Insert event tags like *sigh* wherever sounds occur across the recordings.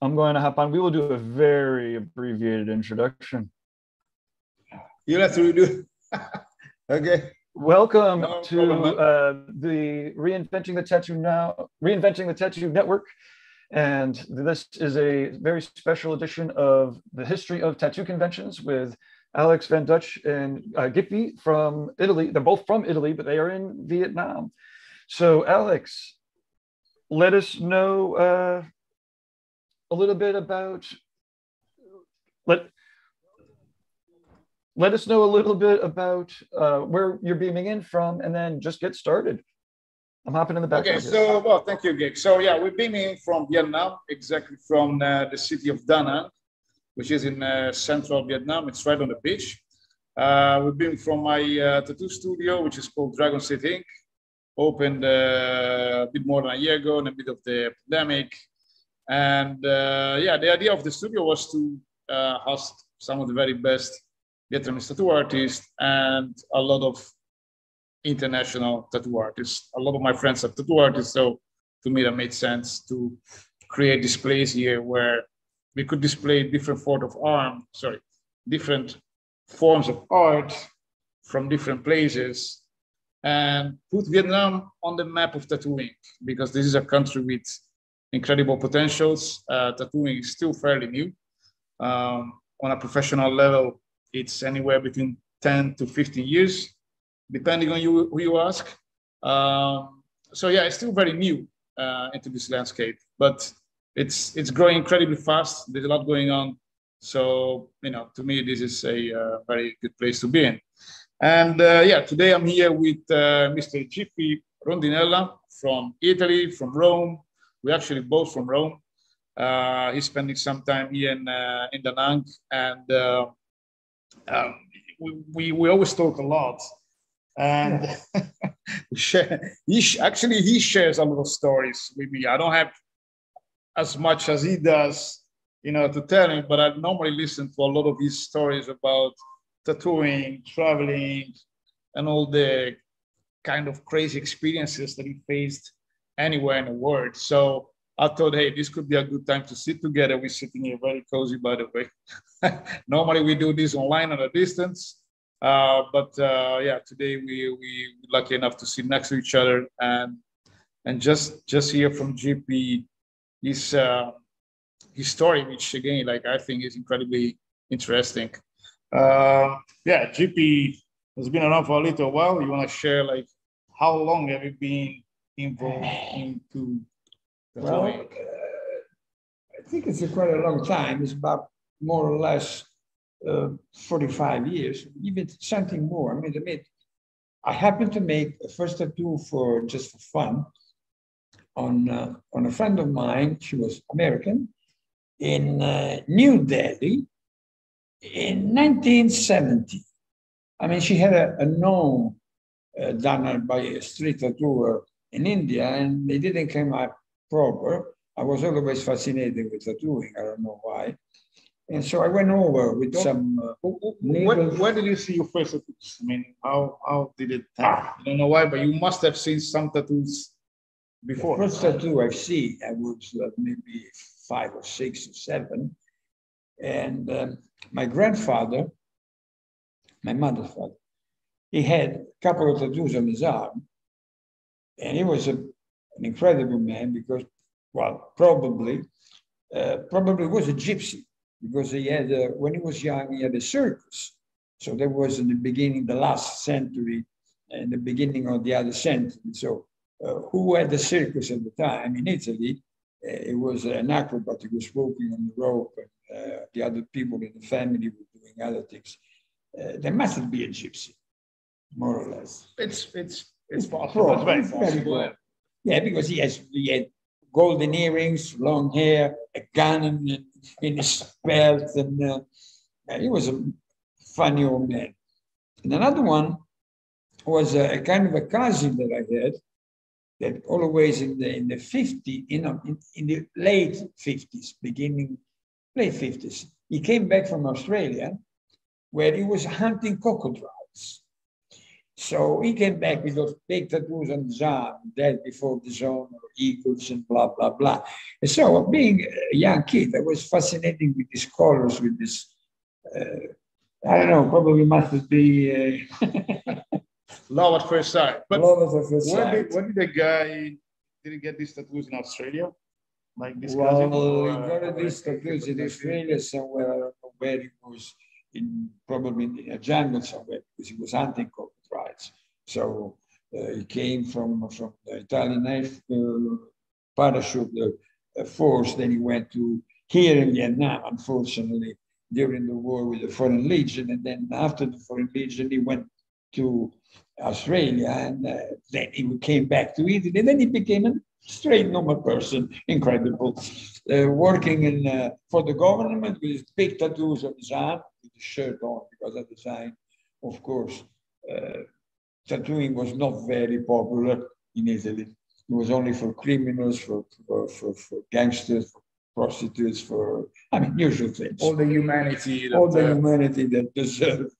I'm going to hop on. We will do a very abbreviated introduction. You have to redo. okay. Welcome No to uh, the Reinventing the Tattoo Now, Reinventing the Tattoo Network. And this is a very special edition of the history of tattoo conventions with Alex Van Dutch and uh, Gippi from Italy. They're both from Italy, but they are in Vietnam. So, Alex, let us know uh, a little bit about let let us know a little bit about uh, where you're beaming in from, and then just get started. I'm hopping in the back. Okay, so well, thank you, Gig. So yeah, we're beaming from Vietnam, exactly from uh, the city of Da Nang, which is in uh, central Vietnam. It's right on the beach. Uh, we're beaming from my uh, tattoo studio, which is called Dragon City Ink. Opened uh, a bit more than a year ago in the middle of the pandemic. And uh, yeah, the idea of the studio was to uh, host some of the very best Vietnamese tattoo artists and a lot of international tattoo artists. A lot of my friends are tattoo artists, so to me that made sense to create this place here where we could display different form of arm, sorry, different forms of art from different places and put Vietnam on the map of tattooing because this is a country with incredible potentials. Uh, tattooing is still fairly new. Um, on a professional level, it's anywhere between 10 to 15 years depending on you who you ask. Um, so yeah, it's still very new uh, into this landscape, but it's it's growing incredibly fast. There's a lot going on. So you know, to me, this is a uh, very good place to be in. And uh, yeah, today I'm here with uh, Mr. Gippi Rondinella from Italy, from Rome. We're actually both from Rome. Uh, he's spending some time here in uh, in Da Nang, and uh, um, we, we we always talk a lot and *laughs* he actually he shares a lot of stories with me. I don't have as much as he does, you know, to tell him, but I normally listen to a lot of his stories about tattooing, traveling, and all the kind of crazy experiences that he faced anywhere in the world. So I thought, hey, this could be a good time to sit together. We're sitting here very cozy, by the way. *laughs* normally we do this online at a distance. Uh, but uh, yeah, today we we lucky enough to sit next to each other and and just just hear from GP his uh, his story, which again, like I think is incredibly interesting. Uh, yeah, GP has been around for a little while. You want to share like how long have you been involved *sighs* into Well, uh, I think it's a quite a long time. It's about more or less uh, 45 years, even something more. I mean, I mean, I happened to make a first tattoo for just for fun on uh, on a friend of mine. She was American in uh, New Delhi in 1970. I mean, she had a, a known uh, done by a street tattooer in India, and they didn't come out proper. I was always fascinated with tattooing. I don't know why. And so I went over with some. Uh, Where, where did you see your first tattoos? I mean, how how did it happen? I don't know why, but you must have seen some tattoos the before. first tattoo I've seen, I was uh, maybe five or six or seven. And um, my grandfather, my mother's father, he had a couple of tattoos on his arm. And he was a, an incredible man because, well, probably, uh, probably was a gypsy because he had, a, when he was young, he had a circus. So that was in the beginning, the last century, and the beginning of the other century. So uh, who had the circus at the time in Italy? Uh, it was an acrobat who was walking on the rope, and the other people in the family were doing other things. Uh, there must be a gypsy, more or less. It's it's it's It's possible. It's very it's very possible. probable. Yeah, because he has he had golden earrings, long hair, a gun in, in his belt, and uh, uh, he was a funny old man. And another one was a, a kind of a cousin that I had that always in the in the 50 you know in, in the late 50s beginning late 50s he came back from australia where he was hunting crocodiles So he came back with those big tattoos on his arm, dead before the zone, or eagles and blah, blah, blah. And so being a young kid, I was fascinated with these colors, with this, uh, I don't know, probably must be uh, *laughs* love at first sight. But love at first sight. did, where did the guy, didn't get these tattoos in Australia? Like this Well, or, got uh, these tattoos in Australia somewhere, I don't know where he was, in probably in a jungle somewhere, because he was hunting crocodiles. So uh, he came from, from the Italian Air uh, parachute uh, force, then he went to here in Vietnam, unfortunately, during the war with the Foreign Legion. And then after the Foreign Legion, he went to Australia and uh, then he came back to Italy. And then he became a straight normal person, incredible, uh, working in, uh, for the government with big tattoos on his arm, with the shirt on, because at the time, of course, uh, tattooing was not very popular in Italy. It was only for criminals, for, for, for, for gangsters, for prostitutes, for, I mean, usual things. all the humanity All the humanity that deserves.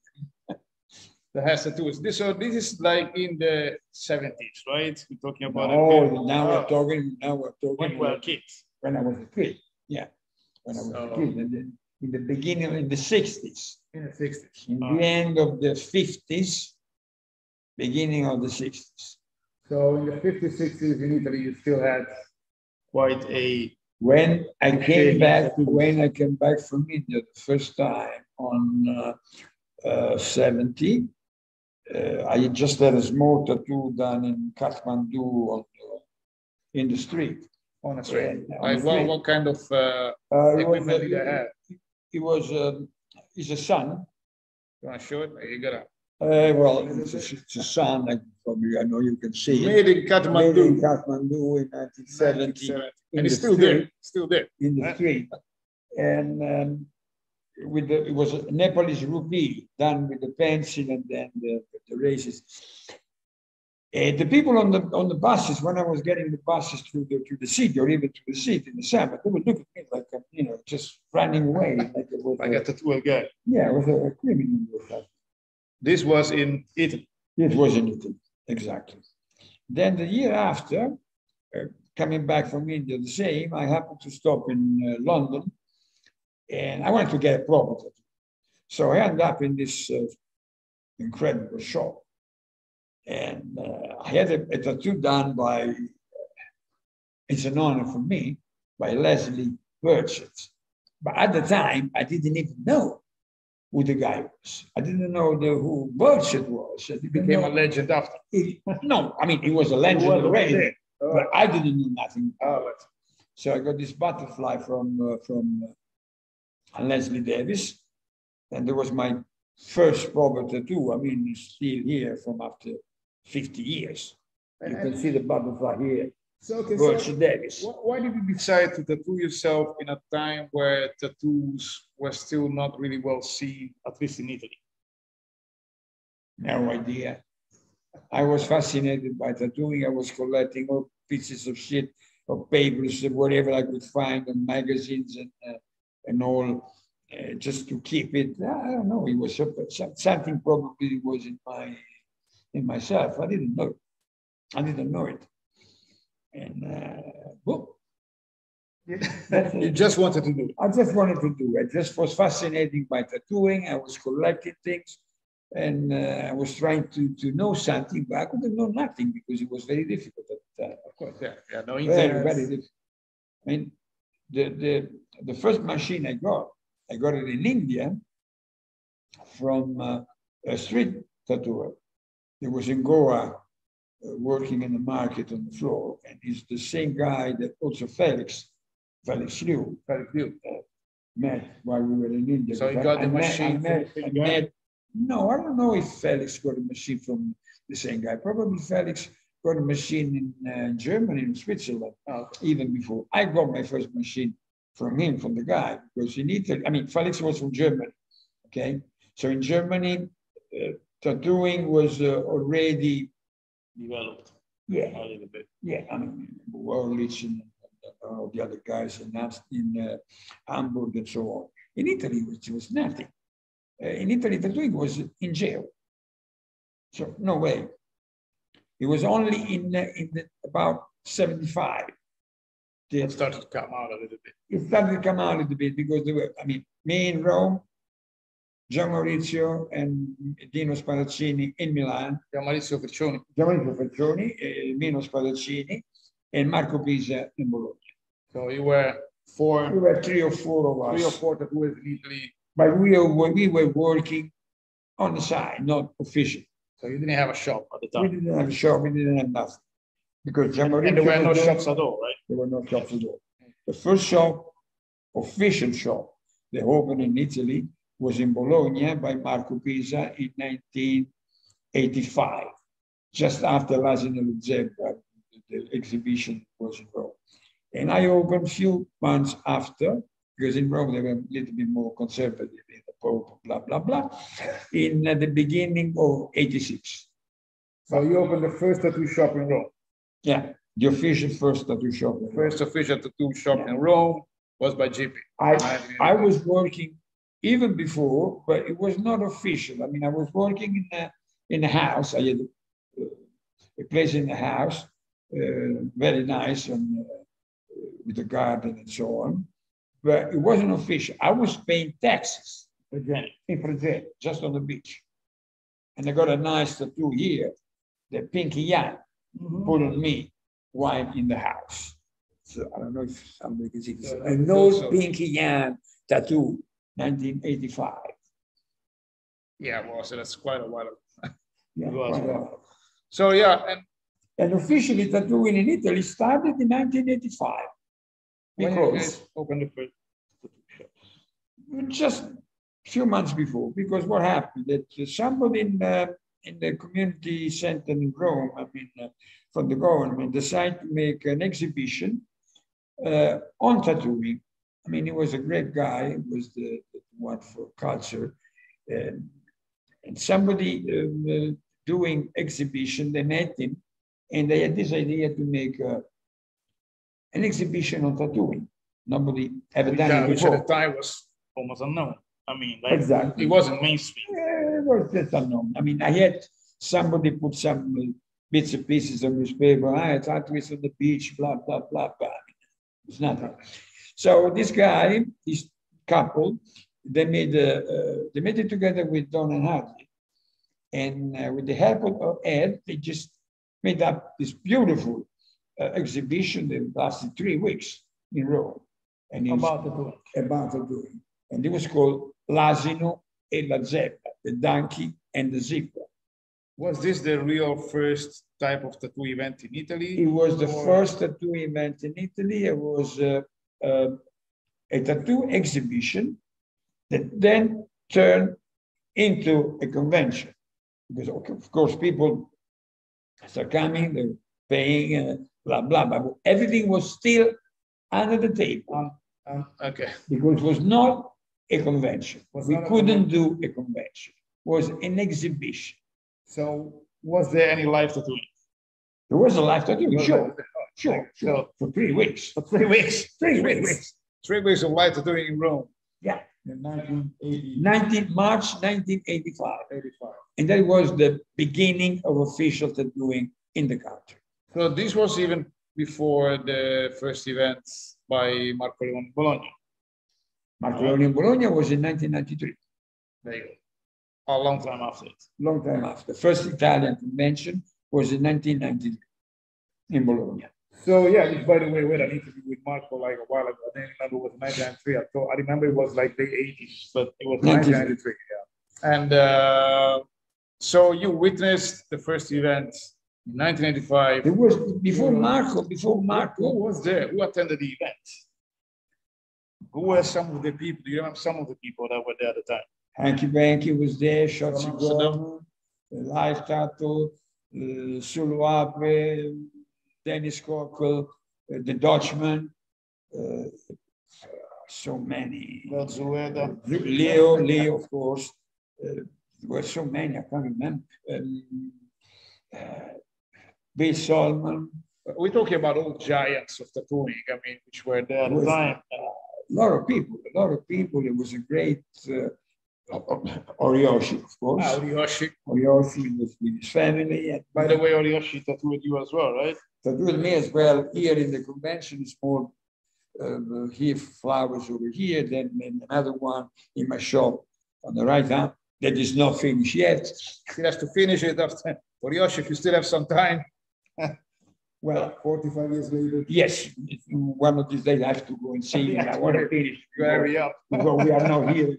That has tattoos. This, so this is like in the 70s, right? We're talking about Oh, now we're talking, now we're when talking you were kids. when I was a kid. Yeah, when I was a kid, and then in the beginning, in the sixties, In the 60s. in Oh. the end of the fifties, beginning of the sixties. So in the 50s, 60s in Italy, you still had quite a When I came back, when I came back from India the first time on uh, uh, seventy, uh, I just had a small tattoo done in Kathmandu on the, in the street. on a street. Yeah, on Like the what, kind of uh, Uh, it was, equipment did they have? it was, um, it's a sun, You want to show it? You got Uh, well, it's a, it's a sun, like probably I know you can see it. Made in Made in Kathmandu. Kathmandu in 1970 in And it's still street. there. Still there. in the street. And um, with the, it was a Nepalese rupee done with the pencil and then the, the races. And the people on the on the buses, when I was getting the buses to the to the city or even to the city in the summer, they would look at me like I'm, you know, just running away. Like it was Like a a, tattoo guy. yeah, it was a, a criminal. This was in Italy. It was in Italy, exactly. Then the year after, uh, coming back from India, the same, I happened to stop in uh, London and I wanted to get a proper tattoo. So I ended up in this uh, incredible shop. And uh, I had a, a tattoo done by, it's an honor for me, by Leslie Burchett. But at the time, I didn't even know who the guy was. I didn't know the, who Burchett was. Didn't Became know- a legend after. he- no, I mean, he was a legend was already, already. but I didn't know nothing. Oh, So I got this butterfly from uh, from uh, Leslie Davis, and there was my first proper tattoo. I mean, it's still here from after 50 years. And You can see the butterfly here, so, okay, Virgil so Davis. why did you decide to tattoo yourself in a time where tattoos were still not really well seen, at least in Italy? No idea. I was fascinated by tattooing. I was collecting all pieces of shit, of papers, whatever I could find, and magazines and uh, and all, uh, just to keep it. I don't know. It was some- some- something probably was in my in myself. I didn't know. I didn't know it. And uh, well, *laughs* You just wanted to do it. I just wanted to do it. Just was fascinated by tattooing. I was collecting things, and uh, I was trying to to know something, but I couldn't know nothing because it was very difficult at the time. Of course, yeah, yeah, no Very, very difficult. I mean, the the the first machine I got, I got it in India from uh, a street tattooer. He was in Goa, uh, working in the market on the floor, and he's the same guy that also Felix, Felix Leu, Very good. met while we were in India. So he got I the machine met, I met- no, I don't know if Felix got a machine from the same guy. Probably Felix got a machine in uh, Germany, in Switzerland, Oh, even before. I got my first machine from him, from the guy, because in Italy, I mean, Felix was from Germany. Okay. So in Germany, uh, tattooing was uh, already, developed yeah, a little bit. yeah, I mean, Warlich and uh, all the other guys in, in uh, Hamburg and so on. In Italy, which was nothing. Uh, in Italy, tattooing was in jail. So no way. It was only in the, in the, about 75 It started to come out a little bit. it started to come out a little bit because they were, I mean, me in Rome, Gian Maurizio and Dino Spadaccini in Milan, Yeah, Maurizio Fercioni. Gian Maurizio Fercioni, eh, Mino Spadaccini, and Marco Pisa in Bologna. So you were four. We were three or four of us. three or four four tattooers in Italy. but we were, we were working on the side, not official. So you didn't have a shop at the time. We didn't have a shop, we didn't have nothing. Because Gian And there were no was shops at all, right? There were no shops at all. The first shop, official shop, they opened in Italy, was in Bologna by Marco Pisa in 1985, just after L'Asino Zebra, the exhibition was in Rome. And I opened few months after, because in Rome they were a little bit more conservative, in the Pope, blah, blah, blah, in uh, the beginning of 86. So you opened the first tattoo shop in Rome. Yeah, the official first tattoo shop. in Rome. First official tattoo shop in Rome was by JP. I, I was working even before, but it was not official. I mean, I was working in a, in a house. I had uh, a place in the house, uh, very nice and uh, with a garden and so on. But it wasn't official. I was paying taxes again in Fregene, just on the beach. And I got a nice tattoo here, the Pinky Yun Mm-hmm. put on me while in the house. So I don't know if somebody can see this. Yeah, A I no so. Pinky Yun tattoo, 1985. Yeah, well, so that's quite a while. ago. *laughs* Yeah, It quite a while. So yeah, and And officially tattooing in Italy started in 1985. Because guys opened the first tattoo shop? just a few months before, because what happened that somebody in the, in the community center in Rome, I mean, uh, from the government, decided to make an exhibition uh, on tattooing. I mean, he was a great guy. He was the, the one for culture, and, and somebody um, uh, doing exhibition. They met him, and they had this idea to make uh, an exhibition on tattooing. Nobody ever done Yeah, it which at before. the time was almost unknown. I mean, like Exactly. it wasn't mainstream. Yeah, was just unknown. I mean, I had somebody put some uh, bits and pieces of newspaper. I thought it was on the beach, blah, blah, blah, blah. It's nothing. So this guy, this couple, they made, uh, uh, they made it together with Don Ed Hardy. And uh, with the help of- Ed, they just made up this beautiful uh, exhibition that lasted three weeks in Rome. And was- About the doing. about the doing. And it was called L'asino e la zebra, the donkey and the zebra. Was this the real first type of tattoo event in Italy? It was the Or- first tattoo event in Italy. It was uh, uh, a tattoo exhibition that then turned into a convention. Because of of course people start coming, they're paying, uh, blah, blah, blah. Everything was still under the table Um, um, okay. because it was not a convention. We couldn't do a convention. It was an exhibition. So was there any live tattooing? There was a live tattoo, Was sure, sure, sure, for three weeks. For three weeks. Three weeks. Three weeks of live tattooing in Rome. Yeah. In 1980. 19, March 1985. 85. And that was the beginning of official tattooing in the country. So this was even before the first events by Marco Leone Bologna. Marco in Bologna was in 1993, There you go. A long time after it. long time after. The first Italian convention was in 1993 in Bologna. So yeah, which by the way, we had an interview with Marco like a while ago. I didn't remember it was 1993. I thought I remember it was like the 80s, but it was 1993. Yeah. And uh, so you witnessed the first event in 1985. It was before Marco, before Who Marco, was there? Who attended the event? Who were some of the people? Do you remember some of the people that were there at the time? Hanky Panky was there, Shotzi Amsterdam. Gorman, Lyle Tuttle, uh, Sulu'ape, Dennis Cockell, uh, the Dutchman, uh, so many. Well, Zueda. Leo, Leo, of course. Uh, there were so many, I can't remember. Um, uh, Bill Solomon, We're talking about all giants of tattooing. I mean, which were there at the Was- time. A lot of people, a lot of people. It was a great uh, Horiyoshi, of course. Ah, Horiyoshi. Horiyoshi with, with his family. And By the way, Horiyoshi tattooed you as well, right? tattooed me as well here in the convention, small uh, here flowers over here, then, then another one in my shop on the right hand that is not finished yet. Still has to finish it after. Horiyoshi, if you still have some time. *laughs* Well, 45 years later. yes, one of these days I have to go and see *laughs* it. I want to finish. *laughs* Very up. Well, we are not here.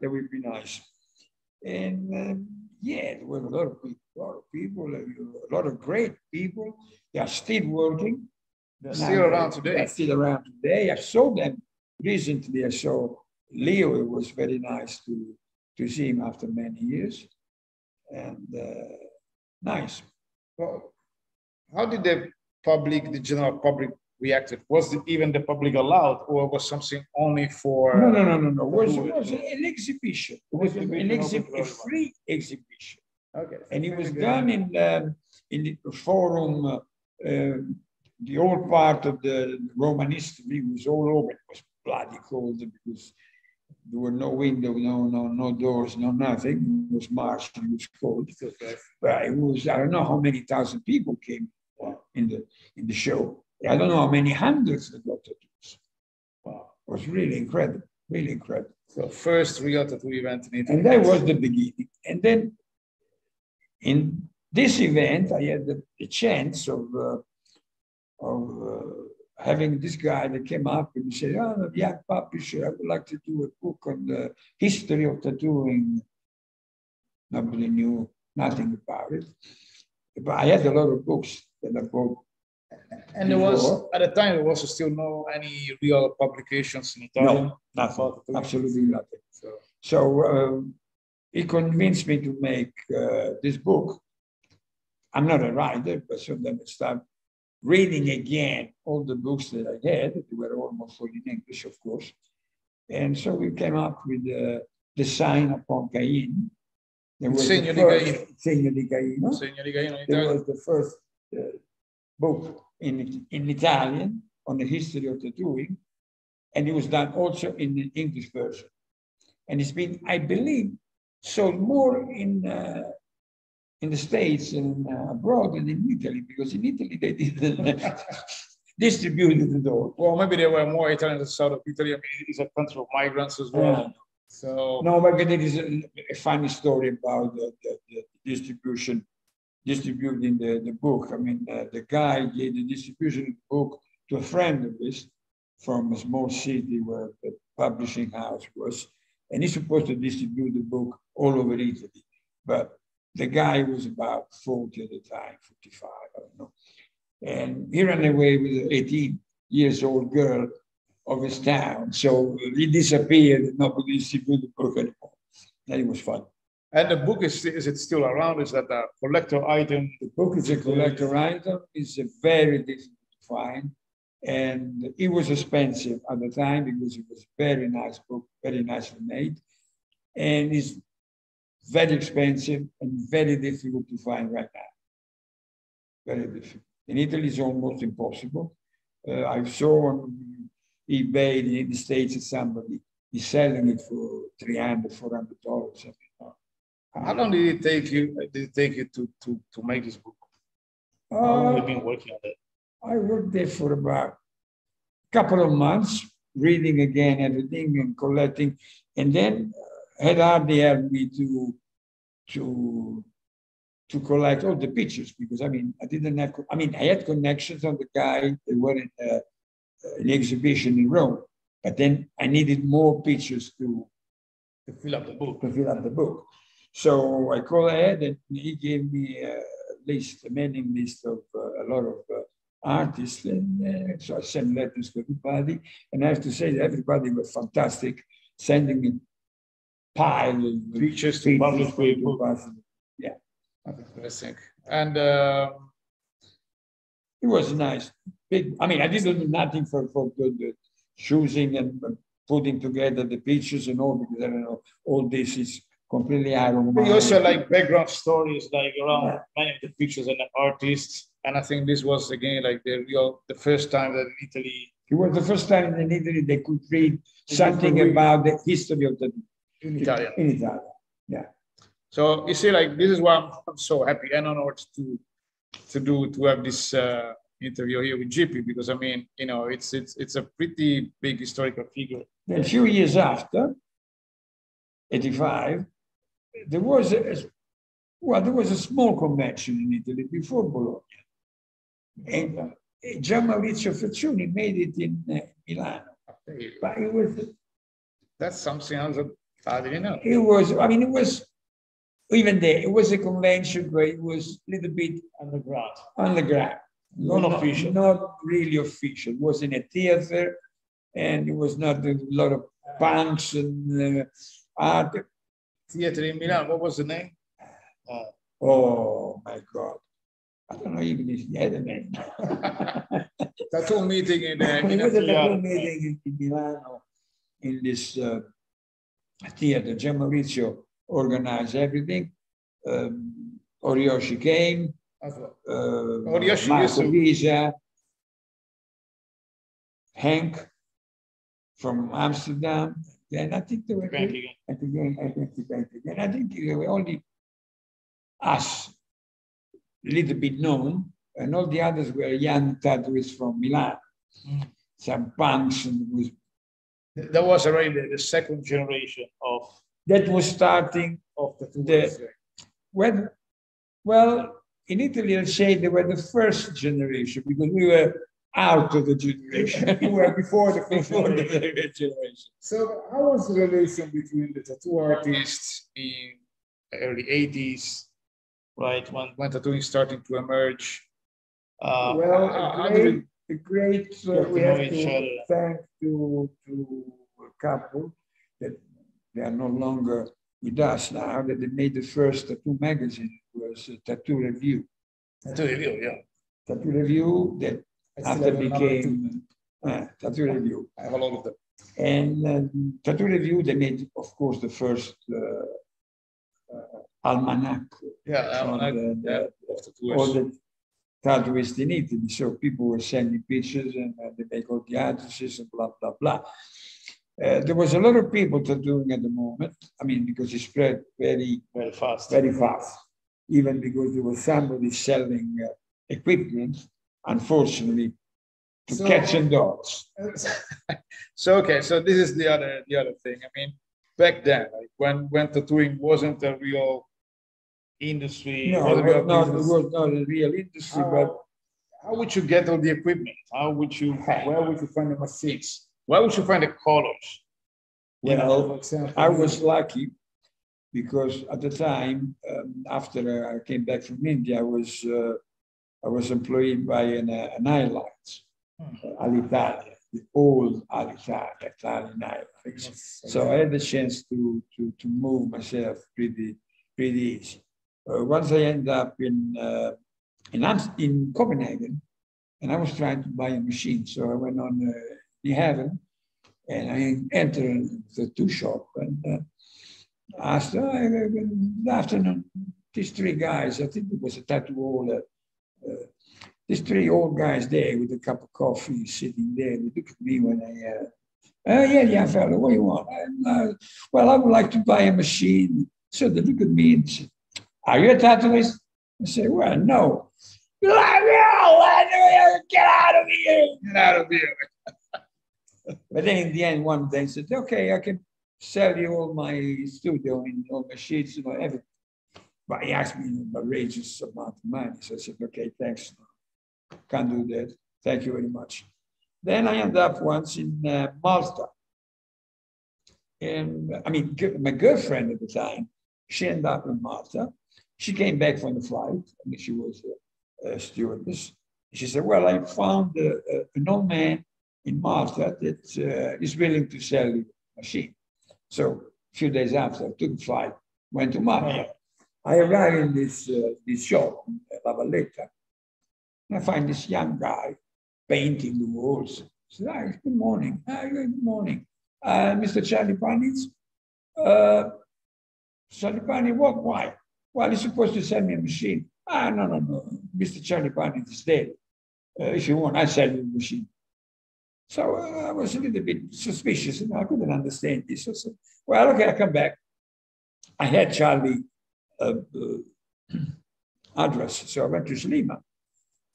That would be nice. And um, yeah, there were a lot of people, a lot of people, a lot of great people. They are still working. They're still around today. They're still around today. I saw them recently. I saw Leo. It was very nice to to see him after many years, and uh, nice. Well, how did the public, the general public reacted? Was it even the public allowed or was something only for? No, no, no, no, no. It was, was an exhibition. It was an exhi- a free exhibition. Okay. And it was done in, um, in the forum, uh, um, the old part of the Roman history was all over. It was bloody cold because there were no windows, no, no, no doors, no nothing. It was March it was cold. But it was, I don't know how many thousand people came in the, in the show. I don't know how many hundreds that got tattoos. Wow. It was really incredible, really incredible. So first real tattoo event in Italy. And that was the beginning. And then in this event, I had the, the chance of, uh, of uh, having this guy that came up and said, Oh, the young publisher, I would like to do a book on the history of tattooing. Nobody knew nothing about it. But I had a lot of books that I bought. And there was, at the time, there was still no any real publications in Italian. No, nothing, about tattooing. absolutely nothing. So, So um, he convinced me to make uh, this book. I'm not a writer, but so then I start reading again all the books that I had. They were almost all in English, of course. And so we came up with uh, the sign upon Cain. There was the Segno di first- Caino. Segno di Caino. Segno di Caino in It was the first book in, in Italian on the history of tattooing, and it was done also in the English version. And it's been, I believe, sold more in uh, in the States and uh, abroad than in Italy, because in Italy they didn't *laughs* distribute it at all. Well, maybe there were more Italians in the south of Italy. I mean, it's a country of migrants as well. Yeah. So, No, but there is a, a funny story about the, the, the distribution, distributing the, the book. I mean, uh, the guy gave the distribution the book to a friend of his from a small city where the publishing house was, and he's supposed to distribute the book all over Italy. But the guy was about 40 at the time, 45, I don't know. And he ran away with an 18 years old girl of his town. So he disappeared, nobody distributed the book anymore. It was fun. And the book is is it still around? Is that a collector item? The book is a collector item, it's a very difficult to find. And it was expensive at the time because it was a very nice book, very nicely made. And it's very expensive and very difficult to find right now. Very difficult. In Italy, it's almost impossible. Uh, I saw on eBay in the States that somebody is selling it for 300 400 dollars. How long did it take you? Did it take you to to to make this book? How long have you been working on it? I worked there for about a couple of months, reading again everything and collecting, and then uh, Ed Hardy helped me to to to collect all the pictures because I mean I didn't have I mean I had connections on the guy that were in uh, an exhibition in Rome, but then I needed more pictures to To fill up the book. to fill up the book. So I called ahead and he gave me a list, a mailing list of uh, a lot of uh, artists. And uh, so I sent letters to everybody. And I have to say that everybody was fantastic, sending me piles of Pictures to publish for your book. publish. That's interesting. And uh, It was nice. Big, I mean, I didn't do nothing for, for the, the choosing and putting together the pictures and all, because I don't know, all this is completely out of my. you also like background stories, like around many of the pictures and the artists. And I think this was again like the real, the first time that in Italy. It was the first time in Italy they could read something read. about the history of the. in Italian. In Italian, yeah. So you see, like this is why I'm, I'm so happy and honored to to do to have this uh, interview here with GP because I mean, you know, it's it's it's a pretty big historical figure. A few years after, 85, there was a, well, there was a small convention in Italy before Bologna. And uh, Gian Maurizio Fercioni made it in uh, Milano. But it was That's something else that I didn't know. it was, I mean, it was even there, it was a convention but it was a little bit Underground. underground. Non-official. Not, not really official. It was in a theater and it was not a lot of punks and uh, art. Theater in Milan. What was the name? Oh my God. I don't know even if he had a name. Tattoo meeting in, uh, *laughs* in a tattoo meeting in, Milano in this uh, theater. Gian Maurizio organized everything. Um, Horiyoshi came. Well. Uh, Horiyoshi Marco Pisa, Hank from Amsterdam. Then I think there were Bank again. the I think the bank again. I think there were only us, a little bit known, and all the others were young tattooists from Milan. Mm. Some punks and was That was already the, the second generation of that was starting of tattoo. The- when well in Italy I'd say they were the first generation because we were out of the generation. *laughs* You were before the *laughs* first before the generation. generation. So how was the relation between the tattoo artists in the early 80s, right, when, when tattooing started to emerge? Uh, Well, how- how a great, a great uh, get to we have to thank to to a couple that they are no longer with us now. That they made the first tattoo magazine it was a Tattoo Review. Tattoo review, yeah. Tattoo Review that I still after have a number became uh, Tattoo Review. I have a lot of them. And um, Tattoo Review, they made, of course, the first uh, uh, almanac Yeah, I, the- yeah, the- all the tattooists in Italy. So people were sending pictures and uh, they make all the addresses and blah, blah, blah. Uh, there was a lot of people tattooing at the moment. I mean, because it spread very, very fast. very fast. Even because there was somebody selling uh, equipment, unfortunately, to So- cats and dogs. *laughs* so okay, so this is the other the other thing. I mean, back then, like when when tattooing wasn't a real industry, No, it was not, it was not a real industry, but how, how would you get all the equipment? How would you where would you find the machines? Where would you find the colors? You know, Well, example, I was lucky because at the time, um, after I came back from India, I was uh, I was employed by an, uh, an airlines, Hmm. Alitalia, the old Alitalia, Italian Airlines. So I had the chance to to to move myself pretty pretty easy. Uh, once I ended up in uh, in Amst- in Copenhagen, and I was trying to buy a machine, so I went on uh, the heaven, and I entered the two shop and uh, asked, oh, "Good afternoon." These three guys, I think it was a tattoo. Uh, these three old guys there with a cup of coffee sitting there. They look at me when I. Uh, Oh, yeah, yeah, fella, what do you want? Uh, well, I would like to buy a machine. So they look at me and say, Are you a tattooist? I say, Well, no. Get out of here. get out of here. *laughs* But then in the end, one day said, Okay, I can sell you all my studio and all my sheets and everything. But he asked me an outrageous amount of money. So I said, Okay, thanks. Can't do that. Thank you very much. Then I ended up once in uh, Malta. And I mean, my girlfriend at the time, she ended up in Malta. She came back from the flight. I mean, she was a, a stewardess. She said, Well, I found uh, uh, an old man in Malta that uh, is willing to sell a machine. So a few days after, I took the flight, went to Malta. I arrive in this, uh, this shop, La Valletta, and I find this young guy painting the walls. I said, "Hi, good morning. Good morning. Uh, Mr. Charlie Panitz? Uh, Charlie Panitz, what, why? Well, he's supposed to sell me a machine. Ah, no, no, no. Mr. Charlie Panitz is dead. Uh, if you want, I'll sell you the machine. So uh, I was a little bit suspicious and I couldn't understand this. I said, well, okay, I come back. I had Charlie address. So I went to Sliema.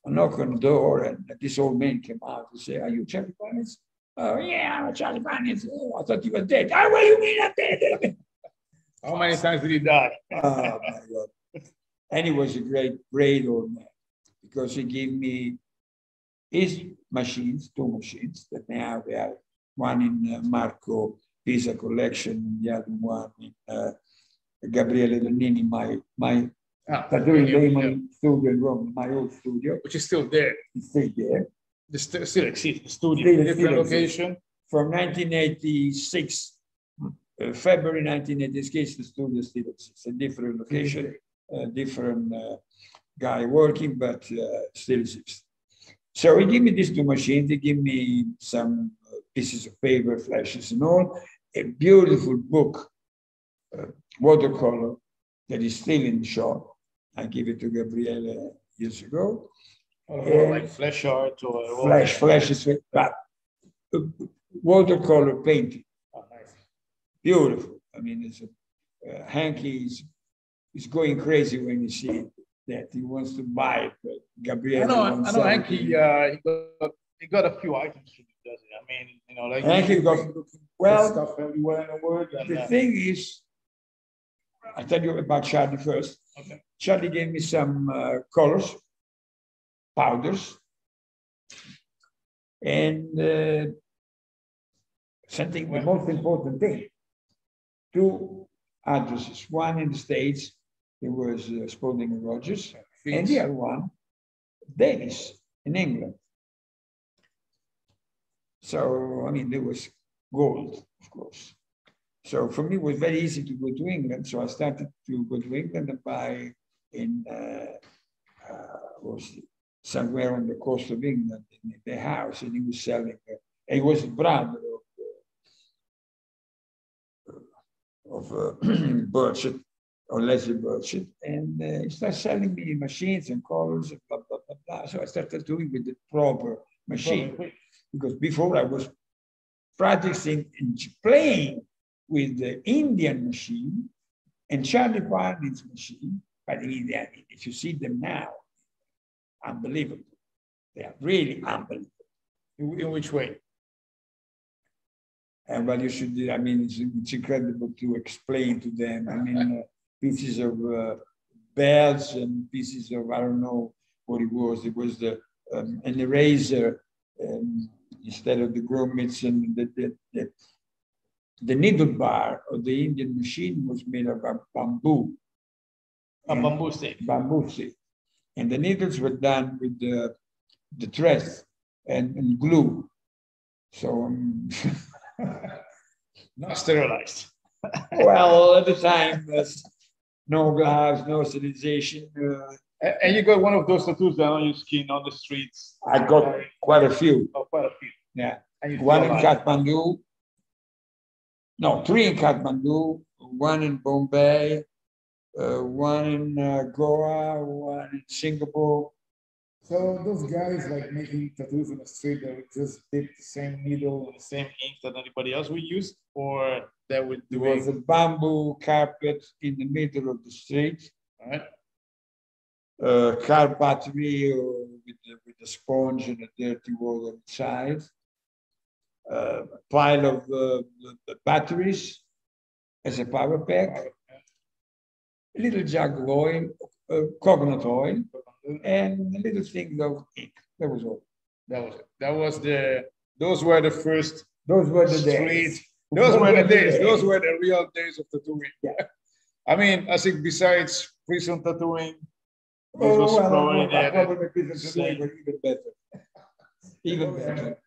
I knocked on the door and this old man came out and said, are you Charlie Barnes? Oh, yeah, I'm Charlie Barnes. Oh, I thought you were dead. Oh, what do you mean I'm dead? *laughs* How many times did he die? *laughs* oh, my God. And he was a great, great old man because he gave me his machines, two machines that now we have one in uh, Marco Pisa collection and the other one in uh, Gabriele Donnini, my, my Ah, tattooing yeah, studio in Rome, my old studio. Which is still there. It's still there. It still, still exists. The studio, Still- different still exists. location. From 1986, uh, February 1986, the studio still exists. A different location, a different uh, guy working, but uh, still exists. So he gave me these two machines. They give me some uh, pieces of paper, flashes, and all. A beautiful book, uh, watercolor, that is still in the shop. I gave it to Gabriele years ago. Or like flash art or Flash, flashes, but uh, watercolor painting. Oh, nice. Beautiful. I mean, it's a, uh, Hanky is, is going crazy when he see that. He wants to buy it, but I Gabriele. know, I know. Hanky, uh, he got, he got a few items from you, doesn't he? I mean, you know, like. Hanky got- well, Stuff everywhere in the world. The uh, thing is, I'll tell you about Charlie first. Okay. Charlie gave me some uh, colors, powders, and uh, something, the most important thing, two addresses. One in the States, it was uh, Spaulding and Rogers, and the other one, Davis in England. So, I mean, there was gold, of course. So for me, it was very easy to go to England. So I started to go to England and buy in, uh, uh, was somewhere on the coast of England, in the house, and he was selling. Uh, he was a brother of, uh, of uh, *clears throat* Burchett, or Leslie Burchett, and uh, he started selling me machines and colors and blah, blah, blah, blah. So I started doing with the proper machine because before I was practicing and playing with the Indian machine and Charlie Barney's machine. But if you see them now, unbelievable. They are really unbelievable. In, in which way? And what you should I mean, it's, it's incredible to explain to them. I mean, uh, pieces of uh, bells and pieces of, I don't know what it was. It was the um, an eraser um, instead of the grommets and the, the, the, the needle bar of the Indian machine was made of bam- bamboo. A bamboo stick. bamboo stick. And the needles were done with the, the thread and, and glue. So, um, *laughs* Not sterilized. well, at the time, there's no gloves, no sterilization. Uh, And, and you got one of those tattoos down on your skin on the streets. I got quite a few. Oh, quite a few. Yeah. And One in Kathmandu. No, three in Kathmandu, one in Bombay, uh, one in uh, Goa, one in Singapore. So those guys like making tattoos on the street, they would just dip the same needle and the same ink that anybody else would use, or they would do was a bamboo carpet in the middle of the street. right? uh, car battery or with the, with the sponge and the dirty water inside. Uh, a pile of uh, batteries as a power pack, a little jug of oil, uh, coconut oil, and a little thing of ink. That was all. That was it. That was the. Those were the first Those were the street. days. Those were the days. Those were the real days of tattooing. Yeah. I mean, I think besides prison tattooing, this Oh, was well, probably the- probably business today were even better. *laughs* Even *laughs* better.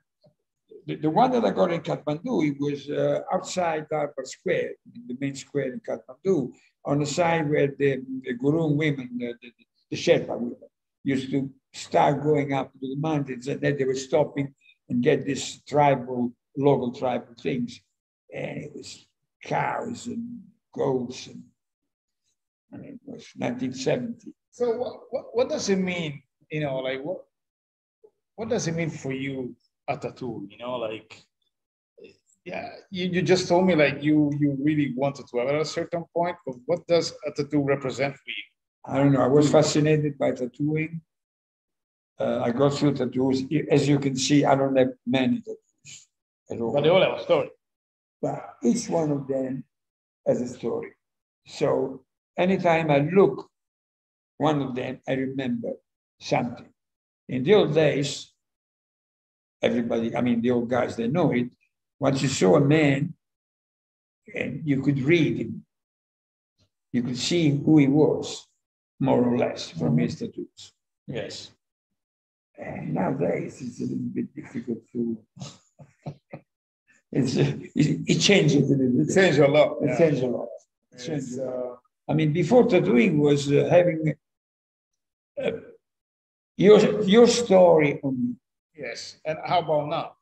The, the one that I got in Kathmandu, it was uh, outside Durbar Square, the main square in Kathmandu, on the side where the, the Gurung women, the, the, the Sherpa women, used to start going up to the mountains, and then they were stopping and get this tribal, local tribal things. And it was cows and goats, and mean, it was 1970. So what, what, what does it mean? You know, like what what does it mean for you a tattoo? You know, like yeah, you, you just told me like you you really wanted to have at a certain point, but what does a tattoo represent for you? I don't know. I was fascinated by tattooing. Uh, I got through tattoos. As you can see, I don't have many tattoos at all. But they all have a story. But each one of them has a story. So anytime I look one of them, I remember something. In the old days, everybody, I mean, the old guys, they know it. Once you saw a man and you could read him, you could see who he was, more or less, from his tattoos. Yes. And nowadays, it's a little bit difficult to. *laughs* it's, it, it changes a little bit. It changes a lot. It yeah. changes a lot. It changes a lot. I mean, before tattooing was uh, having uh, your, your story on Yes. And how about now?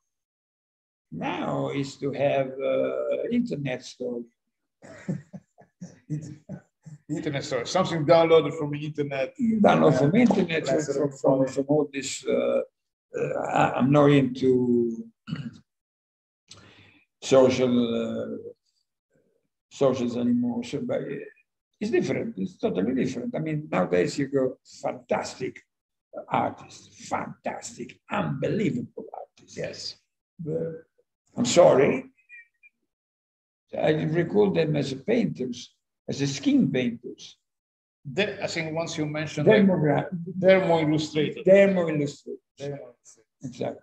Now is to have uh, internet story. *laughs* internet story, something downloaded from the internet. Download uh, from internet, from, from, from, all this. Uh, uh, I'm not into *clears throat* social uh, socials anymore. So, but it's different. It's totally different. I mean, nowadays you go fantastic artists, fantastic, unbelievable artists. Yes. But I'm sorry. I recall them as painters, as a skin painters. I think once you mentioned Dermogra- Dermo illustrated. Dermo illustrated. Exactly.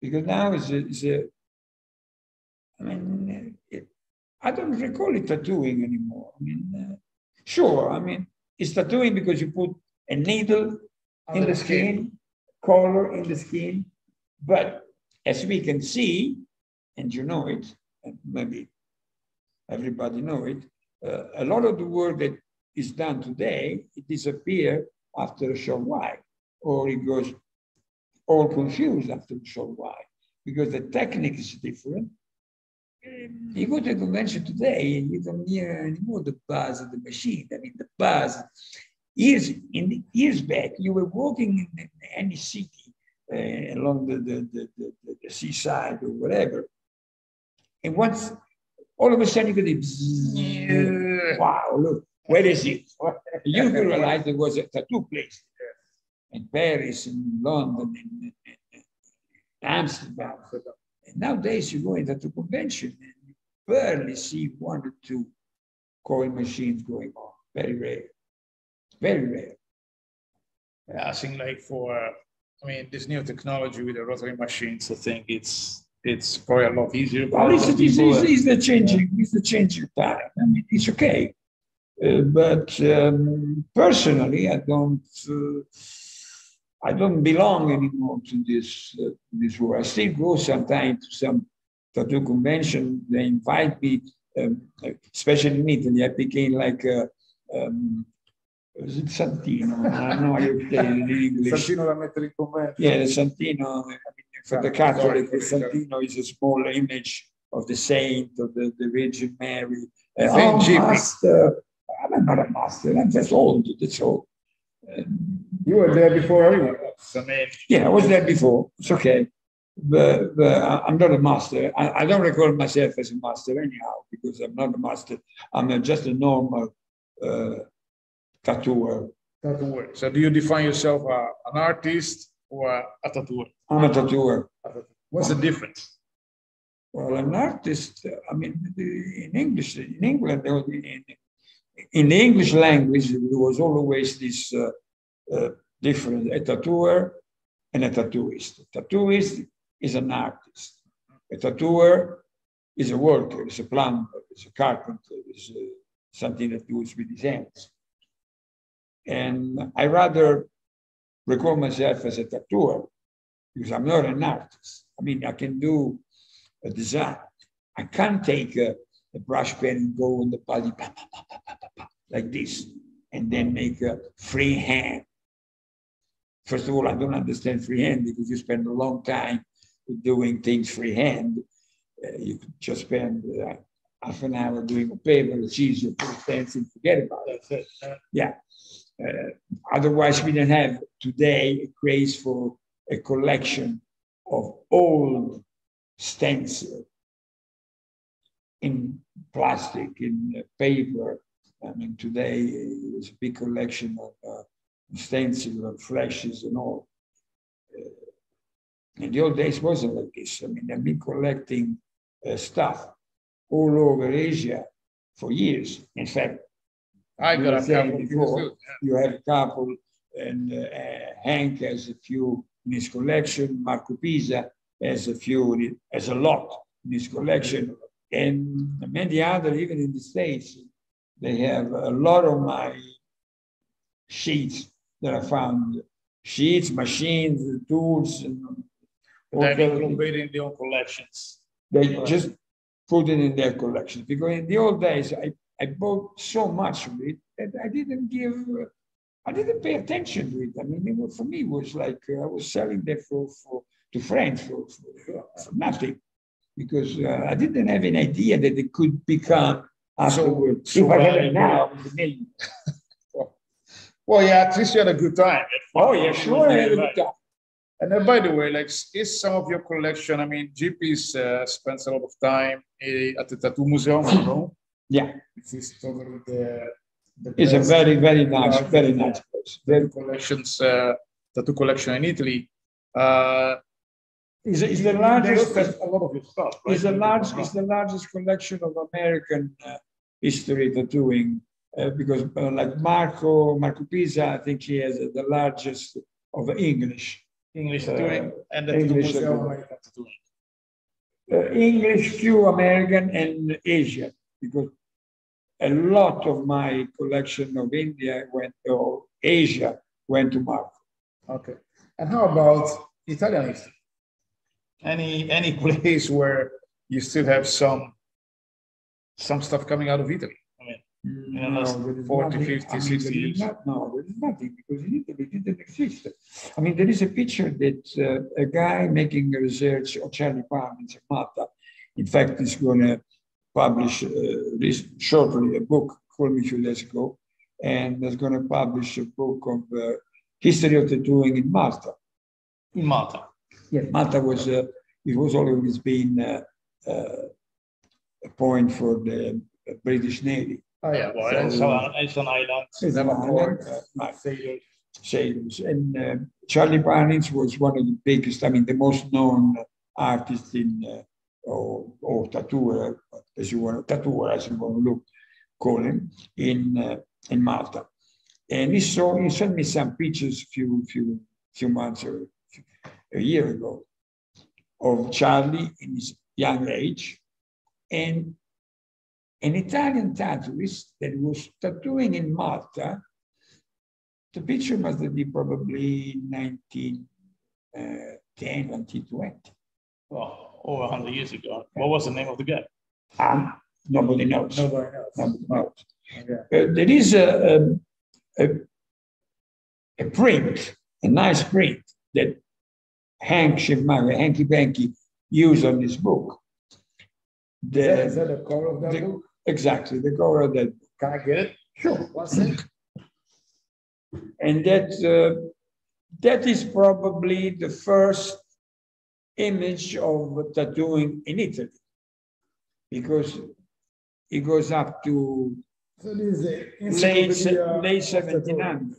Because now it's a, it's a I mean, it, I don't recall it tattooing anymore. I mean, uh, sure, I mean, it's tattooing because you put a needle in the skin, color in the skin. But as we can see, and you know it, and maybe everybody know it, uh, a lot of the work that is done today, it disappears after a short while, or it goes all confused after a short while, because the technique is different. You go to a convention today and you don't hear anymore the buzz of the machine. I mean, the buzz years in years back, you were walking in, any city uh, along the, the, the, the, seaside or whatever, and once all of a sudden you could yeah. wow, look, where is it? *laughs* you realize there was a tattoo place in Paris, in London, in, in, in Amsterdam. And nowadays you go into the convention and you barely see one or two coil machines going on. Very rare. Very rare. Yeah, I think like for, I mean, this new technology with the rotary machines, I think it's it's probably a lot easier. Well, it's, it's, it's, it's, the changing, it's the changing time. I mean, it's okay. Uh, but um, personally, I don't, uh, I don't belong anymore to this uh, this world. I still go sometimes to some tattoo convention. They invite me, um, especially in Italy. I became like a, um, was it Santino? I don't know you say in English. Santino da mettere in commento. Yeah, the Santino, I mean, for the Catholic, the Santino is a small image of the saint, of the, the Virgin Mary. Uh, oh, master. I'm not a master, I'm just old, that's all. Um, you were there before everyone else. Yeah, I was there before. It's okay. But, but I'm not a master. I, I, don't regard myself as a master anyhow, because I'm not a master. I'm a, just a normal uh, tattooer. Tattooer. So do you define yourself uh, an artist or a tattooer? I'm a tattooer. What's the difference? Well, an artist, I mean, in English, in England, in, in the English language, there was always this uh, uh, difference, a tattooer and a tattooist. A tattooist is an artist. A tattooer is a worker, is a plumber, is a carpenter, is uh, something that deals with his hands. And I rather record myself as a tattooer because I'm not an artist. I mean, I can do a design. I can't take a, a brush pen and go on the body like this and then make a free hand. First of all, I don't understand freehand because you spend a long time doing things freehand. Uh, you could just spend uh, half an hour doing a paper, it's easier, put a pencil and forget about it. Yeah. Uh, otherwise, we don't have today a craze for a collection of old stencil in plastic, in paper. I mean, today there's a big collection of uh, stencil and flashes and all. Uh, in the old days, wasn't like this. I mean, I've been collecting uh, stuff all over Asia for years. In fact, I got a couple before, you have a couple, and uh, Hank has a few in his collection. Marco Pisa has a few, has a lot in his collection, and many other, even in the States, they have a lot of my sheets that I found. Sheets, machines, tools, and they're included in their collections. They just put it in their collections because in the old days I, I bought so much of it that I didn't give I didn't pay attention to it. I mean, it was, for me, it was like uh, I was selling them for, for to friends for, for, for nothing because uh, I didn't have an idea that it could become afterwards. So, so if I had it now, *laughs* well, yeah, at least you had a good time. Oh, yeah, sure, I had a good time. And then, by the way, like, is some of your collection? I mean, Gippi's uh, spends a lot of time uh, at the Tattoo Museum in Rome. Yeah, it's over the. the it's a very, very nice, very nice place. Very collections, uh, tattoo collection in Italy. Uh, is, is the largest a lot of stuff. Right? Is the large is the largest collection of American uh, history tattooing uh, because uh, like Marco Marco Pisa, I think he has the largest of English English tattooing and the English American tattooing. English, few American, and Asian because a lot of my collection of India went to Asia went to Marco. Okay, and how about Italian history? any any *laughs* place where you still have some some stuff coming out of Italy. I mean, in the last no, 40, nothing, 50, I mean, 60 years. Not, no, there is nothing because in Italy it didn't exist. I mean, there is a picture that uh, a guy making a research on Charlie Parnins in Malta, in fact, is going to publish uh, this shortly a book called Me Few Days Ago, and is going to publish a book of uh, history of tattooing in Malta. In Malta. Yes, Malta was uh, it was always been uh, uh, a point for the British Navy. Oh yeah, well, so, it's, an island. It's an island. Uh, sailors. Sailors. And uh, Charlie Parnins was one of the biggest, I mean, the most known artists in uh, or, or tattooer, as you want, tattooer, as you want to look, call him in uh, in Malta. And he saw he sent me some pictures a few few few months or a year ago of Charlie in his young age and an Italian tattooist that was tattooing in Malta. The picture must have been probably 1910, uh, 1920. Well, over 100 years ago. What was the name of the guy? Um, nobody knows. Nobody knows. Nobody knows. Okay. Uh, there is a, a, a, print, a nice print that Hank Schiffmacher, Hanky Panky, used on this book. The, is, that, is that the cover of that the, book? Exactly, the cover of that book. Can I get it? Sure. What's it? And that, uh, that is probably the first image of tattooing in Italy because it goes up to so this is late, late 1700.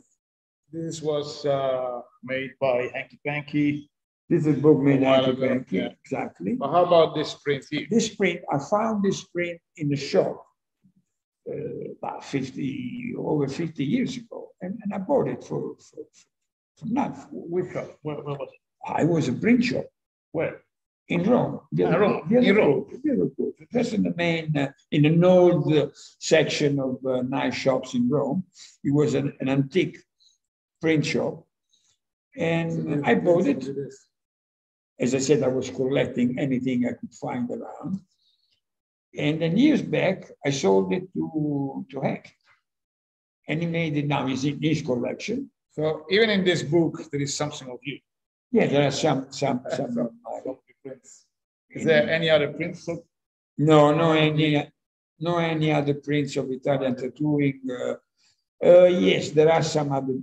This was uh, made by Hanky Panky this is book made out of yeah. exactly. But how about this print here? This print, I found this print in the shop uh, about 50, over 50 years ago. And, and I bought it for, for, for not. Which shop? Where, where was it? I was a print shop. Where? In Rome. The ah, Rome. The in Rome. Just in the main, uh, in an old uh, section of uh, nice shops in Rome. It was an, an antique print shop. And I bought it. As I said, I was collecting anything I could find around. And then years back, I sold it to, to Hank. And he made it now, in his collection. So even in this book, there is something of you. Yeah, there are some, some, some, some prints. Is there any other prints? Of- no, no any, no any other prints of Italian tattooing. Uh, uh, yes, there are some other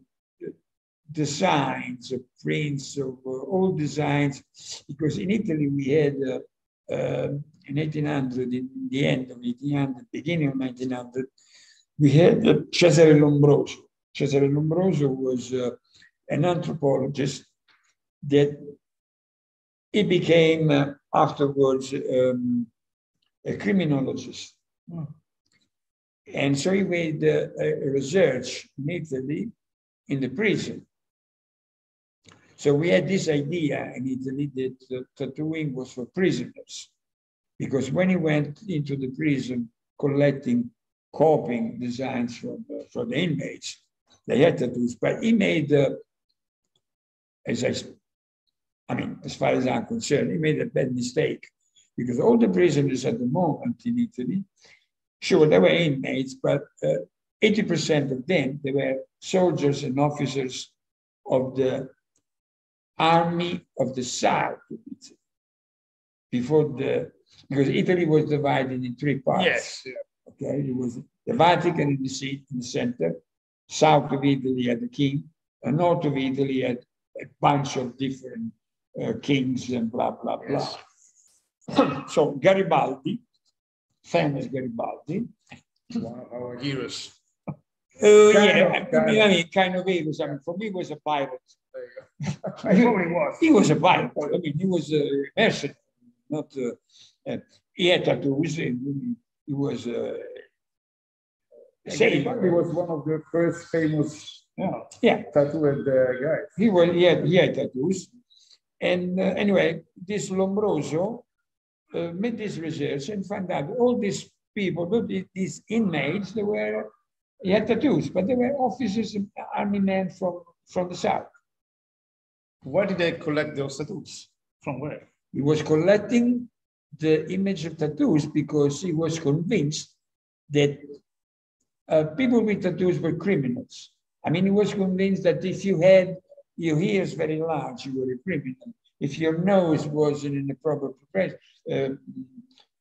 designs of prints of uh, old designs, because in Italy we had uh, uh, in 1800, in the end of 1800, beginning of 1900, we had uh, Cesare Lombroso. Cesare Lombroso was uh, an anthropologist that he became uh, afterwards um, a criminologist. Hmm. And so he made uh, a research in Italy in the prison. So we had this idea in Italy that uh, tattooing was for prisoners. Because when he went into the prison collecting, copying designs from, uh, from the inmates, they had tattoos. But he made, uh, as I, I mean, as far as I'm concerned, he made a bad mistake because all the prisoners at the moment in Italy, sure, they were inmates, but 80% uh, of them, they were soldiers and officers of the army of the south before the because Italy was divided in three parts. Yes. Okay, it was the Vatican in the seat in the center, south of Italy had the king, and north of Italy had a bunch of different uh, kings and blah blah blah. Yes. *clears throat* so Garibaldi, famous Garibaldi, one of our heroes. Uh, yeah, of, I, mean, I mean, kind of heroes. I mean, for me, he was a pirate. *laughs* I know he was. He was a pirate. I mean, he was a mercenary, not. Uh, he had tattoos. And he was. Uh, he was one of the first famous yeah, yeah. tattooed uh, guys. He was. He had, he had tattoos, and uh, anyway, this Lombroso uh, made this research and found out all these people, these inmates, they were he had tattoos, but they were officers and army men from, from the south. Where did they collect those tattoos? From where? He was collecting the image of tattoos because he was convinced that uh, people with tattoos were criminals. I mean, he was convinced that if you had your ears very large, you were a criminal. If your nose wasn't in the proper uh,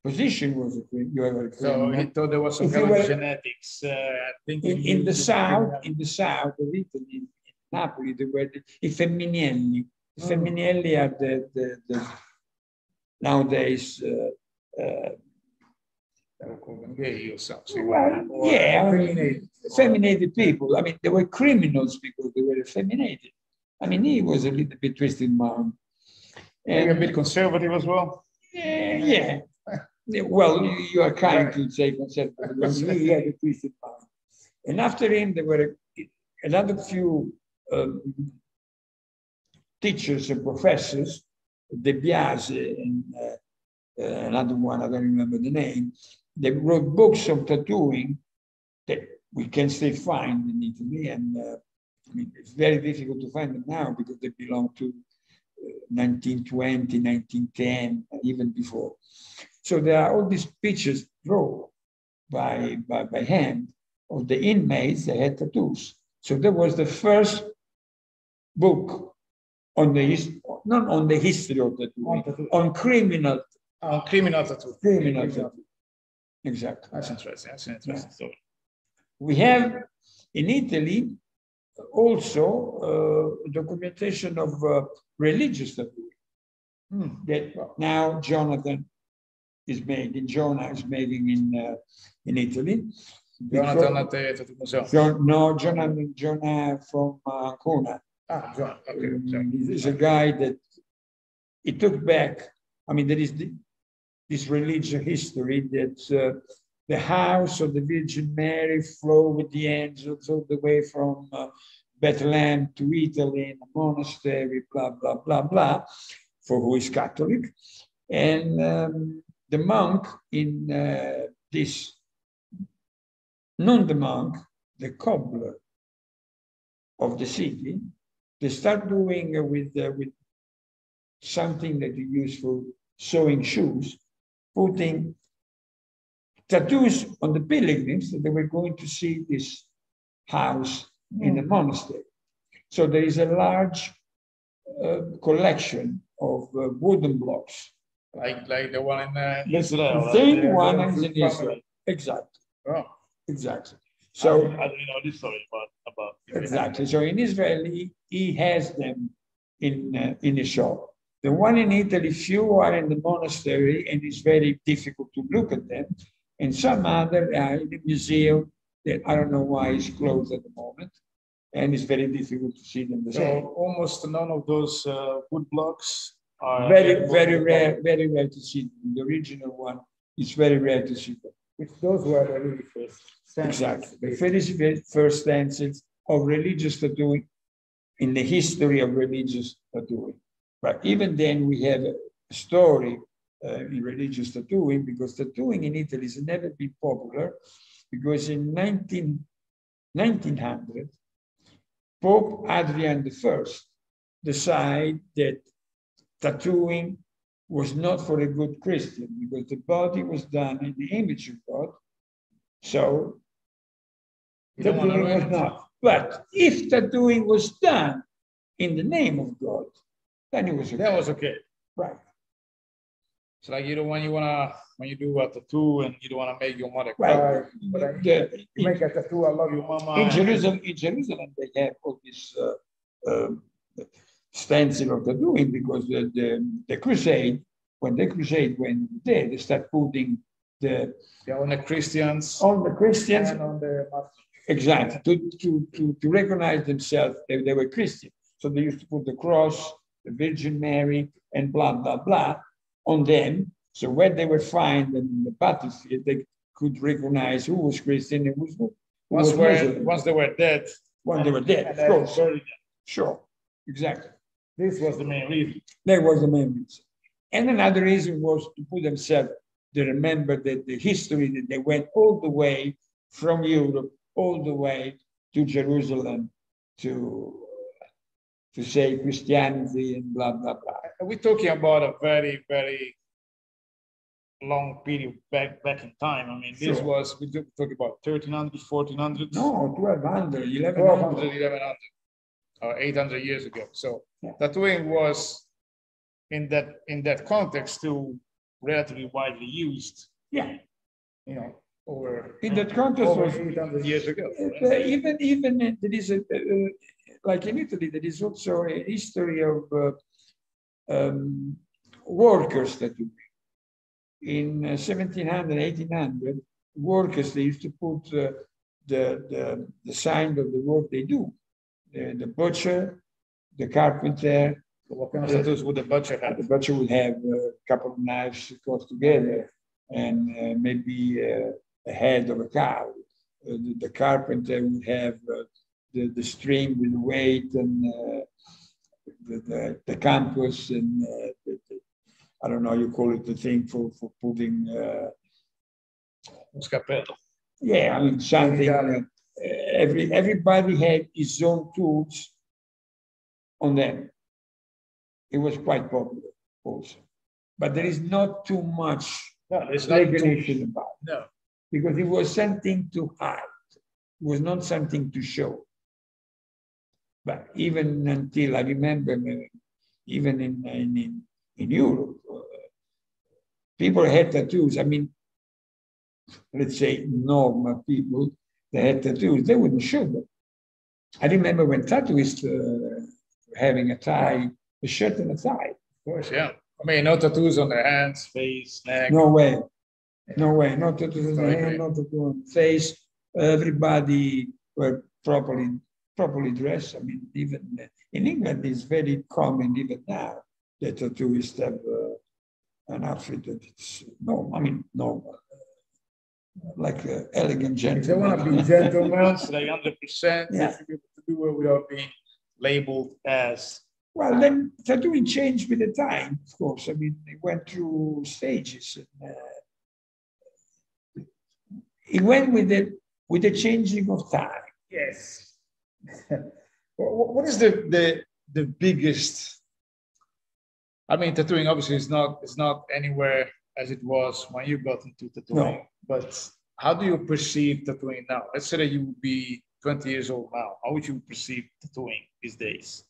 position was a you have a criminal. So he thought there was some kind of genetics. Uh, in, in the south, in the south of Italy, in Napoli, there were the, i femminelli. The oh. femminelli are the, the, the nowadays. Uh, uh, gay or something. Well, or yeah, effeminated. effeminated people. I mean, they were criminals because they were effeminated. I mean, he was a little bit twisted man. And, a bit conservative as well. Yeah, yeah. Well, you are kind to say conservative. he had a twisted mind. And after him, there were another few um, teachers and professors, De Biase and uh, uh, another one, I don't remember the name, they wrote books on tattooing that we can still find in Italy. And uh, I mean, it's very difficult to find them now because they belong to 1920, uh, 1910, even before. So there are all these pictures drawn by, by, by hand of the inmates that had tattoos. So that was the first book on the not on the history of tattooing, on, tattoo. on criminal on criminal tattoo. Criminal exactly. tattoo. Exactly. That's interesting. That's interesting yeah. story. We have in Italy also uh, documentation of uh, religious. Hmm. That now Jonathan is made in Jonah is making in uh, in Italy. Jonathan at the Tattoo Museum. John, no, Jonah, Jonah from Ancona. Ah, John. Okay. Um, he's a guy that he took back. I mean, there is the, this religious history that uh, the house of the Virgin Mary flow with the angels all the way from uh, Bethlehem to Italy in a monastery, blah, blah, blah, blah, for who is Catholic. And um, the monk in uh, this, not the monk, the cobbler of the city, they start doing uh, with, uh, with something that you use for sewing shoes, putting tattoos on the pilgrims that they were going to see this house mm. in the monastery. So there is a large uh, collection of uh, wooden blocks like like the one in uh, Israel. The same one is in Israel. Exactly. Oh. Exactly. So I don't know this story about about exactly. So in Israel, he, he has them in uh, in the shop. The one in Italy, few are in the monastery, and it's very difficult to look at them. And some other are in the museum that I don't know why is closed at the moment, and it's very difficult to see them. So almost none of those uh, wood blocks are very, very rare, very rare to see them. The original one is very rare to see them. Which those were the really first. stencils. Exactly. The very first stencils of religious tattooing in the history of religious tattooing. But even then, we have a story uh, Uh, in religious tattooing because tattooing in Italy has never been popular because in 19, 1900, Pope Adrian I decided that tattooing was not for a good Christian because the body was done in the image of God. So You tattooing was not. But if tattooing was done in the name of God, then it was okay. That was okay. right. So like you don't want you wanna when you do a tattoo and you don't wanna make your mother Right. cry. But I The- in, make a tattoo. I love you, mama. in Jerusalem, in Jerusalem, they have all this uh, um, stencil of tattooing because the, the, the crusade, when the crusade went there, they start putting the Yeah, on the Christians on the Christians and on the Exactly, to, to, to, to recognize themselves, they, they were Christian. So they used to put the cross, the Virgin Mary, and blah, blah, blah on them. So when they were found in the battlefield, they could recognize who was Christian and who was, who once was were once they were dead. when they were dead, of course. Sure, exactly. This was the main reason. That was the main reason. And another reason was to put themselves, to remember that the history that they went all the way from Europe, all the way to Jerusalem to, to say Christianity and blah, blah, blah. We're talking about a very, very long period back back in time. I mean, this Sure. was we talking about 1300, 1400, No, 1200, 1100. 1200, 1100, or 800 years ago. So Yeah. tattooing was in that in that context still relatively widely used. Yeah. You know, over In that context over was 800 years ago. Uh, even even uh, there is a uh, like in Italy there is also a history of uh, um, workers that do in uh, 1700 1800 workers they used to put uh, the, the the sign of the work they do the, the butcher the carpenter what kind of tattoos would the butcher have? the butcher would have a couple of knives close together and uh, maybe uh, a head of a cow. Uh, the, the carpenter would have uh, the, the string with the weight and uh, the, the, the compass and uh, the, the, I don't know, you call it the thing for, for putting, uh, Scapello. yeah, I mean, something. Uh, every, everybody had his own tools on them. It was quite popular also. But there is not too much No, there's not too, about it. no. because it was something to hide. It was not something to show. But even until I remember, even in in, in, Europe, uh, people had tattoos. I mean, let's say normal people they had tattoos, they wouldn't show them. I remember when tattooists uh, having a tie, a shirt and a tie. Of course, yeah. I mean, no tattoos on their hands, face, neck. No way. No way. No tattoos on the hand, great. not tattoo on the face. Everybody were properly properly dressed. I mean, even uh, in England, it's very common even now that tattooists have uh, an outfit that it's no, I mean, normal, uh, like uh, elegant If they want to be gentleman. gentlemen, so *laughs* they 100% Yeah. they should be able to do it without being labeled as. Well, then tattooing changed with the time, of course. I mean, it went through stages. And, uh, it went with the with the changing of time. Yes. What what is the, the, the biggest? I mean, tattooing obviously is not, is not anywhere as it was when you got into tattooing. No. But how do you perceive tattooing now? Let's say that you would be 20 years old now. How would you perceive tattooing these days?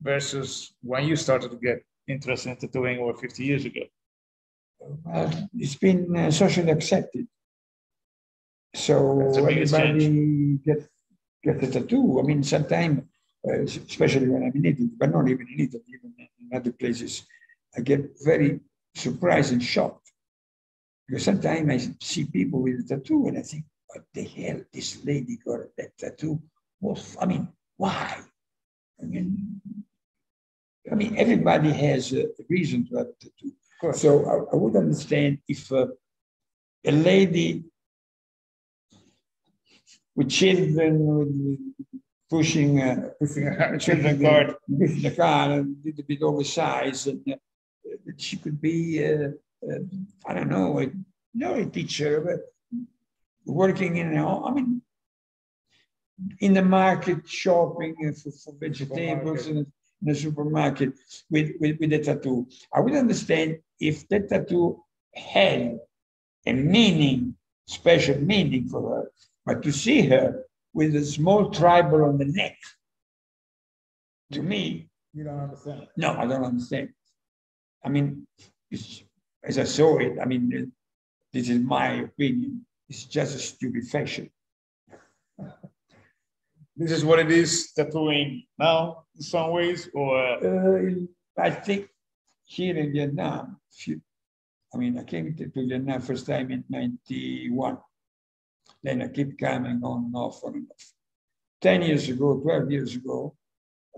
Versus when you started to get interested in tattooing over 50 years ago. Well, it's been uh, socially accepted. So That's the biggest everybody get a tattoo. I mean, sometimes, uh, especially when I'm in Italy, but not even in Italy, even in other places, I get very surprised and shocked because sometimes I see people with a tattoo and I think, what the hell, this lady got that tattoo? Was I mean, why? I mean, I mean, everybody has a reason to have a tattoo. So I, I would understand if uh, a lady with children with pushing uh, Pushing a *laughs* children card. pushing the car a little bit oversized, and uh, she could be uh, uh, I don't know, a, not a teacher, but working in a, I mean, in the market shopping for, for vegetables in, in the supermarket with, with, with a tattoo. I would understand if that tattoo had a meaning, special meaning for her, but to see her with a small tribal on the neck, to me, You don't understand. no, I don't understand. I mean, it's, as I saw it, I mean, uh, this is my opinion. It's just a stupid fashion. *laughs* This is what it is tattooing now in some ways, or Uh, I think here in Vietnam, I mean, I came to, to Vietnam first time in 91. Then I keep coming on and off on and off. 10 years ago, 12 years ago,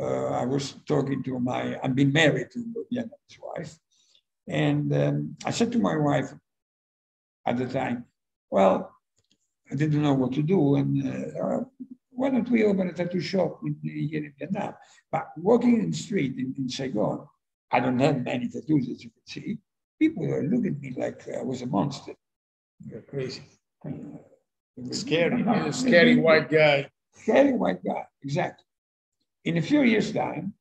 uh, I was talking to my, I've been married to a Vietnamese wife. And um, I said to my wife at the time, well, I didn't know what to do. And uh, why don't we open a tattoo shop in, here in Vietnam? But walking in the street in, in Saigon, I don't have many tattoos, as you can see. People are looking at me like I was a monster. you're crazy. Scary, a scary white guy. Scary white guy, exactly. In a few years' time,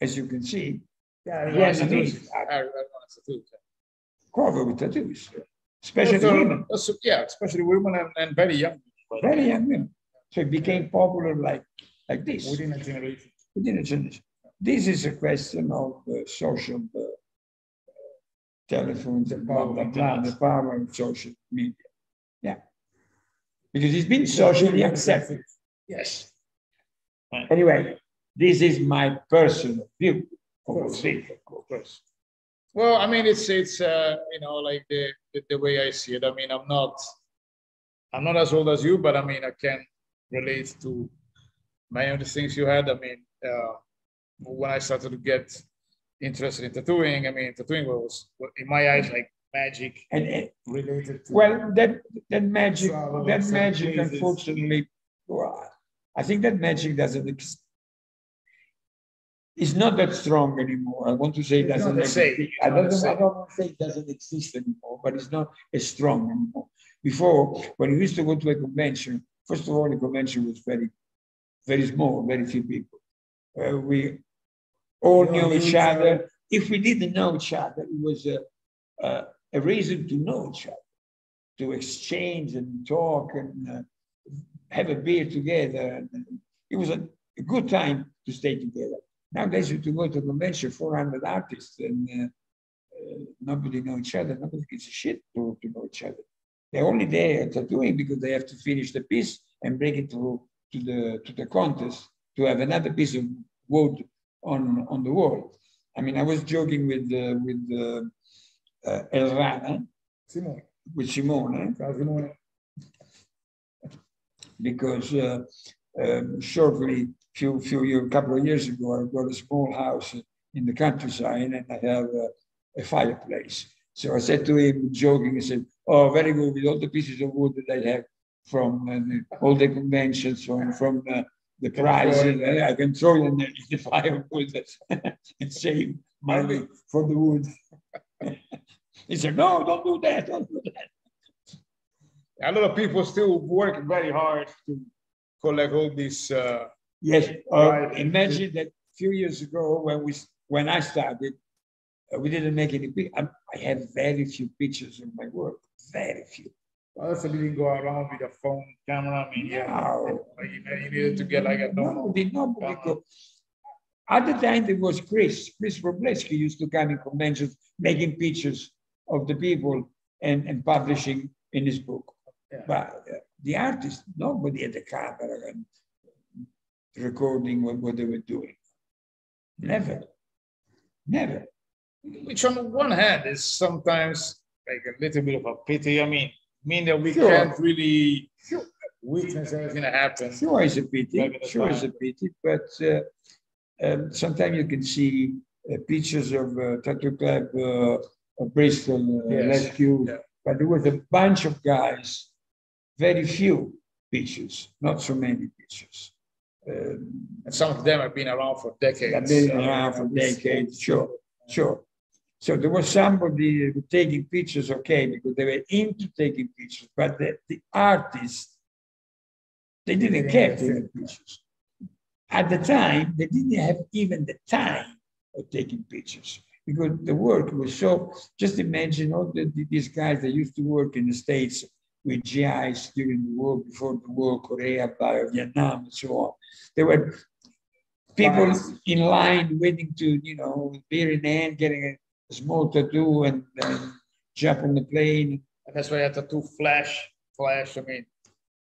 as you can see, Yeah, Yes, I it want is. tattoos. I- I want tattoos. covered with tattoos, especially Also, women, also, yeah, especially women and, and very young. people. very young women. So it became popular like, like this. Within a generation. within a generation. This is a question of uh, social uh, telephones and blah, blah, blah, the power of social media. Yeah. Because it's been socially accepted. Yes. Anyway, this is my personal view of course. things. Of course. Well, I mean, it's it's uh, you know like the, the the way I see it. I mean, I'm not I'm not as old as you, but I mean, I can relate to many of the things you had. I mean, uh, when I started to get interested in tattooing, I mean, tattooing was in my eyes like magic And, uh, related to well, that, that magic, that magic, places. unfortunately, well, I think that magic doesn't exist. It's not that strong anymore. I want to say it doesn't not the same. exist. It's I don't, I don't want to say it doesn't exist anymore, but it's not as strong anymore. Before, when we used to go to a convention, first of all, the convention was very, very small, very few people. Uh, we all You knew each each other. other. If we didn't know each other, it was a, a, a reason to know each other, to exchange and talk and uh, have a beer together. It was a, a good time to stay together. Nowadays, you to go to a convention, 400 artists, and uh, uh, nobody know each other. Nobody gives a shit to, to know each other. They're only there tattooing because they have to finish the piece and bring it to, to the to the contest to have another piece of wood on on the wall. I mean, I was joking with uh, with uh, El Rana, Simone. with Simone, Ciao, Simone. because uh, um, shortly, few few year, couple of years ago, I got a small house in the countryside and I have a, a fireplace. So I said to him, joking, I said, "Oh, very good with all the pieces of wood that I have from uh, all the conventions, from from uh, the I prizes, it? I can throw it in the, in *laughs* the firewood *laughs* and save money for the wood." *laughs* he said, "No, don't do that. Don't do that." A lot of people still work very hard to collect all these. Uh, Yes, uh, imagine that a few years ago when we, when I started, uh, we didn't make any, I, I have very few pictures in my work, very few. also didn't go around with a phone camera. I mean, yeah, No. like, you, needed to get like a normal. Nobody, nobody camera. go. At the time, there was Chris, Chris Wroblewski used to come in conventions, making pictures of the people and, and publishing in his book. Yeah. But uh, the artists, nobody had the camera and recording what, what they were doing. Never. Never. Which on one hand is sometimes like a little bit of a pity. I mean, mean that we Sure. can't really witness everything that happens. Sure, it's a pity. Back at the Sure, it's a pity. But uh, um, sometimes you can see uh, pictures of uh, Tattoo Club uh, of Bristol uh, Yes. Rescue. Yeah. But there was a bunch of guys, very few pictures, not so many pictures. Um, And some of them have been around for decades. They've been around for decades, sure, sure. So there was somebody taking pictures, okay, because they were into taking pictures, but the, the artists, they didn't care taking pictures. At the time, they didn't have even the time of taking pictures because the work was so. Just imagine all the, these guys that used to work in the States with GIs during the war, before the war, Korea, Vietnam, and so on. There were people in line waiting to, you know, beer in hand, getting a small tattoo and then jump on the plane. And that's why I had to do flash, flash. I mean,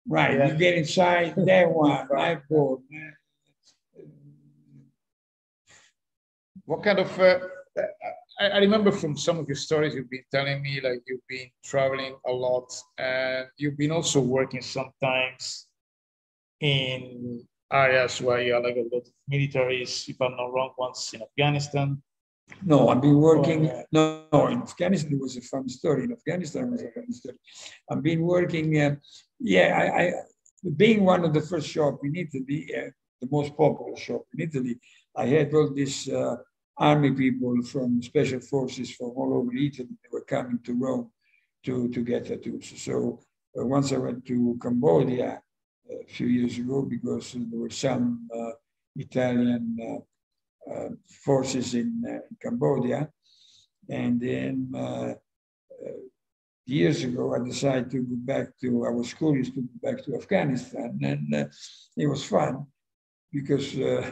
Right, Yeah. you get inside, that *laughs* one, my board. What kind of, uh, I, I remember from some of your stories you've been telling me, like you've been traveling a lot and you've been also working sometimes in areas where you are like a lot of militaries, if I'm not wrong, once in Afghanistan. No, I've been working, Oh, no, no, in Afghanistan, it was a fun story. In Afghanistan, it was a fun story. I've been working, uh, yeah, I, I, being one of the first shop in Italy, uh, the most popular shop in Italy, I had all these uh, army people from special forces from all over Italy. Were coming to Rome to, to get tattoos. So uh, once I went to Cambodia a few years ago because there were some uh, Italian uh, uh, forces in, uh, in Cambodia. And then uh, uh, years ago, I decided to go back to, I was curious to go back to Afghanistan. And uh, it was fun because uh,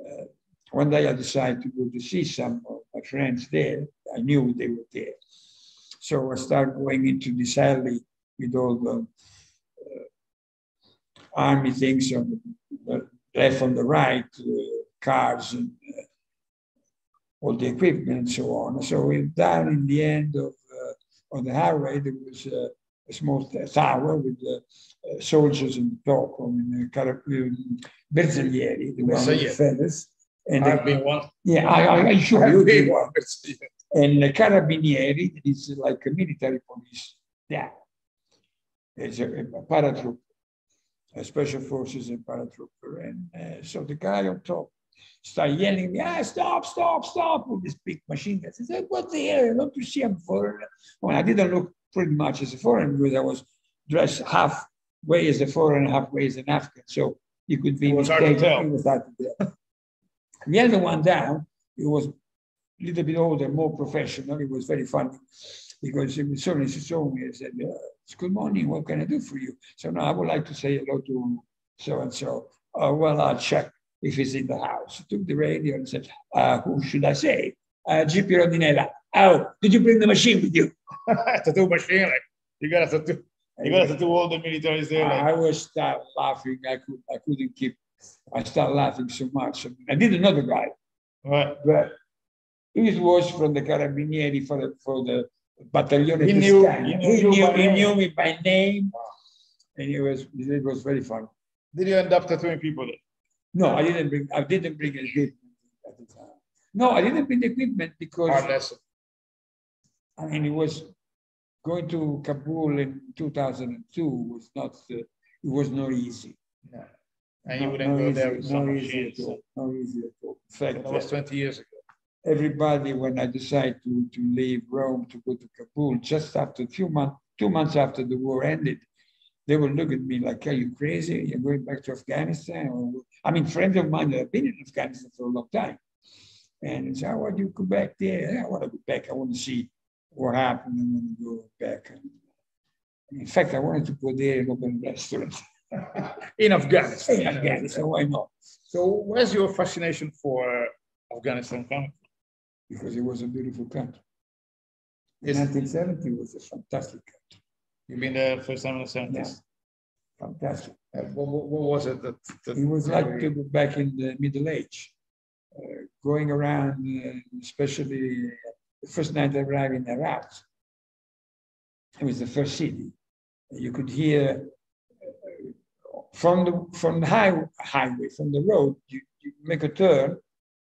uh, one day I decided to go to see some of my friends there. I knew they were there. So I started going into this alley with all the uh, army things on the left and the right, uh, cars and uh, all the equipment and so on. So we down in the end of uh, on the highway there was a small tower with uh, uh, soldiers in the top, I mean, uh, bersaglieri, the one with the feathers. And I've the, been one. yeah, I, I, I'm sure I've you been did one. one. And the carabinieri is like a military police. Yeah. It's a, a paratrooper, a special forces and paratrooper. And uh, so the guy on top started yelling me, ah, stop, stop, stop, with this big machine gun. I said, what the hell? Don't you see I'm foreigner? Well, I didn't look pretty much as a foreigner because I was dressed halfway as a foreigner, halfway as an African. So you could be It was hard to mistaken. tell. It was hard to tell. The other one down, it was a little bit older, more professional. It was very funny because he was suddenly she saw me and said, uh, good morning, what can I do for you? So now I would like to say hello to so and so. Well, I'll check if he's in the house. I took the radio and said, uh, who should I say? Uh, Gippi Rondinella. Oh, did you bring the machine with you? *laughs* tattoo machine, like you got to tattoo, you got to tattoo all the militaries there. I was start laughing. I could I couldn't keep. I started laughing so much. I, didn't know the guy. right. but he was from the Carabinieri for the, for the Battaglione He knew- he knew He knew, he knew me by name, and it was it was very fun. Did you end up tattooing people there? No, I didn't bring I didn't bring equipment at the time. No, I didn't bring equipment because Hard lesson. I mean it was going to Kabul in 2002 was not uh, it was not easy. No. And you wouldn't go there with some machines. at all. No easy at all. In fact, That was uh, 20 years ago. everybody when I decided to, to leave Rome to go to Kabul, just after a few months, two months after the war ended, they would look at me like, are you crazy? You're going back to Afghanistan? Or, I mean, friends of mine that have been in Afghanistan for a long time. And it's, how would you go back there? I want to go back. I want to see what happened. I want to go back. And in fact, I wanted to go there and open a restaurant *laughs* In Afghanistan. in Afghanistan. Why not? So where's your fascination for Afghanistan coming from? Because it was a beautiful country. Yes. 1970 was a fantastic country. You've been there first time in the 70s. fantastic. Uh, what, what, what was it that, that It was like to go back in the Middle Age, uh, going around, uh, especially the first night I arrived in Herat. It was the first city. You could hear uh, from the from the high, highway, from the road, you, you make a turn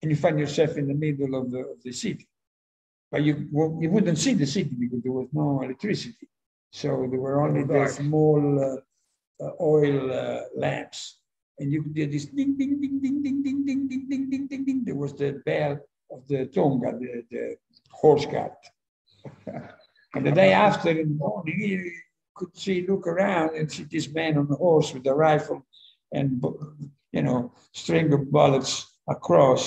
and you find yourself in the middle of the, of the city. But you, well, you wouldn't see the city because there was no electricity. So there were only the small uh, uh, oil uh, lamps. And you could hear this ding, ding, ding, ding, ding, ding, ding, ding, ding, ding, ding, ding. There was the bell of the tonga, the, the horse cart. and the day after in the morning, could see, look around and see this man on the horse with a rifle and, you know, string of bullets across,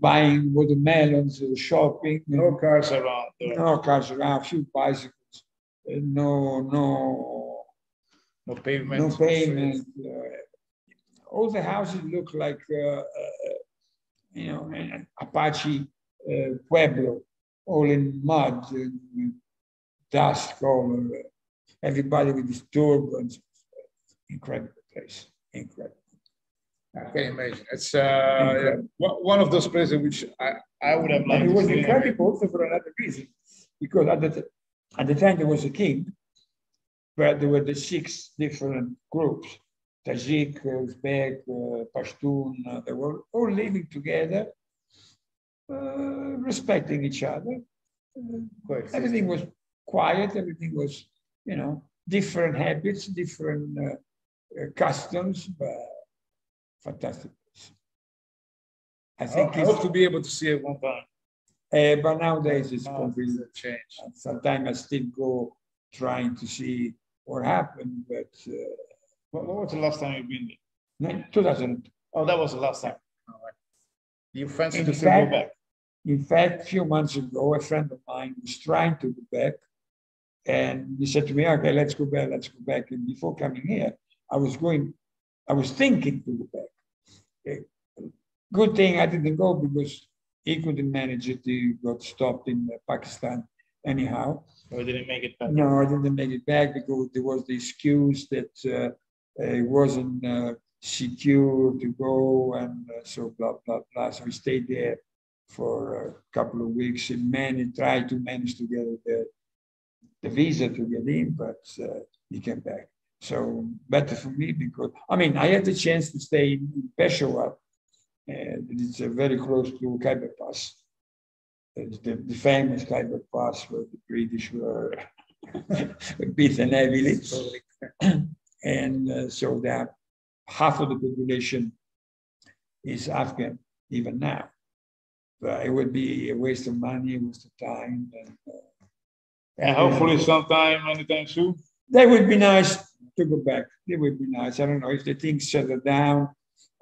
buying watermelons, uh, shopping. no cars around? no cars around, A few bicycles, uh, no, no, no pavement? no pavement. uh, All the houses look like, uh, uh, you know, an Apache uh, Pueblo, all in mud, and dust color. Everybody with these turbans. Incredible place, incredible. I can imagine. It's uh, yeah, one of those places which I, I would have And liked it was incredible also for another reason, because at the, at the time there was a king, but there were the six different groups, Tajik, Uzbek, uh, Pashtun, uh, they were all living together, uh, respecting each other. Uh, everything was quiet, everything was, you know, different habits, different uh, uh, customs, but fantastic. I I think I it's, hope to be able to see it one time. uh, but nowadays it's completely a. Sometimes I still go trying to see what happened, but uh, What, what was the last time you've been there? 2000. Oh, that was the last time. You fancy In to still fact- go back? In fact, a few months ago, a friend of mine was trying to go back, and he said to me, "Okay, let's go back, let's go back." And before coming here, I was going, I was thinking to go back. Good thing I didn't go because he couldn't manage it. He got stopped in uh, Pakistan anyhow. Or didn't make it back? No, I didn't make it back because there was the excuse that uh, it wasn't uh, secure to go, and uh, so blah blah blah. So we stayed there for a couple of weeks and managed, tried to manage to get the, the visa to get in, but uh, he came back. So better for me because I mean I had the chance to stay in Peshawar, and it's uh, very close to Khyber Pass. The, the famous Khyber Pass where the British were *laughs* beaten heavily. and uh, so that half of the population is Afghan even now. But it would be a waste of money, a waste of time. And, uh, And hopefully sometime, anytime soon. that would be nice to go back. It would be nice. I don't know if the things settle down.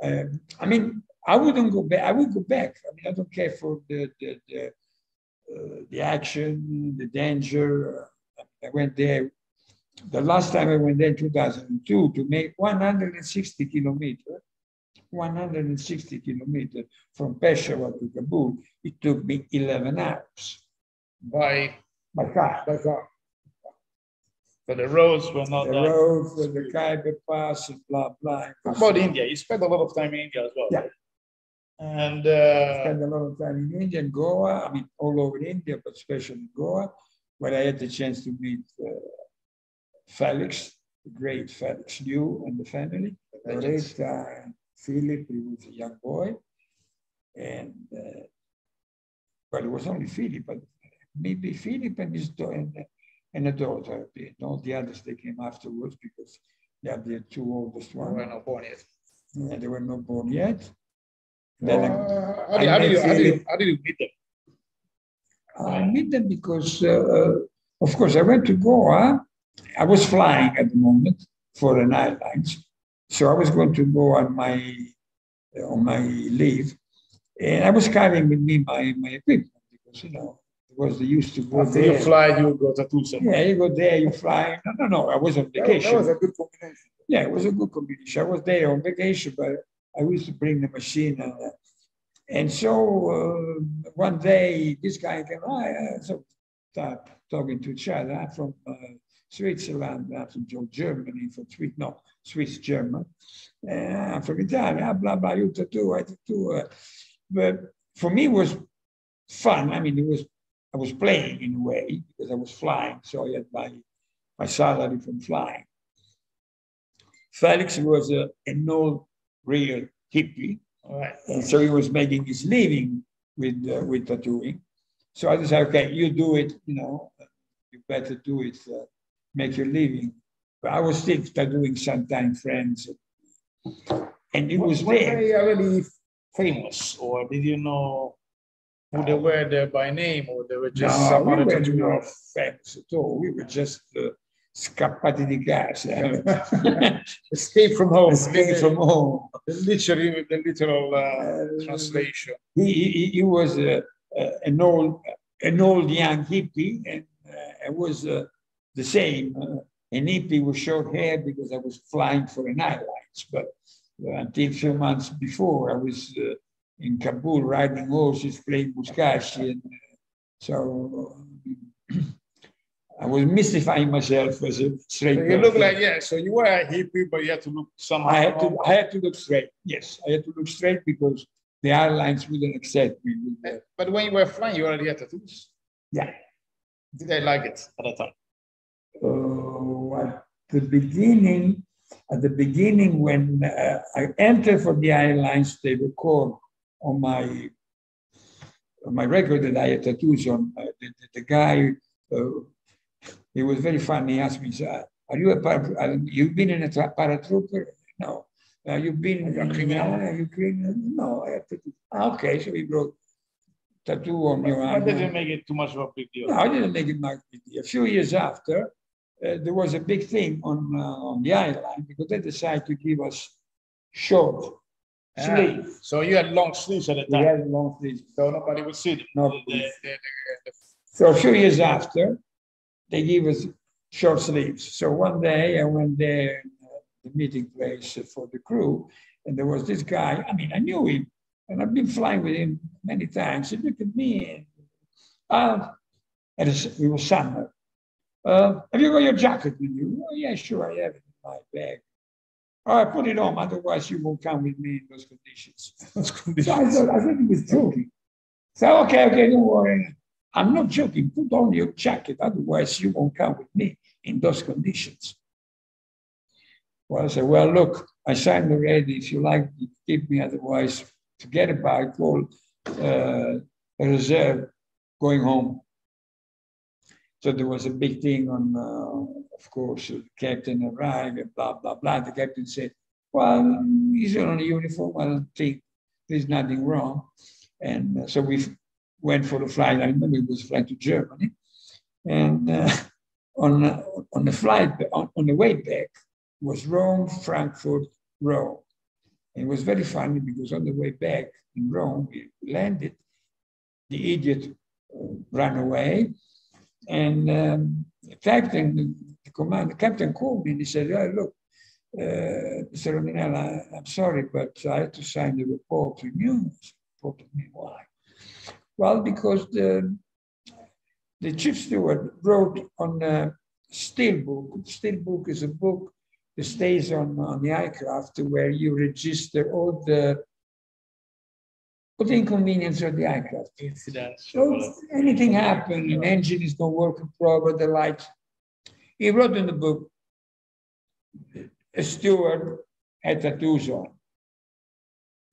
Uh, I mean, I wouldn't go back. I would go back. I mean, I don't care for the the the, uh, the action, the danger. I went there. The last time I went there in 2002 to make 160 kilometers, 160 kilometers from Peshawar to Kabul. It took me 11 hours By, by car. by car. But the roads were not The that. roads, and the Khyber Pass, and blah blah. How About India, you spent a lot of time in India as well. Yeah. right? And uh, spent a lot of time in India and Goa. I mean, all over India, but especially in Goa, where I had the chance to meet uh, Felix, the great Felix Leu and the family. Loretta and Philip, he was a young boy. And, uh, but it was only Philip, but maybe Philip and his daughter and, and a daughter. And all the others, they came afterwards because they are the two oldest We were ones. not born yet. And they were not born yet. Then I- Uh, how, did, how, I did you, how, did you, how did you meet them? I meet them because, uh, of course, I went to Goa. I was flying at the moment for an airlines, so I was going to go on my on my leave, and I was carrying with me my my equipment because you know it was the used to go After you fly, you go to Tucson. Yeah, you go there, you fly. No, no, no. I was on That, that was a good combination. Yeah, it was a good combination. I was there on vacation, but I used to bring the machine. And, uh, and so uh, one day, this guy came, I uh, so start talking to each other. I'm from uh, Switzerland, I'm from Germany, from Swiss, no, Swiss German. Uh, I'm from Italy, blah, blah, blah, you tattoo, I tattoo. Uh, but for me, it was fun. I mean, it was, I was playing in a way because I was flying. So I had my, my salary from flying. Felix was a, an old real hippie. Right. And so he was making his living with, uh, with tattooing. So I decided, okay, you do it, you know, you better do it, uh, make your living. But I was still tattooing sometimes friends. And it was were there. they already famous, or did you know who they were there by name, or they were just no, we were tattoo not artist? at all. We were just uh, scappati di casa. *laughs* *laughs* Escape from home. Escape from home. The literal, the literal uh, translation. he, he, he was uh, uh, an old an old young hippie and uh, I was uh, the same uh, an hippie with short hair because I was flying for an airlines but uh, until a few months before I was uh, in Kabul riding horses playing buzkashi and so *clears throat* I was mystifying myself as a straight So you look like yeah. So you were a hippie, but you had to look somehow. I had to I had to look straight yes I had to look straight because the airlines wouldn't accept me But when you were flying, you already had tattoos. yeah Did I like it at that time? Oh, at the beginning, at the beginning when uh, I entered for the airlines, they record on my on my record that I had tattoos on. Uh, the, the, the guy, uh, he was very funny. He asked me, "Are you a para, you've been in a tra- paratrooper?" No. Uh, you've been Are you a criminal? Yeah, you criminal? No, I have tattoos. Ah, okay, so he wrote tattoo on your I arm. didn't make it too much of a big deal. No, I didn't make it much big deal. A few years after, uh, there was a big thing on uh, on the island because they decided to give us short sleeves. So you had long sleeves at the We time, had long sleeves. so nobody would see them. No. The- the- the- So a few years after, they gave us short sleeves. So one day I went there, in, uh, the meeting place for the crew, and there was this guy. I mean, I knew him, and I've been flying with him many times. He looked at me, and uh, and it was summer. Uh, have you got your jacket with you? Oh, yeah, sure, I have it in my bag. All right, put it on, otherwise you won't come with me in those conditions. *laughs* those So I conditions. thought, I thought he was joking. So, okay, okay, don't worry. I'm not joking. Put on your jacket, otherwise you won't come with me in those conditions. Well, I said, well, look, I signed already. If you like, you keep me. Otherwise, forget about it. Call uh, a reserve going home. So there was a big thing on, uh, of course, the captain arrived and blah, blah, blah. The captain said, well, he's on a uniform. I don't think there's nothing wrong. And uh, so we went for the flight. I remember it was a flight to Germany. And uh, on, uh, on the flight, on, on the way back, was Rome, Frankfurt, Rome. And it was very funny because on the way back in Rome, we landed, the idiot uh, ran away. And um, captain, the, commander, captain called me and he said, "Oh, look, uh, Mr. I'm sorry, but I had to sign the report to you. Report me, why? Well, because the, the chief steward wrote on a steel book. Steel book is a book that stays on, on the aircraft where you register all the, the inconvenience of the aircraft. Incidents. So anything happened, an engine is not working proper, the lights. He wrote in the book, a steward had tattoos on.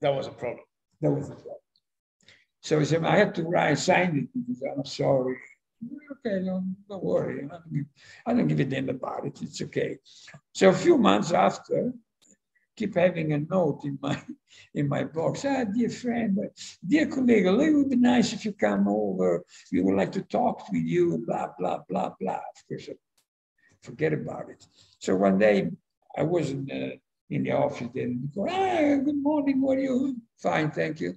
That was a problem. That was a problem. So he said, I had to write, sign it because I'm sorry. Okay, don't, don't worry. I don't, give, I don't give a damn about it. It's okay. So a few months after, keep having a note in my *laughs* in my box. Ah, dear friend, dear colleague, it would be nice if you come over. We would like to talk with you. Blah blah blah blah. Of course, forget about it. So one day I was in the, in the office there. And go, ah, good morning. What are you? Fine, thank you.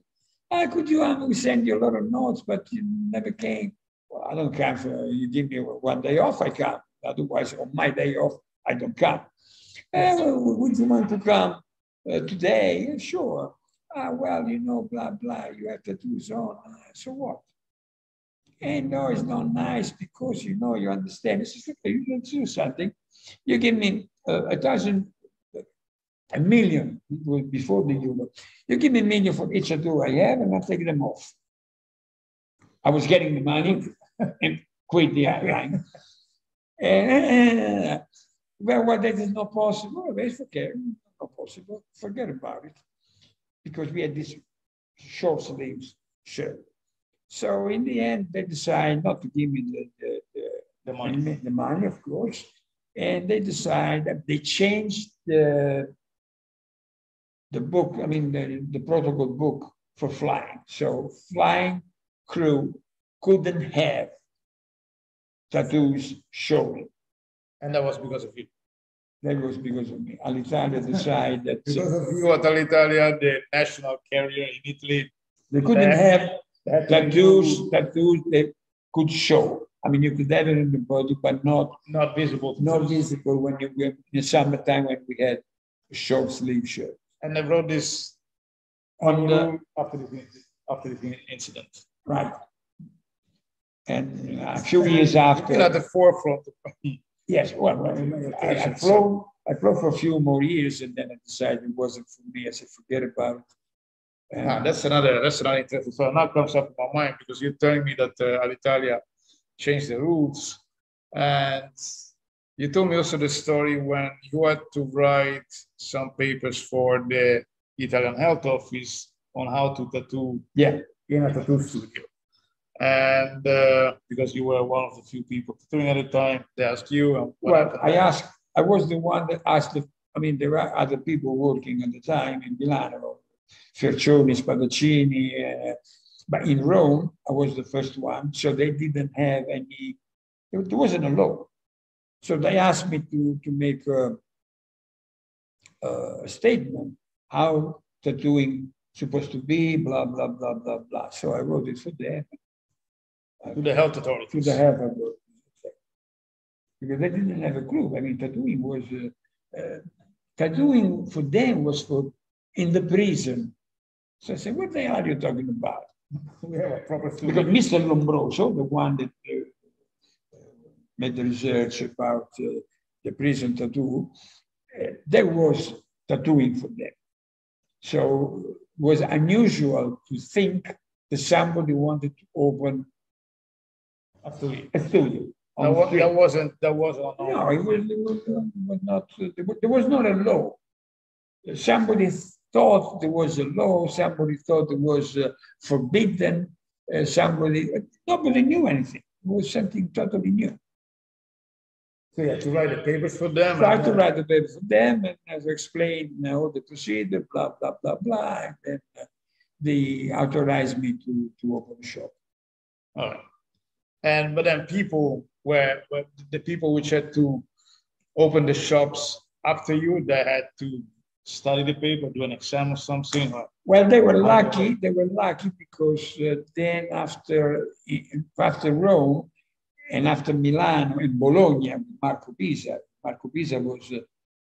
Ah, could you? Um, send you a lot of notes, but you never came. Well, I don't come. For, you give me one day off, I come. Otherwise, on my day off, I don't come. Eh, would you want to come uh, today? Sure. Ah, well, you know, blah, blah, you have tattoos on. Uh, so what? And no, it's not nice because you know you understand. It's just okay, you can do something. You give me uh, a thousand, a million before the euro. You give me a million for each tattoo I have, and I'll take them off. I was getting the money *laughs* and quit the airline. *laughs* and, well, well, that is not possible. It's okay, not possible. Forget about it, because we had this short sleeves shirt. So in the end, they decide not to give me the, the, the, the money. the money, of course, and they decide that they changed the the book. I mean, the, the protocol book for flying. So flying crew couldn't have tattoos showing. And that was because of you. That was because of me. Alitalia decided that *laughs* because of you at Alitalia, the national carrier in Italy. They couldn't have tattoos, tattoos that could show. I mean, you could have it in the body, but not not visible. Not visible when you were in the summertime when we had a short sleeve shirt. And I wrote this on the after the after the incident. Right. And a few years after. at the forefront. *laughs* yes, well, I, I, flew, I flew for a few more years and then I decided it wasn't for me. I said, forget about it. Ah, that's another that's another interesting. So now comes up in my mind because you're telling me that uh, Alitalia changed the rules, and you told me also the story when you had to write some papers for the Italian Health Office on how to tattoo yeah. in a tattoo studio. And uh, because you were one of the few people tattooing at the time, they asked you. well, I asked. I was the one that asked. The, I mean, there were other people working at the time in Milano, Fercioni, Spadaccini, uh, but in Rome, I was the first one. So they didn't have any. There wasn't a law. So they asked me to to make a, a statement how tattooing supposed to be, blah blah blah blah blah. So I wrote it for them to the health authorities. To the health authorities. Because they didn't have a clue. I mean, tattooing was, uh, uh, tattooing for them was for in the prison. So I said, what the hell are you talking about? we have a proper Because Mr. Lombroso, the one that uh, made the research about uh, the prison tattoo, uh, there was tattooing for them. So it was unusual to think that somebody wanted to open affiliate. affiliate. That, was, that wasn't that wasn't no, it was, it was, was not there was not a law. Somebody thought there was a law. Somebody thought it was uh, forbidden. Uh, somebody nobody knew anything. It was something totally new. So you had to write the papers for them. Try to write the papers for them, and as I explained, you know, the procedure, blah blah blah blah, and then uh, they authorized me to to open a shop. All right and but then people were, were the people which had to open the shops after you they had to study the paper do an exam or something or well they were lucky they were lucky because uh, then after after rome and after milan and bologna marco pisa marco pisa was uh,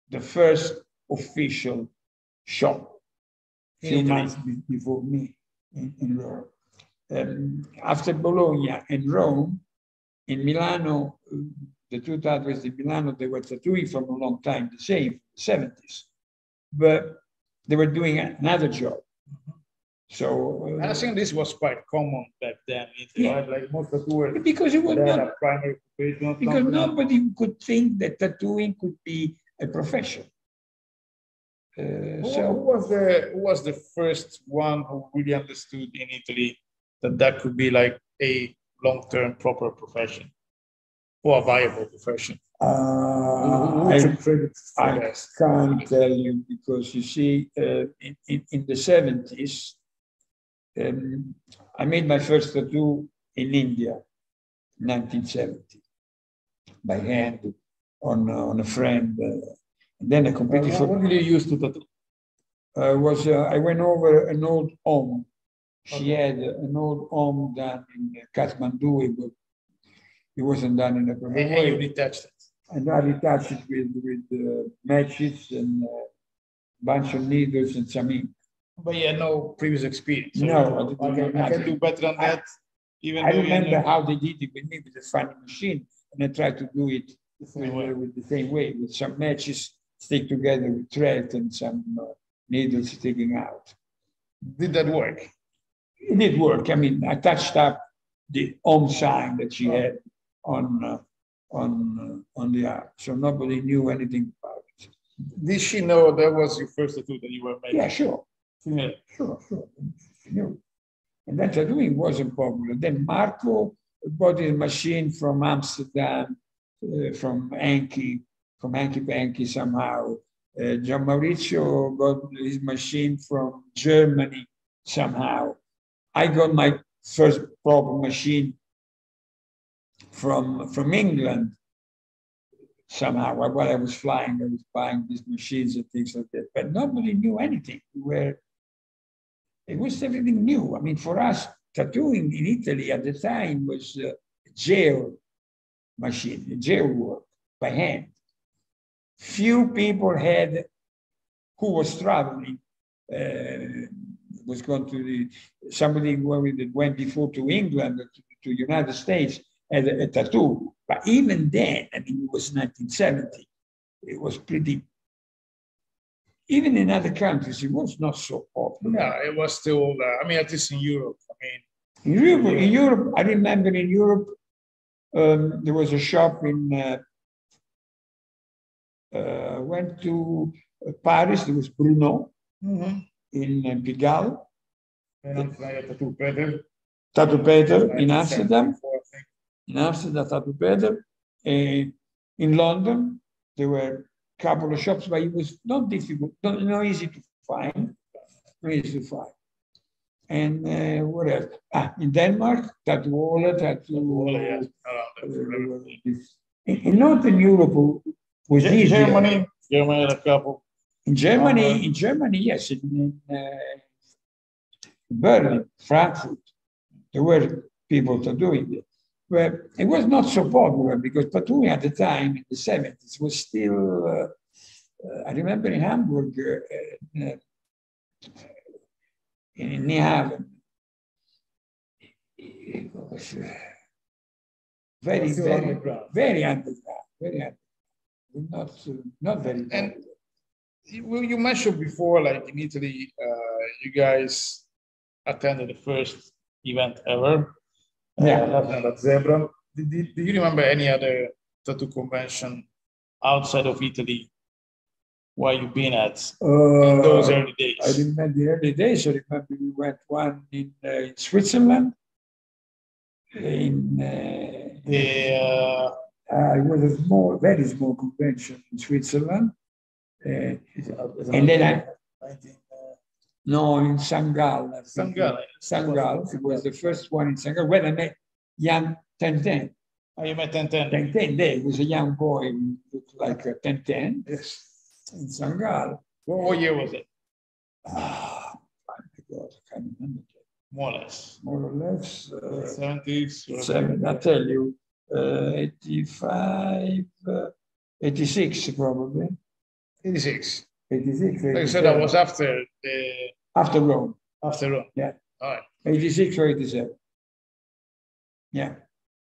the first official shop few months before me in, in rome um, after Bologna and Rome, in Milano, the two towers in Milano, they were tattooing for a long time, the same, 70s. But they were doing another job. So uh, I think this was quite common back then. Yeah. Right? Like most tattooers, because it was not primary Because something. nobody could think that tattooing could be a profession. Uh, who, so who was the who was the first one who really understood in Italy that that could be like a long-term proper profession or a viable profession? Uh, I, I can't tell you because you see, uh, in, in, in, the 70s, um, I made my first tattoo in India, 1970, by hand on, uh, on a friend. Uh, and then I completely. Uh, what did you use to tattoo? Uh, was uh, I went over an old home she had an old home done in Kathmandu, but it wasn't done in a proper way. And you detached it. And I detached it with, with uh, matches and a uh, bunch of needles and some ink. But you had no previous experience. So no, I, I, can, I can do better than that. Even I remember how they did it with me with the funny machine, and I tried to do it with, with, the same way, with some matches stick together with thread and some uh, needles sticking out. Did that work? It did work. I mean, I touched up the home sign that she had on uh, on uh, on the arm, so nobody knew anything about it. Did she know that was your first tattoo that you were making? Yeah, sure. Yeah. Sure, sure. She knew. And that tattooing wasn't popular. Then Marco bought his machine from Amsterdam, uh, from Anki, from Hanky Panky somehow. Uh, Gian Maurizio got his machine from Germany somehow. I got my first proper machine from, from England somehow. While I was flying, I was buying these machines and things like that. But nobody knew anything. Where it was everything new. I mean, for us, tattooing in Italy at the time was uh, gel machine, jail work by hand few people had who was traveling uh, was going to the somebody that went before to England to, to United States had a, a, tattoo. But even then, I mean, it was 1970. It was pretty. Even in other countries, it was not so popular. No, it was still. Uh, I mean, at least in Europe. I mean, in Europe, in Europe, I remember in Europe, um, there was a shop in uh, uh, went to uh, Paris, there was Bruno mm-hmm. In uh, Pigalle. Tattoo Peter. Tattoo Peter in Amsterdam. In Amsterdam, Tattoo Peter. Uh, in London, there were a couple of shops, but it was not difficult, not, not easy to find. Not easy to find. And uh, what else? Ah, in Denmark, Tattoo Wallet, Tattoo. Wallet, uh, in, in Northern Europe, was G- easier. Germany, Germany had a couple. In Germany, uh, in Germany, yes, in, in uh, Berlin, Frankfurt, there were people that doing it. But it was not so popular because tattooing at the time in the 70s was still, uh, uh, I remember in Hamburg, uh, uh, in Niehaven, it was very, very, very underground, very underground not not very. And well, you mentioned before, like in Italy, uh, you guys attended the first event ever. Yeah, uh, at Zebra. Do, do, do, you remember any other tattoo convention outside of Italy where you've been at uh, in those early days? I remember the early days. I remember we went one in, uh, in Switzerland. In uh, the uh, uh, it was a small, very small convention in Switzerland. Uh, and then I, no, in Sangal. Sangal. Sangal. It was the first one in Sangal where I met young Tintin. Oh, you met Tintin? Tintin there. He was a young boy, looked like a Tintin. Yes. In Sangal. What, what year was it? Ah, oh, my God, I can't remember. More or less. More or less. Uh, 70s. Seven, I tell you. Uh, 85, uh, 86 probably. 86. 86. Like I said, that was after the. After Rome. After Rome. Yeah. All right. 86 or 87. Yeah.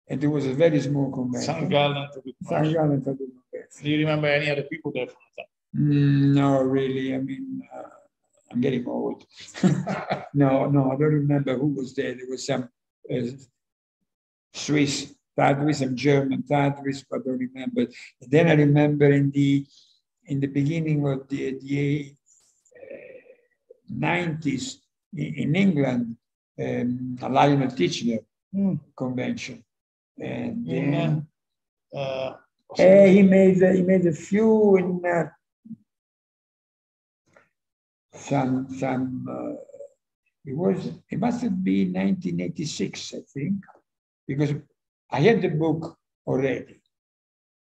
And it was a very small convention. San Gallen. San Gallen. Do you remember any other people there from the time? Mm, no, really. I mean, uh, I'm getting old. *laughs* no, no, I don't remember who was there. There was some uh, Swiss tattooist and German tattooist, but I don't remember. And then I remember in the in the beginning of the, the uh, 90s in, in England, um, a Lionel Titchener mm. convention. And then uh, uh, he made he made a few in uh, some some uh, it was it must have been 1986 I think because I had the book already.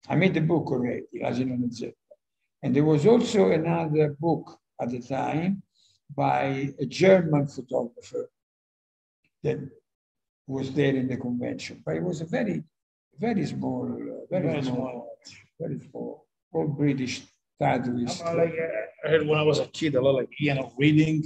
I made the book already, as in. And there was also another book at the time by a German photographer that was there in the convention. But it was a very, very small, uh, very, very small, small, very small, all British tattooist. Like, uh, I heard when I was a kid, a lot like Ian of Reading.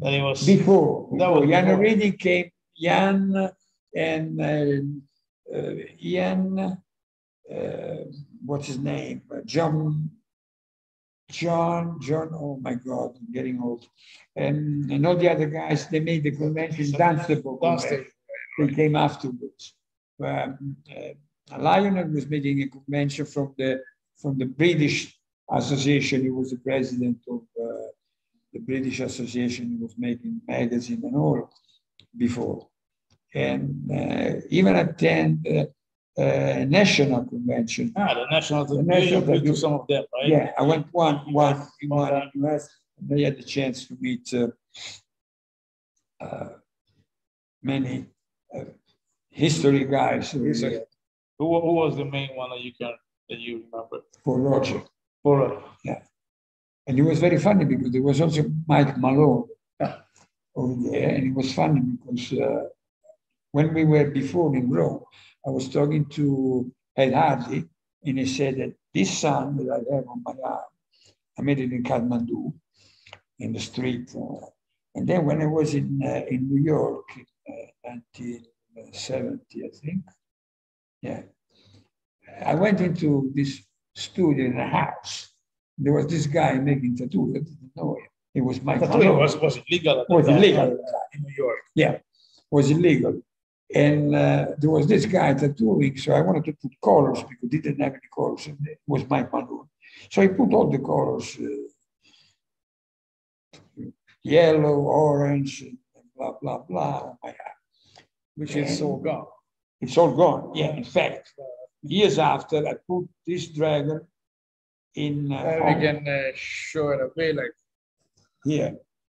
That it was before. That was Ian Reading came. Ian and uh, uh, Ian, uh, what's his name? Uh, John, John, John, oh my God, I'm getting old. And, and all the other guys, they made the convention, Dunstable. Dunstable. They came afterwards. Um, uh, Lionel was making a convention from the from the British Association. He was the president of uh, the British Association. He was making magazine and all before, and uh, even attend uh, uh, national convention. Ah, the national The national- you do some of them, right? Yeah, I went one one in one in US, and I had the chance to meet uh, uh, many uh, history guys History. Who, who was the main one that you can that you remember? for Roger. For Roger. yeah And it was very funny because there was also Mike Malone over there. And it was funny because uh, when we were before in Rome, I was talking to Ed Hardy, and he said that this sun that I have on my arm, I made it in Kathmandu, in the street. uh, and then when I was in, uh, in New York in uh, 1970, I think, yeah, I went into this studio in a house. There was this guy making tattoos. I didn't know him. It was my tattoo was was illegal at was illegal in New York. yeah, was illegal. And uh, there was this guy tattooing, so I wanted to put colors because he didn't have any colors, and it was Mike Malone. So I put all the colors, uh, yellow, orange, blah, blah, blah on my. Which is so gone. It's all gone. Yeah, in fact, years after, I put this dragon in uh, And we can uh, show it a bit like, here.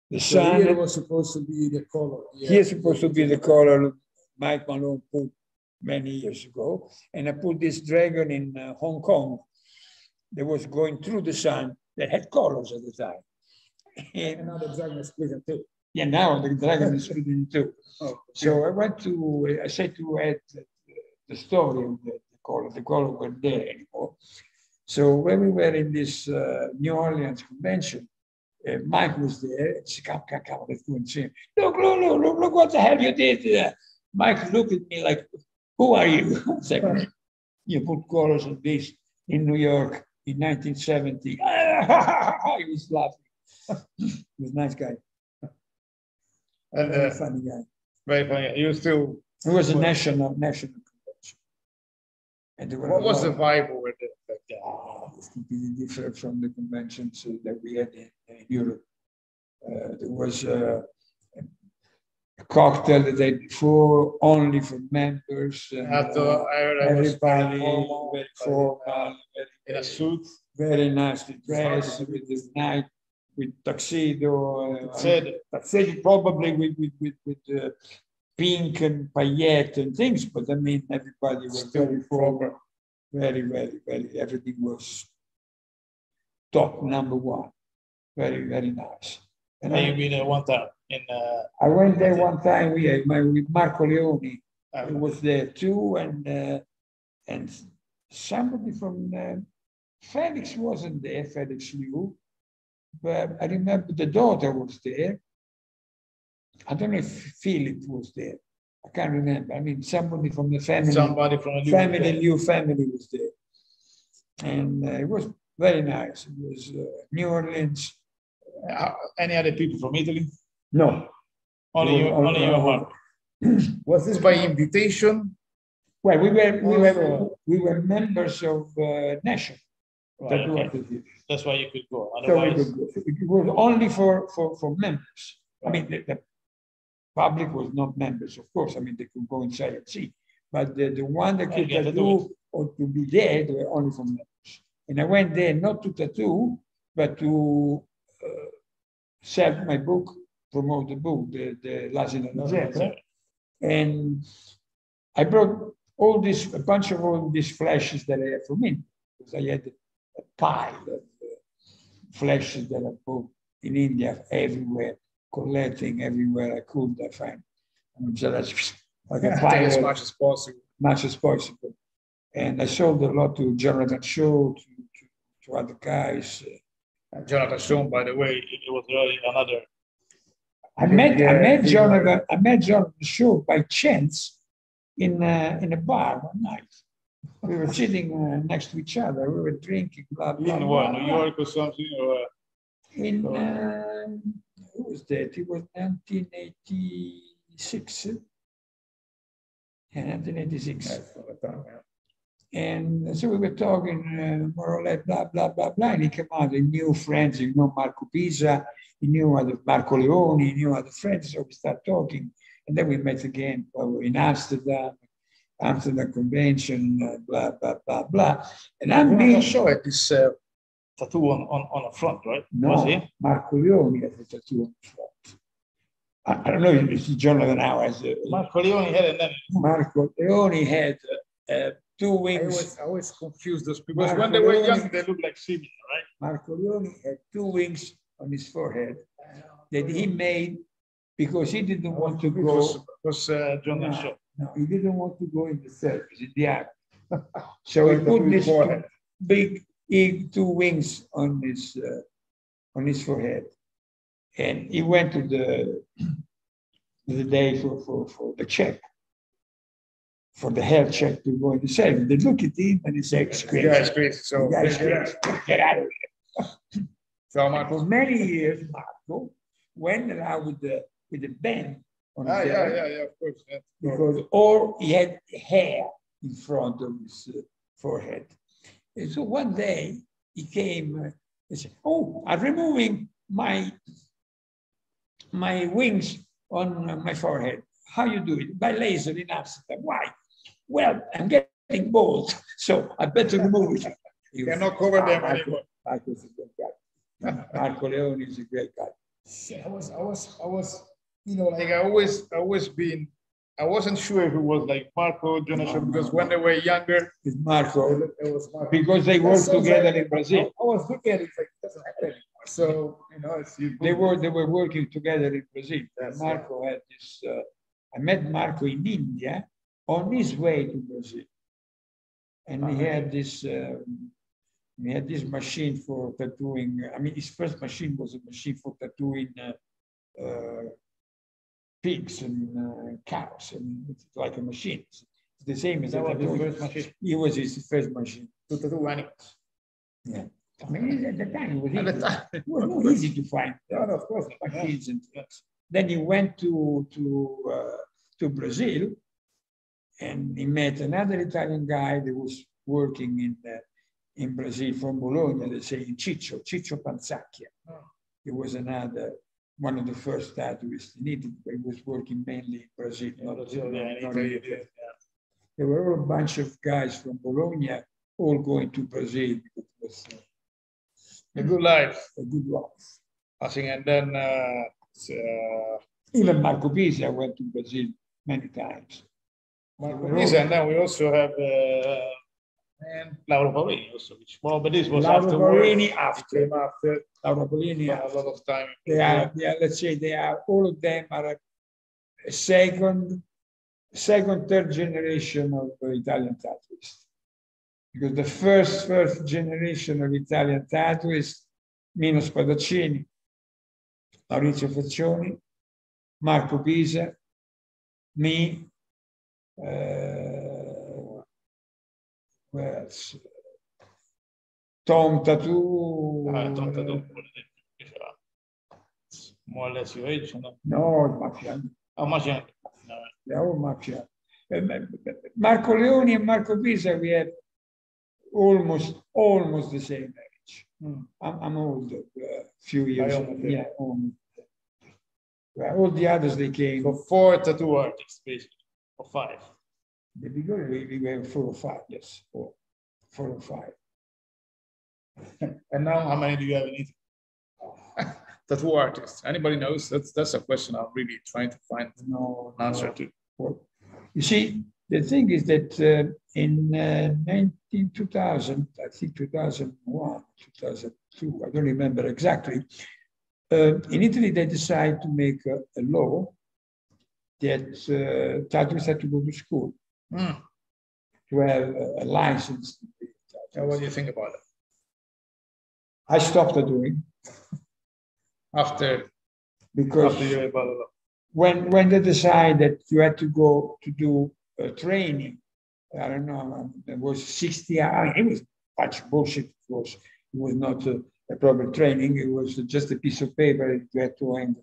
The so sun, here was supposed to be the color. yeah. Here's supposed to be the color Mike Malone put many years ago. And I put this dragon in uh, Hong Kong that was going through the sun that had colors at the time. And *laughs* And now the dragon is split in two. yeah, now the dragon is split in two. Oh, So I went to, I said to Ed the story of the, the color, the color weren't there anymore. So when we were in this uh, New Orleans convention, uh, Mike was there. She come, come, come, let's go and see him. Look, look, look, look, look what the hell you did. Uh, Mike looked at me like, who are you? *laughs* It's like, you put colors on this in New York in 1970. *laughs* he was laughing. *laughs* he was a nice guy, And very uh, funny guy. very funny. You still, It was a national national convention. And there were what was the vibe over there? Ah, it's completely different from the conventions uh, that we had in, in Europe. Uh, there was uh, a cocktail the day before only for members. and, After uh, I I everybody formal, very formal, uh, in a suit. very nicely dressed with this night with tuxedo. uh, Said, tuxedo probably with with with, with uh, pink and paillette and things, but I mean everybody was very formal, very very very. Everything was top number one, very very nice. And And you've I, been there one time in uh, I went there one time with my with Marco Leone. uh, He was there too, and uh, and somebody from uh, Felix wasn't there. Felix Leu, but I remember the daughter was there. I don't know if Philip was there. I can't remember. I mean, somebody from the family, somebody from a family, Leu family was there, and uh, it was very nice. It was uh, New Orleans. uh, any other people from Italy? No, Only you, Well, only you, uh, Mark. Was this by invitation? well, we were we were we were members of uh, Nation. Right, Tattoo okay. That's why you could go. So we Otherwise, could go. It was only for, for, for members. I mean, the, the public was not members, of course. I mean, they could go inside and see. But the, the one that could get to do tattoo or to be there, they were only for members. And I went there not to tattoo, but to uh, sell my book, promote the book, the, the L'Asino Rosetta. And I brought all this, a bunch of all these flashes that I had from India, because I had a pile of uh, flashes that I bought in India everywhere, collecting everywhere I could. I find, and so that's like a pile as much as possible. much as possible. And I sold a lot to Jonathan Shaw, to, to, to other guys. And Jonathan Stone, by the way, it, it was really another. I met, I met Jonathan, I met Jonathan Shaw by chance in a, in a bar one night. We were sitting uh, next to each other. We were drinking. Blah blah. In what. New York or something? Or uh, In uh, who was that? It was 1986. Yeah, 1986. And so we were talking uh, more or less, blah, blah, blah, blah. And he came out, he knew friends, you know, Marco Pisa, he knew other Marco Leone, he knew other friends. So we start talking. And then we met again in Amsterdam, Amsterdam Convention, uh, blah, blah, blah, blah. And I'm I'm being sure at this uh, tattoo on, on, on the front, right? Was No, he? Marco Leone has a tattoo on the front. I, I don't know if it's Jonathan Howe has a, Marco Leone had a name. Marco Leone had uh, two I wings. always, I always confuse those people. Because Marco when they were Leone- young, they look like similar, right? Marco Leone had two wings on his forehead that he made because he didn't want to go. was uh, John No. Shaw. No, he didn't want to go in the service, in the army. *laughs* So he put these two big, big two wings on his uh, on his forehead, and he went to the *clears throat* the day for, for, for the check, for the health check to go in the service. They look at him and he said, "It's crazy. Yeah, it's crazy. So, The guy's get out. crazy. Get out of here." *laughs* so Marco. For many years, Marco went around with the with the band on Ah, yeah, yeah, yeah, of course. yeah. because or he had hair in front of his uh, forehead. And so one day he came uh, and said, "Oh, I'm removing my my wings on uh, my forehead. How you do it? By laser in Amsterdam. Why? Well, I'm getting bald, *laughs* so I better remove it." You Cannot cover them anymore. Marco's a good guy. *laughs* Marco Leone is a great guy. I was, I was, I was, you know, like I always, I always been, I wasn't sure if it was like Marco, Jonathan, because when they were younger, It's Marco it was Marco. because they worked together like- in Brazil. I was looking at it, it's like, it doesn't happen anymore. So, you know, it's. you- They were they were working together in Brazil. That's Marco had this. Uh, I met Marco in India on his way to Brazil, and he Uh-huh. had this. Um, he had this machine for tattooing. I mean, his first machine was a machine for tattooing uh, uh, pigs and uh, cows, and it's like a machine. It's the same as That was his first machine. It was his first machine. To tattoo animals. Yeah. I mean, at the time, it was easy. time. It was not easy to find. Yeah, of course. Yeah. *laughs* machines and things. Then he went to to uh, to Brazil, and he met another Italian guy that was working in uh, in Brazil from Bologna. They say in Ciccio, Ciccio Panzacchia. Oh. He was another one of the first tattooists in Italy. but He was working mainly in Brazil. not- Brazil, in not Italy, yeah. There were all a bunch of guys from Bologna, all going to Brazil. It was uh, A good life, a good life. I think, and then, uh, uh, Even Marco Pisa went to Brazil many times. Marco Pisa, and then we also have, uh, and Lauro Paolini also, which, well, but this was Lauro after. Paolini after. After, Laura a lot of time. they are, are, let's say, they are, all of them are a- second, second, third generation of Italian tattooists. Because the first, first generation of Italian tattooists, Mino Spadaccini, Maurizio Fercioni, Marco Pisa, me, uh, else? Tom Tattoo. Ah, Tom Tattoo, More or less your age, no? No, much younger. How much younger? No. They all much younger. Uh, Marco Leone and Marco Pisa, we have almost almost the same age. Hmm. I'm, I'm old, a few years. yeah, almost. Well, all the others they came. So four tattoo artists, basically, or five. The beginning we, we have four or five. Yes, four, four or five. *laughs* And now, how many do you have in Italy? *laughs* tattoo artists. Anybody knows? That's that's a question I'm really trying to find No, an answer no. to. Well, You see, the thing is that uh, in uh, 19, 2000, I think 2001, 2002, I don't remember exactly, uh, in Italy they decided to make a, a law that uh, tattooists had to go to school Hmm. to have a, a license. to be a Yeah, tattooist. what do you think about it? I stopped tattooing After because after you heard about the when when they decide that you had to go to do uh, training. I don't know, it was 60 hours. It was much bullshit, of course. It was not a, a proper training. It was just a piece of paper you had to hang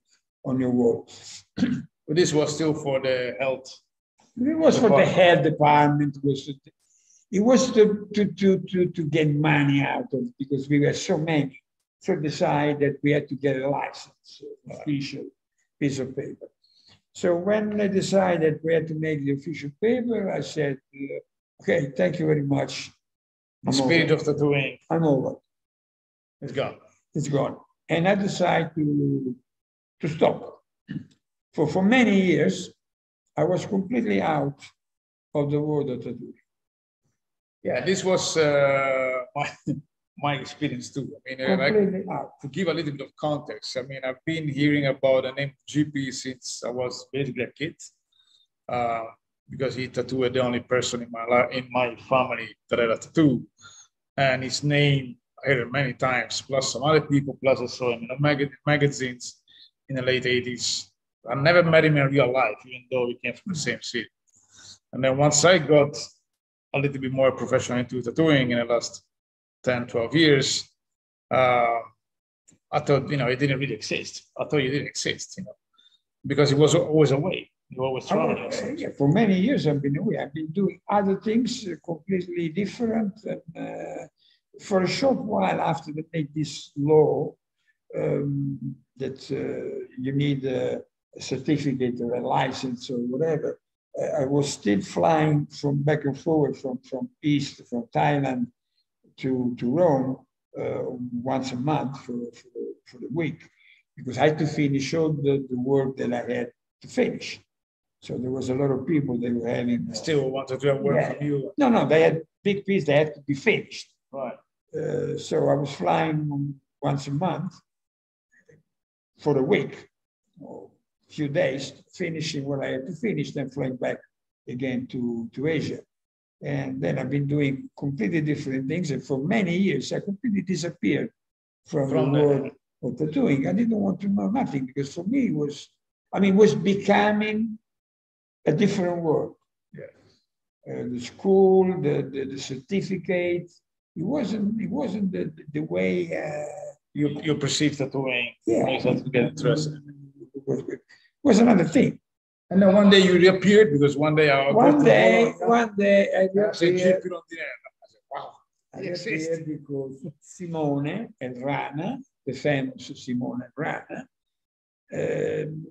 on your wall. *clears throat* but this was still for the health. It was for the health department. It was, it was to, to, to, to, to get money out of because we were so many. So decide that we had to get a license, official piece of paper. So when I decided we had to make the official paper, I said, uh, okay, thank you very much. The spirit of the tattooing. I'm over. It's gone. It's gone. And I decided to, to stop. For, for many years, I was completely out of the world of tattooing. Yeah, this was uh, *laughs* my my experience too. I mean, uh, like, to give a little bit of context, I mean, I've been hearing about the name Gippi since I was basically a kid, uh, because he tattooed the only person in my in my family that had a tattoo, and his name I heard it many times, plus some other people, plus I saw him in mag- magazines in the late 80s. I never met him in real life, even though we came from the same city. And then once I got a little bit more professional into tattooing in the last 10, 12 years, uh, I thought, you know, it didn't really exist. I thought it didn't exist, you know, because it was always away. You always traveling. Uh, yeah, for many years, I've been away. I've been doing other things uh, completely different. And uh, for a short while after they made this law um, that uh, you need a, certificate or a license or whatever, uh, I was still flying from back and forward from, from East, from Thailand to, to Rome uh, once a month for, for, for, the week because I had to finish all the, the work that I had to finish. So there was a lot of people that were having. Uh, Still wanted to have work yeah. from you. No, no, they had big pieces that had to be finished. Right. Uh, so I was flying once a month for a week, or few days, finishing what I had to finish, then flying back again to, to Asia. And then I've been doing completely different things. And for many years, I completely disappeared from, from the world of tattooing. I didn't want to know nothing because for me it was, I mean, was becoming a different world. Yeah. Uh, the school, the, the, the, certificate, it wasn't, it wasn't the, the way uh, you, you perceive tattooing. Yeah. You to get interested. Was, was another thing. And then one day you reappeared because one day I one day, one day I reappeared. wow, I reappeared because Simone and Rana, the famous Simone and Rana, um,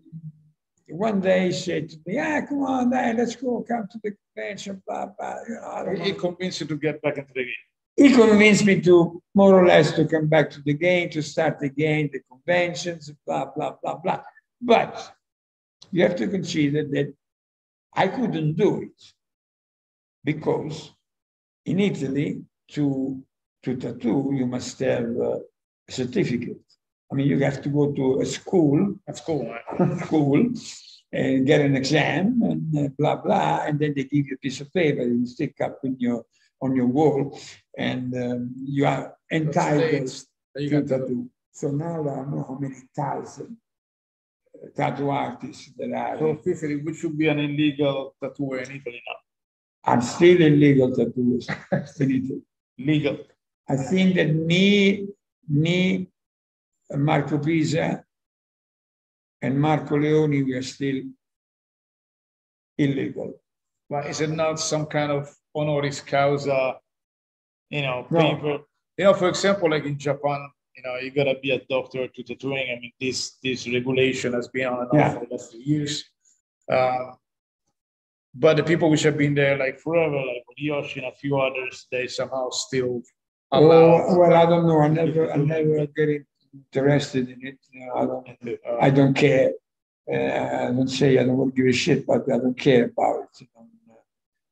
one day said to me, "Ah, come on, then let's go, come to the convention." Blah blah. You know, he convinced you to get back into the game. He convinced me to more or less to come back to the game, to start again the conventions, blah blah blah blah. But you have to consider that I couldn't do it because in Italy, to, to tattoo, you must have a certificate. I mean, you have to go to a school, a school, school, and get an exam and uh, blah blah, and then they give you a piece of paper you stick up in your on your wall, and um, you are entitled to tattoo. So now I don't know how many thousand tattoo artists that are. So officially, which should be an illegal tattoo in Italy now? I'm still illegal tattooist *laughs* in Italy. Legal. I think that me, me, Marco Pisa, and Marco Leoni, we are still illegal. But is it not some kind of honoris causa, you know, paper? No. You know, for example, like in Japan, you know, you gotta be a doctor to tattooing. I mean, this this regulation has been on and off yeah. for the last few years. Uh, but the people which have been there like forever, like Yoshi and a few others, they somehow still Oh, well, I don't know. I never, I never get interested in it. You know, I don't, uh, I don't care. Uh, I don't say I don't give a shit, but I don't care about it. You know?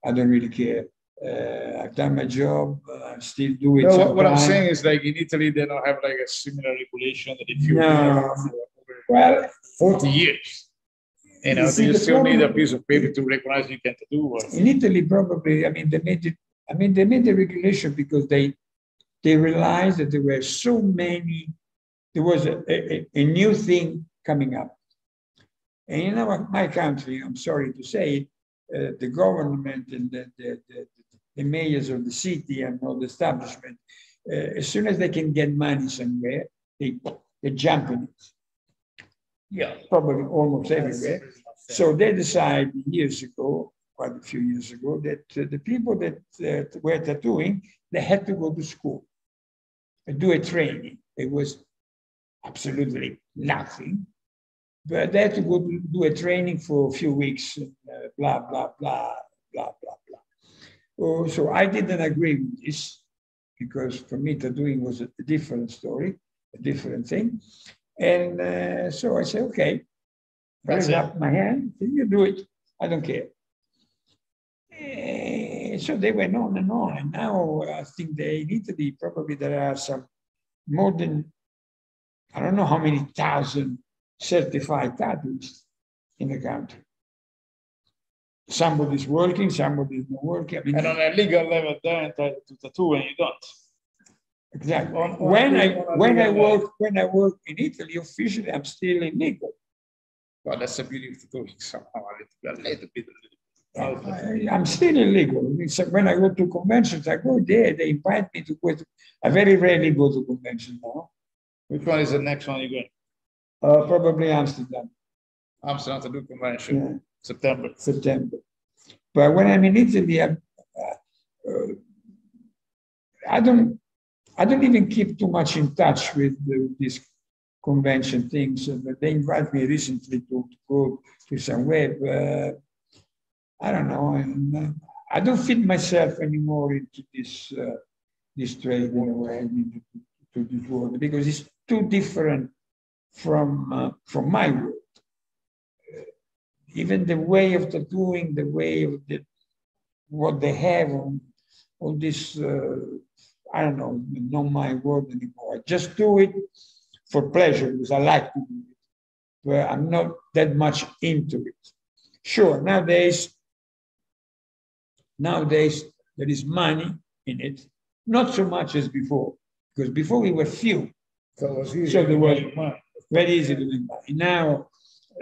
I don't really care. Uh, I've done my job. Uh, I still do it. No, what, what I'm saying is, like in Italy, they don't have like a similar regulation that if you're no. well, 40 years, you know, you, you still problem, need a piece of paper to recognize you can do. Or... In Italy, probably, I mean, they made it. I mean, they made the regulation because they they realized that there were so many. There was a, a, a new thing coming up, and in our, my country, I'm sorry to say it, uh, the government and the, the, the, the, mayors of the city and all the establishment, uh, as soon as they can get money somewhere, they, they jump in it. Yeah, probably almost everywhere. So they decided years ago, quite a few years ago, that uh, the people that uh, were tattooing, they had to go to school and do a training. It was absolutely nothing. But they had to go do a training for a few weeks, uh, blah, blah, blah, blah, blah, blah. Oh, so I didn't agree with this because for me, tattooing was a different story, a different thing. And uh, so I said, okay, raise up my hand, you do it, I don't care. Uh, so they went on and on. And now I think they in Italy, probably there are some more than, I don't know how many thousand certified tattooists in the country. Somebody's working, somebody's not working. I mean, and on a legal level, they're entitled to tattoo and you don't. Exactly. On, on when I when I work level. when I work in Italy, officially, I'm still in illegal. Well, that's a beauty of tattooing somehow a little, a little bit. I, am still illegal. When I go to conventions, I go there. They invite me to go. To, I very rarely go to conventions now. Which one is the next one you're going? Uh, probably Amsterdam. Amsterdam to do convention. Yeah. September. September. But when I'm in Italy, I, uh, uh, I don't. I don't even keep too much in touch with the, these convention things. But they invite me recently to, to go to somewhere. But I don't know. I'm, uh, I don't fit myself anymore into this uh, this trade in a way, to this world because it's too different from, uh, from my world. Even the way of tattooing, the way of the, what they have on, on this, uh, I don't know, not my world anymore. I just do it for pleasure because I like to do it, but I'm not that much into it. Sure, nowadays, nowadays there is money in it, not so much as before, because before we were few. So, so there was money very easy to make money. Now,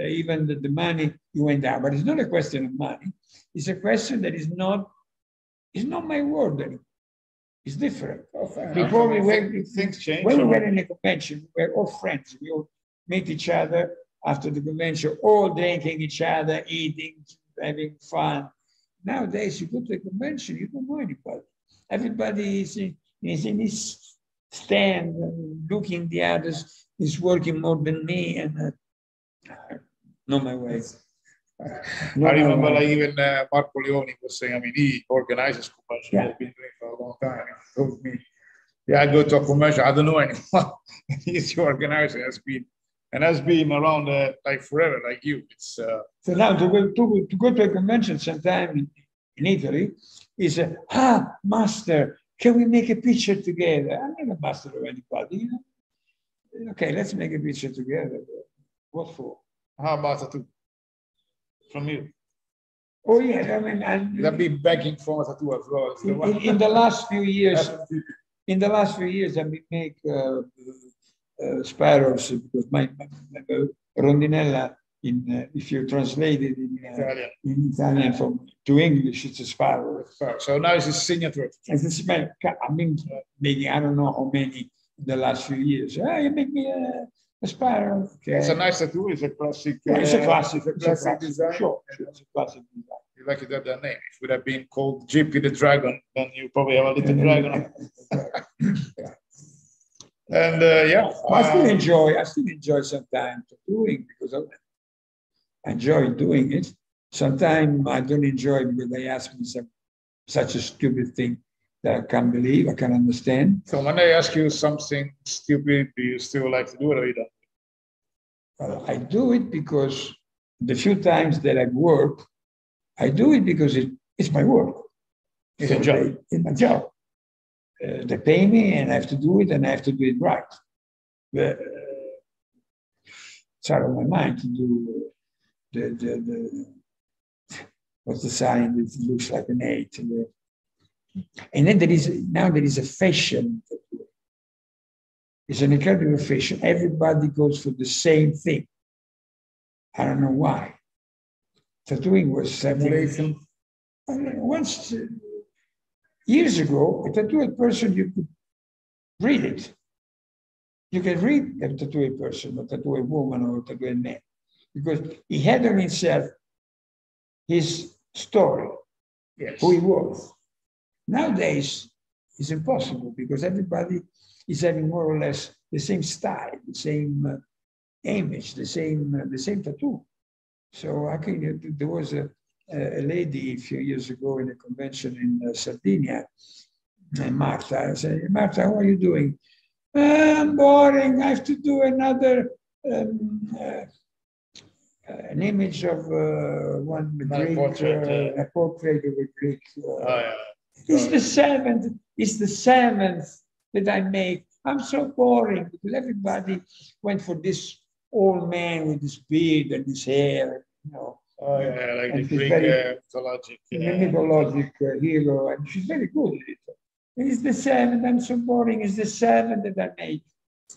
even the, the money you went down, but it's not a question of money. It's a question that is not, it's not my world anymore. It's different. Oh, Before we went, things change. When we were in a convention, we were all friends. We all meet each other after the convention, all drinking each other, eating, having fun. Nowadays, you go to a convention, you don't know anybody. Everybody is in, is in his stand, looking the others is working more than me, and uh, not my way. I remember like even uh, Marco Leone was saying, I mean, he organizes commercial, yeah. he's been doing for a long time. He told me, yeah, I go to a commercial, I don't know anyone. *laughs* he's the organizer, has been, and has been around uh, like forever, like you. It's uh, So now to go, to, to go to a convention sometime in, in Italy is, a, ah, master, can we make a picture together? I'm not a master of anybody, you know? okay, let's make a picture together. What for? How about a tattoo from you? Oh yeah, I mean, and that be begging for a tattoo as well. In, in, in, the last few years, in the last few years, I've been make uh, uh, spirals because my, my, my rondinella, in uh, if you translate it in uh, Italian, in Italian from to English, it's a spiral. So now it's a signature. It's a, I mean, maybe I don't know how many in the last few years. Yeah, you make me a, a spiral. Okay. It's a nice tattoo. It's a classic. Yeah, it's a uh, classic. It's a classic, classic design. Sure, sure, it's a classic design. You like it at that name. If it would have been called Gippi the Dragon, then you probably have a little dragon. yeah. *laughs* And uh, yeah, I still uh, enjoy. I still enjoy sometimes doing because I enjoy doing it. Sometimes I don't enjoy because they ask me some such a stupid thing that I can't believe, I can't understand. So when I ask you something stupid, do you still like to do it or you don't? Well, I do it because the few times that I work, I do it because it, it's my work. It's so a job. They, it's my job. Uh, they pay me and I have to do it and I have to do it right. But, uh, it's out of my mind to do the, the, the what's the sign that looks like an eight, and then there is now there is a fashion. It's an incredible fashion. Everybody goes for the same thing. I don't know why. tattooing was something. Once uh, years ago, a tattooed person you could read it. You can read a tattooed person, a tattooed woman, or a tattooed man, because he had on himself his story, yes. who he was. Nowadays, it's impossible because everybody is having more or less the same style, the same uh, image, the same uh, the same tattoo. So I think there was a, a lady a few years ago in a convention in uh, Sardinia, and Marta. I said, Marta, how are you doing? I'm boring. I have to do another um, uh, an image of uh, one Greek, portrait, uh, a portrait of a Greek. Uh, oh, yeah. It's the seventh. It's the seventh that I make. I'm so boring because everybody went for this old man with his beard and his hair, you know. Oh yeah, like and the Greek very, uh, mythologic, yeah. mythologic uh, hero, and she's very good at it. It's the seventh. I'm so boring. It's the seventh that I make.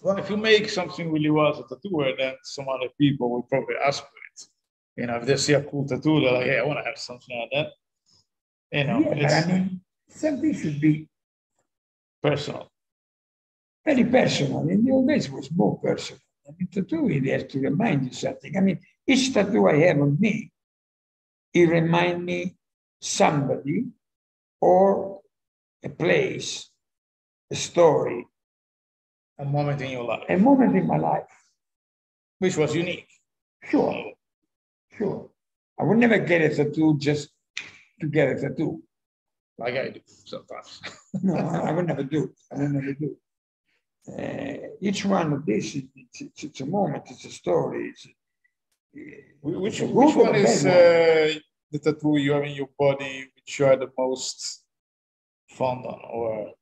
Well, if you make something really well as a tattooer, then some other people will probably ask for it. You know, if they see a cool tattoo, they're like, "Hey, I want to have something like that." You know, yeah, I mean, something should be personal. Very personal. In the old days, it was more personal. I mean, tattoo, it has to remind you something. I mean, each tattoo I have on me, it reminds me somebody or a place, a story. A moment in your life. A moment in my life. Which was unique. Sure. Sure. I would never get a tattoo just to get a tattoo. Like I do sometimes. no, *laughs* I would never do. I would never do. Uh, each one of these, it's, it's, it's, a moment, it's a story. It's, which, which one is uh, the tattoo you have in your body which you are the most fond on, or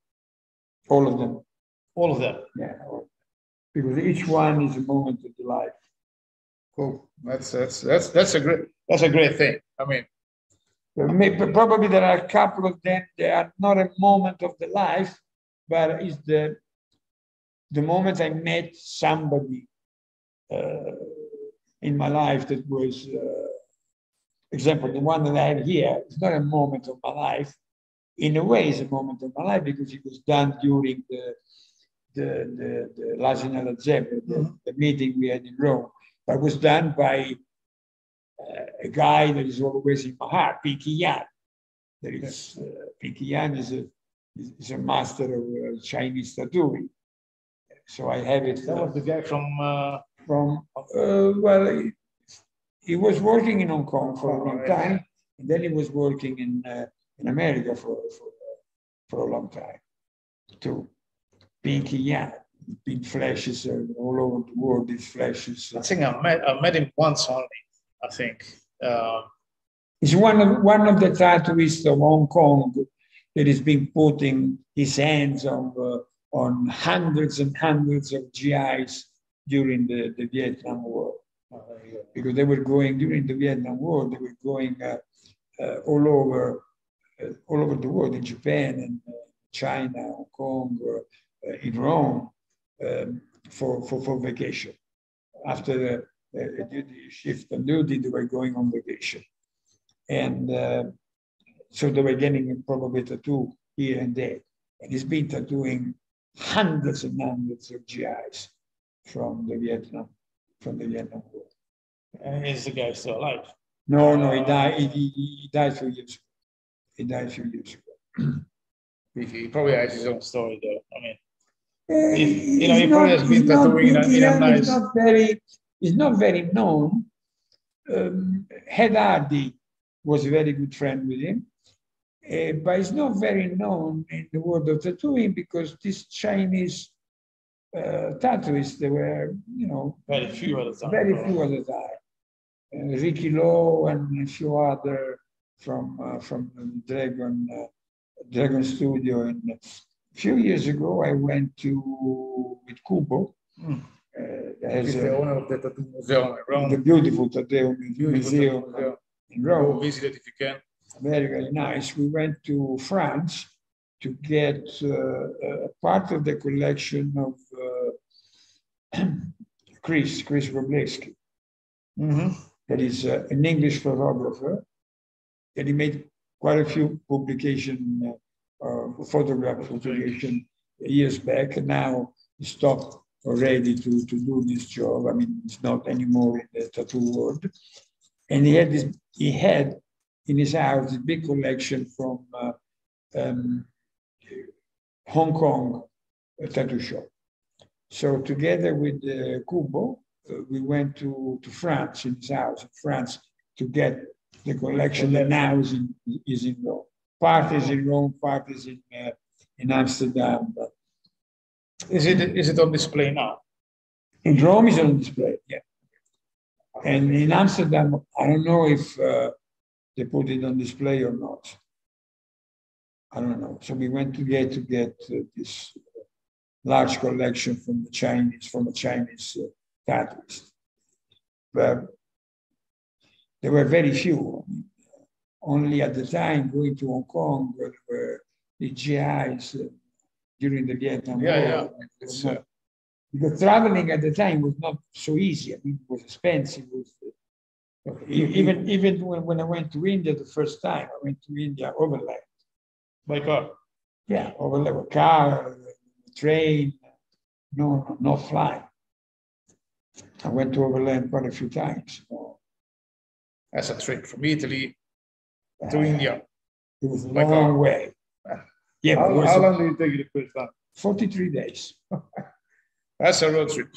all of them? All of them. Yeah, because each one is a moment of the life. Cool. That's that's that's that's a great that's a great thing. I mean, Maybe, probably there are a couple of them that are not a moment of the life, but it's the the moment I met somebody uh, in my life that was, uh, example, the one that I have here, it's not a moment of my life. In a way, it's a moment of my life because it was done during the the the, the the, mm-hmm. the meeting we had in Rome. But it was done by uh, a guy that is always in my heart, Pinky Yun. There is uh, Pinky Yun is a is a master of uh, Chinese tattooing. So I have it. That was the guy from uh, from uh, well, he, he, was working in Hong Kong for a long time, and then he was working in uh, in America for for, for a long time too. Pinky Yun. Big flashes all over the world. These flashes. I think I met I met him once only. I think. Um, He's one of one of the tattooists of Hong Kong that has been putting his hands on uh, on hundreds and hundreds of GIs during the, the Vietnam War. Because they were going during the Vietnam War, they were going uh, uh, all over uh, all over the world in Japan and uh, China, Hong Kong, in Rome um, for, for, for vacation. After the duty shift on duty, they were going on vacation. And uh, so they were getting probably tattoo here and there. And he's been tattooing hundreds and hundreds of GIs from the Vietnam, from the Vietnam War. And is the guy still alive? No, no, he died. He, he, died a few years ago. He died few years ago. he probably has his own story, though. I mean, uh, if, you know, he probably has been tattooing in a, in a nice. Not very, is not very known. Um, Ed Hardy was a very good friend with him, uh, but it's not very known in the world of tattooing because these Chinese uh, tattooists, they were, you know, very few at the time. Very few at the time. Uh, Ricky Lo and a few other from uh, from Dragon uh, Dragon Studio. And a few years ago, I went to with Kubo. Mm uh, as the owner of the tattoo museum the beautiful tattoo museum, museum in Rome. Go visit it if you can. Very, very nice. We went to France to get uh, a part of the collection of uh, *clears throat* Chris, Chris Wroblewski. Mm-hmm. that is uh, an English photographer, and he made quite a few publication, uh, uh, photograph publication years back, and now he stopped already to, to do this job. I mean, it's not anymore in the tattoo world. And he had this, he had in his house a big collection from uh, um, Hong Kong tattoo shop. So together with uh, Kubo, uh, we went to, to France, in his house in France, to get the collection that now is in, is in Rome. Part is in Rome, part is in, uh, in Amsterdam. Is it is it on display now? In Rome, is on display, yeah. And in Amsterdam, I don't know if uh, they put it on display or not. I don't know. So we went to get to get uh, this large collection from the Chinese, from a Chinese uh, tattooist. But there were very few. Only at the time going to Hong Kong, there were the GIs uh, during the Vietnam yeah, War. Yeah. Uh, because traveling at the time was not so easy. I mean, it was expensive. It was, uh, even even when, when I went to India the first time, I went to India overland. By car? Yeah, overland, car, train, no, no, flying. I went to overland quite a few times. As a trip from Italy to uh, India. It was a long car. way. Yeah, how, how long did it take you to first time? 43 days. *laughs* That's a road trip.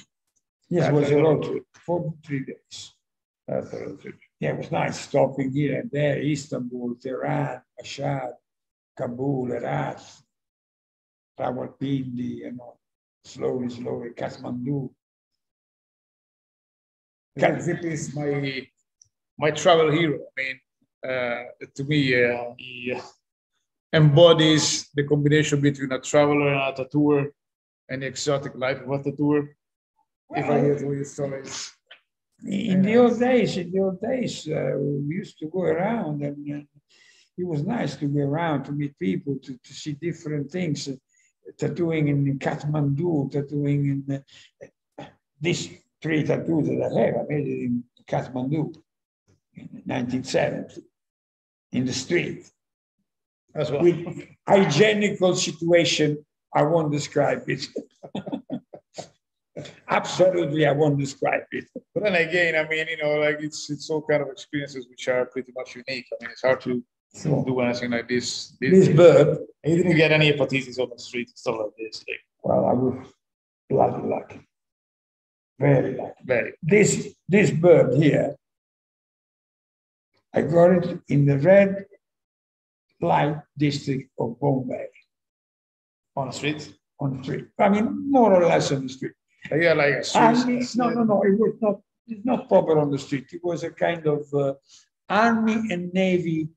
Yes, That's it was a road trip. 43 days. Yeah, it was nice stopping here and there, Istanbul, Tehran, Mashhad, Kabul, Herat, Rawalpindi, you know, slowly, slowly, Kathmandu. Zip is my my travel hero. I mean, uh, to me, uh, he embodies the combination between a traveler and a tattooer and the exotic life of a tattooer. Well, if I hear all your stories. In the old days, in the old days, uh, we used to go around and uh, it was nice to go around to meet people, to, to see different things. Uh, tattooing in Kathmandu, tattooing in uh, these three tattoos that I have. I made it in Kathmandu in 1970 in the street. As well. With hygienical situation, I won't describe it. *laughs* Absolutely, I won't describe it. But then again, I mean, you know, like it's it's all kind of experiences which are pretty much unique. I mean, it's hard to so, do anything like this. This, this bird. And you didn't get any hepatitis on the street and stuff like this. Like. Well, I was bloody lucky. Very lucky. Very. This this bird here, I got it in the red light district of Bombay. On the street? On the street. I mean, more or less on the street. Yeah, like a no, no, no. It was not. It's not proper on the street. It was a kind of uh, army and navy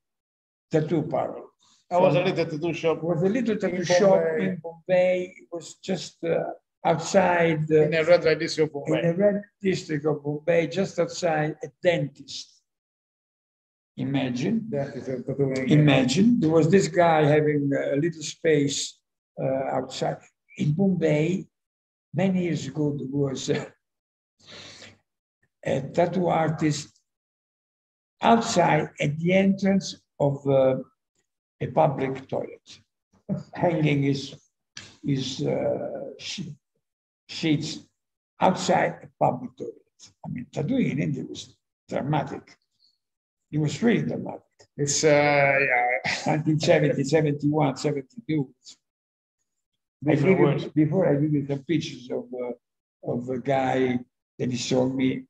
tattoo parlor. I was a little tattoo shop. It was a little tattoo in shop Bombay. in Bombay. It was just uh, outside. Uh, in a red light district of Bombay. In a red district of Bombay, just outside a dentist. Imagine. Imagine there was this guy having a little space uh, outside in Bombay. Many years ago, there was a, a tattoo artist outside at the entrance of uh, a public toilet, hanging his, his uh, sheets outside a public toilet. I mean, tattooing in India was dramatic. It was really dramatic. It's, uh, yeah. *laughs* 1970, 71, 72. I give before I give you some pictures of, uh, of a guy that he showed me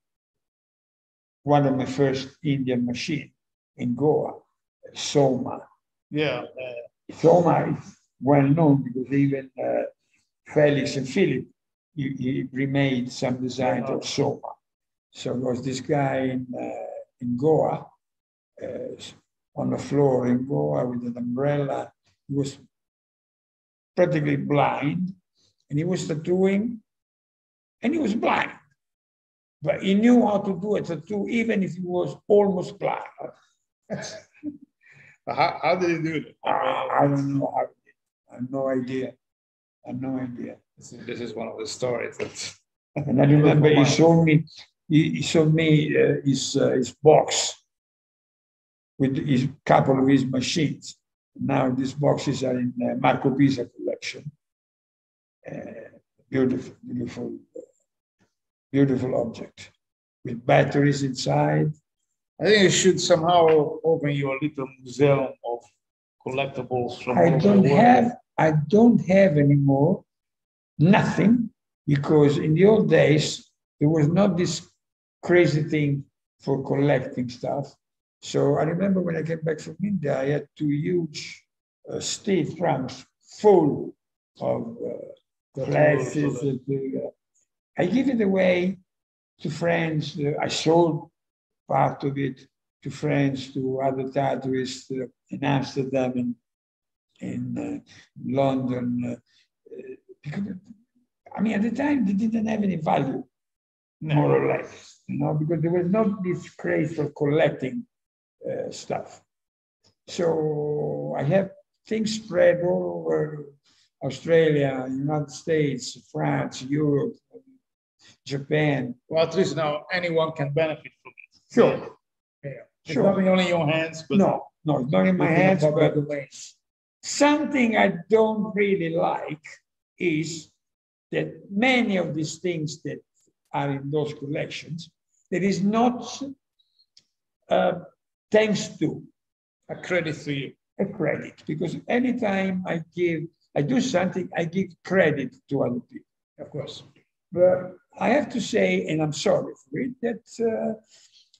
one of my first Indian machine in Goa, Soma. Yeah. Uh, Soma is well known because even uh, Felix and Filip he, he remade some designs of Soma. So there was this guy in, uh, in Goa uh, on the floor in Goa with an umbrella. He was practically blind and he was tattooing and he was blind. But he knew how to do a tattoo even if he was almost blind. *laughs* how, how did he do it? Uh, I don't know how I have no idea. I have no idea. This is, this is one of the stories that. *laughs* and I remember he showed me he, he showed me uh, his, uh, his box with his couple of his machines. Now these boxes are in uh, Marco Pisa collection. Uh, beautiful, beautiful, beautiful object with batteries inside. I think you should somehow open your little museum of collectibles from I don't world. have, I don't have anymore nothing because in the old days there was not this crazy thing for collecting stuff. So I remember when I came back from India, I had two huge uh, steel trunks full of uh, glasses. uh, uh, I give it away to friends. I sold part of it to friends, to other tattooists uh, in Amsterdam and in uh, London. Uh, because, I mean, at the time, they didn't have any value, more or less, you know, because there was not this craze for collecting stuff. So I have things spread all over Australia, United States, France, Europe, Japan. Well, at least now anyone can benefit from it. Sure. Yeah. It's Sure. not only in your hands, but No, no, it's not in my it's in the hands, but something I don't really like is that many of these things that are in those collections, there is not, uh, thanks to a credit to you. A credit, because anytime I give, I do something, I give credit to other people. Of course. But I have to say, and I'm sorry for it, that uh,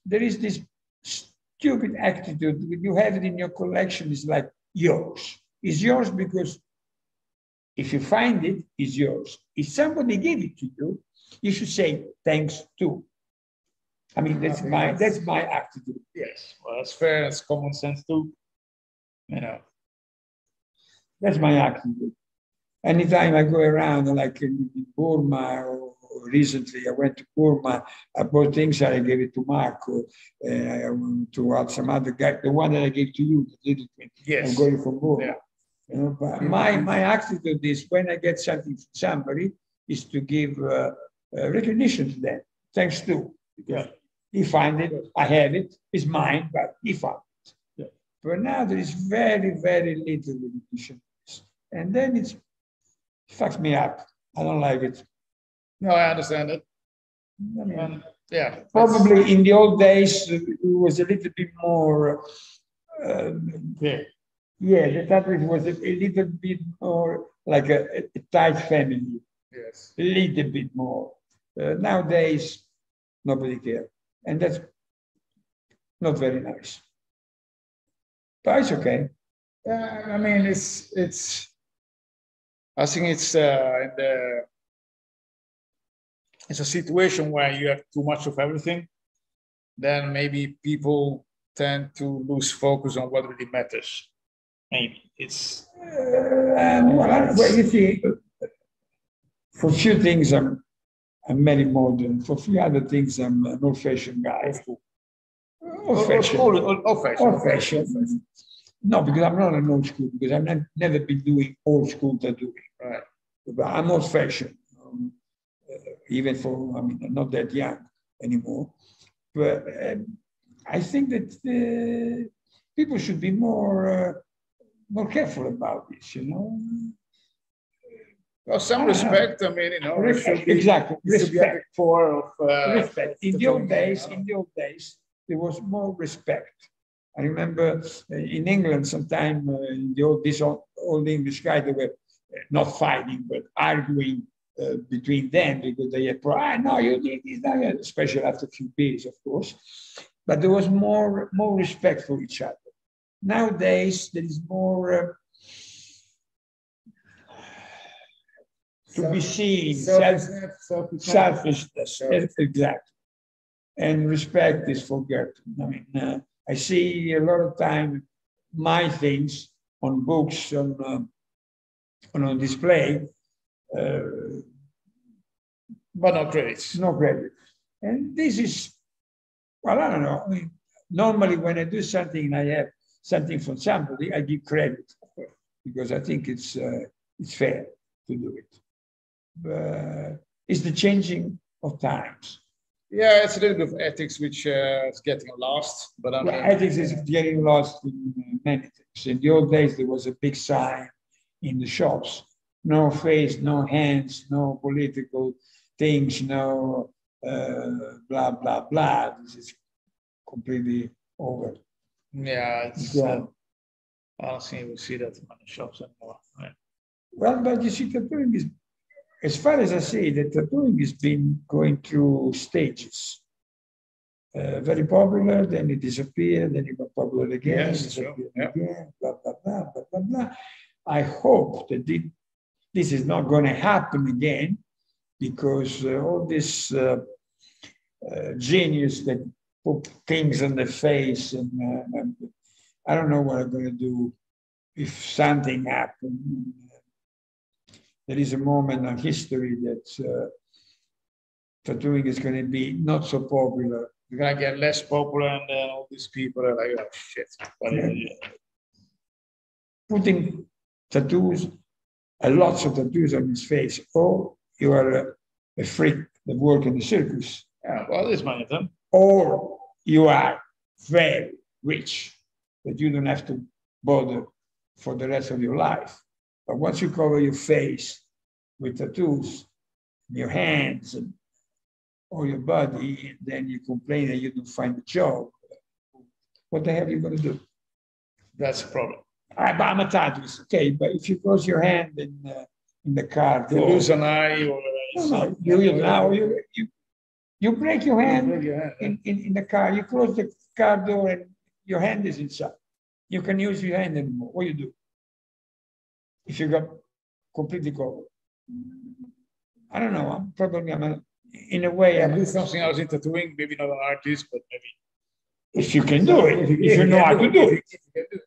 there is this stupid attitude. When you have it in your collection, it's like yours. It's yours because if you find it, it's yours. If somebody gave it to you, you should say thanks to. I mean, that's my that's- that's my attitude. Yes. Well, that's fair. It's common sense too. You know. That's my attitude. Anytime I go around, like in in Burma or recently, I went to Burma, I bought things and I gave it to Marco, uh, to some other guy, the one that I gave to you, the little thing. I'm going for Burma. Yeah. You know, but my, my attitude is when I get something from somebody, is to give uh, uh, recognition to them, thanks to. Because he find it, I have it, it's mine, but he found it. But now there is very, very little recognition. And then it's fucks me up. I don't like it. No, I understand it. I mean, And yeah. that's- probably in the old days, it was a little bit more, um, Yeah. yeah, the Tatris was a, a little bit more like a, a tight family, Yes. a little bit more. Uh, nowadays, nobody cares. And that's not very nice. But it's okay. Yeah, I mean, it's it's. I think it's uh, in the. It's a situation where you have too much of everything, then maybe people tend to lose focus on what really matters. Maybe it's Uh, well, well, you see, for a few things, I'm, I'm very modern. For a few other things, I'm an old-fashioned guy. Old school. Old-fashioned. Old, old, old fashioned. Old-fashioned. No, because I'm not an old school, because I've not- never been doing old school tattooing. Right. But I'm old fashioned, um, uh, even for, I mean, I'm not that young anymore. But um, I think that uh, people should be more, uh, more careful about this, you know? Well, some respect. I mean, you know, Respect, exactly, it be at the respect, core of. Uh, respect. In the old days, in the old days, there was more respect. I remember uh, in England sometime uh, in the old, this old, old English guy, they were uh, not fighting, but arguing uh, between them because they had, pro- ah, no, you did this, that," especially after a few beers, of course. But there was more, more respect for each other. Nowadays, there is more uh, to be seen, self, self, selfishness, exactly. And respect is forgotten. I mean, uh, I see a lot of time my things on books on um, on, on display, uh, but no credits. no credit. And this is, well, I don't know. I mean, normally when I do something and I have something from somebody, I give credit because I think it's uh, it's fair to do it. But it's the changing of times. Yeah, it's a little bit of ethics which uh, is getting lost. But I Well, ethics is getting lost in many things. In the old days, there was a big sign in the shops: no face, no hands, no political things, no uh, blah blah blah. This is completely over. yeah, it's, uh, I don't think we see that in many shops anymore. Right? Well, but you see, tattooing is, as far as I say, that tattooing has been going through stages. Uh, very popular, then it disappeared, then it got popular again, Yes, yeah. again, blah, blah, blah, blah, blah, blah. I hope that thi- this is not going to happen again because uh, all this uh, uh, genius that put things on the face and, uh, and I don't know what I'm going to do if something happens. There is a moment in history that uh, tattooing is going to be not so popular. We're gonna get less popular, and then all these people are like, oh shit. What Yeah. Putting tattoos, a lots of tattoos on his face, or you are a, a freak that work in the circus, Yeah, well, there's many of them. or you are very rich that you don't have to bother for the rest of your life. But once you cover your face with tattoos, in your hands and all your body, then you complain that you don't find a job. What the hell are you going to do? That's a problem. I, but I'm a tattooist, okay, but if you close your hand in, uh, in the car, You lose an eye or no, no, you, you, now you, you, you break your hand Break your hand, in, in, in the car, you close the car door and your hand is inside. You can use your hand anymore. What you do? If you got completely covered. I don't know. I'm probably I'm a, in a way. I'm, Do something else in tattooing, maybe not an artist, but maybe. if you can do it, if you know how to do it. Can do it.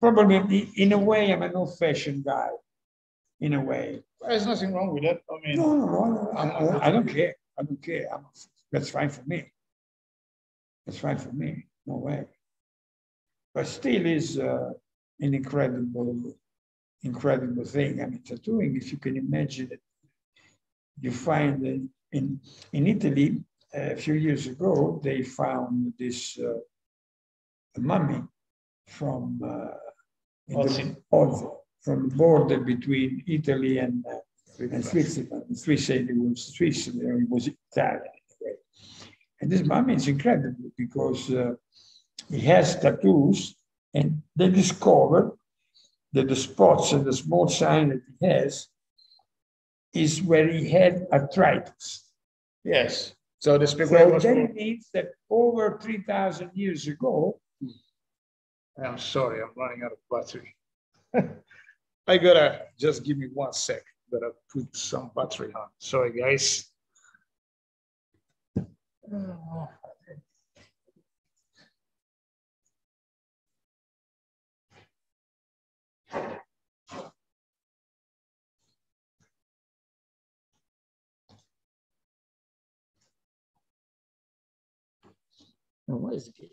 Probably in- a way, I'm an old-fashioned guy. In a way. There's nothing wrong with that. I mean, No, no, no, no. I, I- I don't care. I don't care. I'm, that's fine for me. That's fine for me. No way. But still is uh, an incredible, incredible thing. I mean, tattooing, if you can imagine it, you find that in, in Italy, a few years ago, they found this uh, mummy from uh, in the- Ötzi. Ötzi, from the border between Italy and uh, and Switzerland. Said it was Swiss, and it was Italian anyway. And this mummy is incredible because uh, he has tattoos, and they discovered that the spots and the small sign that he has is where he had arthritis. yes. So the So speculation was. that means that over 3,000 years ago, hmm. I'm sorry, I'm running out of battery. *laughs* I gotta just give me one sec. Gotta put some battery on. Sorry, guys. oh, what is it?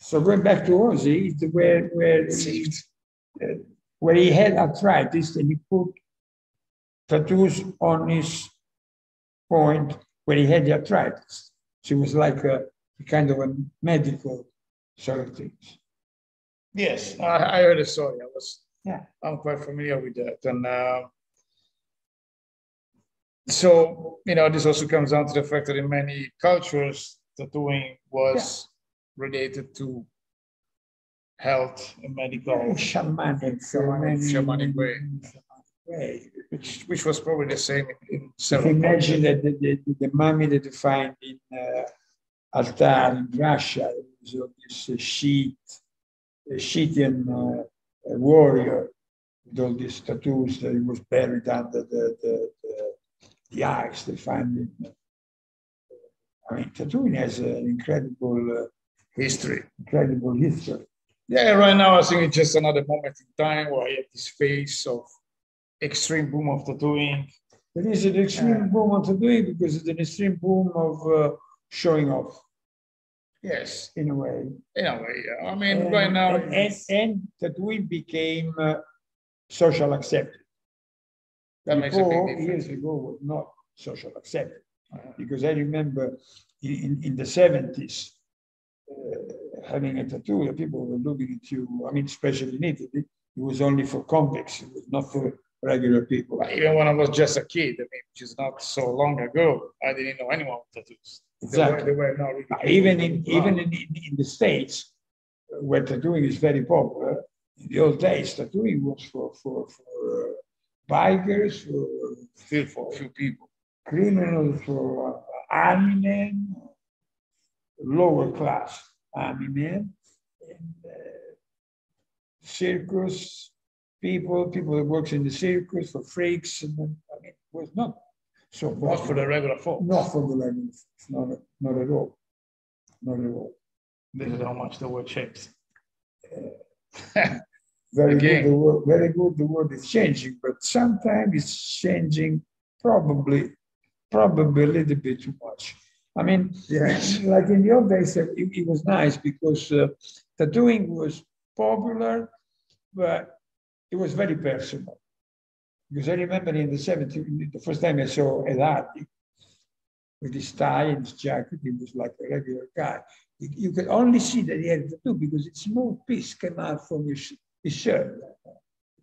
So going back to Ötzi, where where he, uh, where he had arthritis, and he put tattoos on his point where he had the arthritis. So it was like a, kind of a medical sort of things. Yes, I, I heard a story. I was, Yeah. I'm quite familiar with that. And uh, so, you know, this also comes down to the fact that in many cultures, tattooing was related to health and medical, Shamanic, Shamanic- shamanic way. way. which, which was probably the same in several imagine that the, the, the mummy that you find in uh, Altai in Russia, was this uh, sheet, a Scythian uh, a warrior with all these tattoos that he was buried under the, the, the, the ice they find in. uh, I mean, tattooing has an incredible, uh, history. incredible history. Yeah, right now I think it's just another moment in time where I have this phase of extreme boom of tattooing. It is an extreme boom on tattooing because it's an extreme boom of uh, showing off. Yes, in a way. in a way, yeah. I mean, And- right now, and, and, and tattooing became uh, social accepted. that makes a Before, big difference. years ago, was not social accepted. Because I remember in, in, in the 70s, uh, having a tattoo, the people were looking at you, I mean, especially in Italy, it was only for convicts, it was not for regular people. Even when I was just a kid, I mean, which is not so long ago, I didn't know anyone with tattoos. They were- Exactly. They were not really. Even in, even in, in in the States, uh, where tattooing is very popular, in the old days, tattooing was for, for, for uh, bikers, for Still for a few people. criminals, for uh, army men, lower class army men, and uh, circus people, people that works in the circus for freaks, and then, I mean, it was not so Not for the regular folks. not for the regular, folks, not not at all, not at all. This is how much *laughs* the word shapes. Very Again. good. The world, very good. The world is changing, but sometimes it's changing. Probably, probably a little bit too much. I mean, Yes. like in the old days, it, it was nice because uh, tattooing was popular, but it was very personal. Because I remember in the 70s, the first time I saw Hardy with his tie and his jacket, he was like a regular guy. You, could only see that he had a tattoo because a small piece came out from his, his shirt.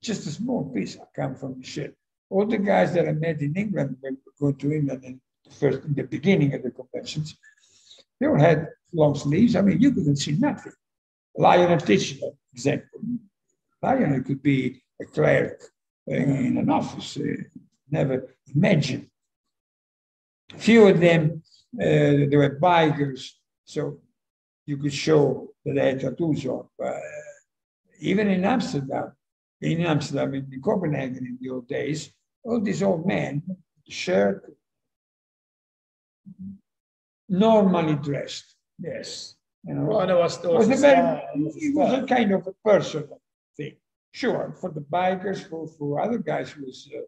Just a small piece came from his shirt. All the guys that I met in England, when we going to England the first in the beginning of the conventions, they all had long sleeves. I mean, you couldn't see nothing. Lionel Titchener, example. Lionel could be a clerk in an office. uh, never imagine. Few of them, uh, they were bikers, so you could show that they had tattoos on. But even in Amsterdam, in Amsterdam, in Copenhagen in the old days, all these old men, shirt, normally dressed. Yes. You know, Well, there was, there was was, a very, style, there was the it was a kind of a personal thing. Sure, for the bikers, for, for other guys, it was uh,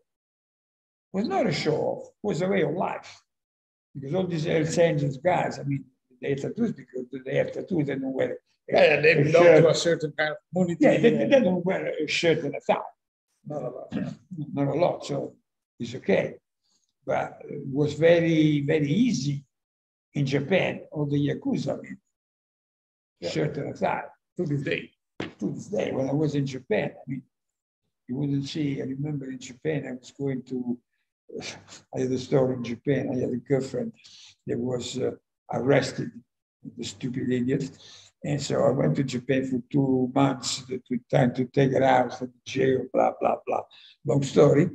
was not a show off. It was a way of life. Because all these Hells Angels guys, I mean, they have tattoos because they have tattoos. They don't wear. Yeah, they belong shirt. to a certain kind of community. Yeah, they, they don't wear a shirt and a tie. Not a lot. Not a lot, so it's okay. But it was very, very easy in Japan. All the yakuza, I mean, Yeah. shirt and a tie. To this day. to this day, when I was in Japan, I mean, you wouldn't see, I remember in Japan, I was going to, *laughs* I had a store in Japan, I had a girlfriend that was uh, arrested, the stupid idiot. And so I went to Japan for two months to, to time to take her out from jail, blah, blah, blah. Long story.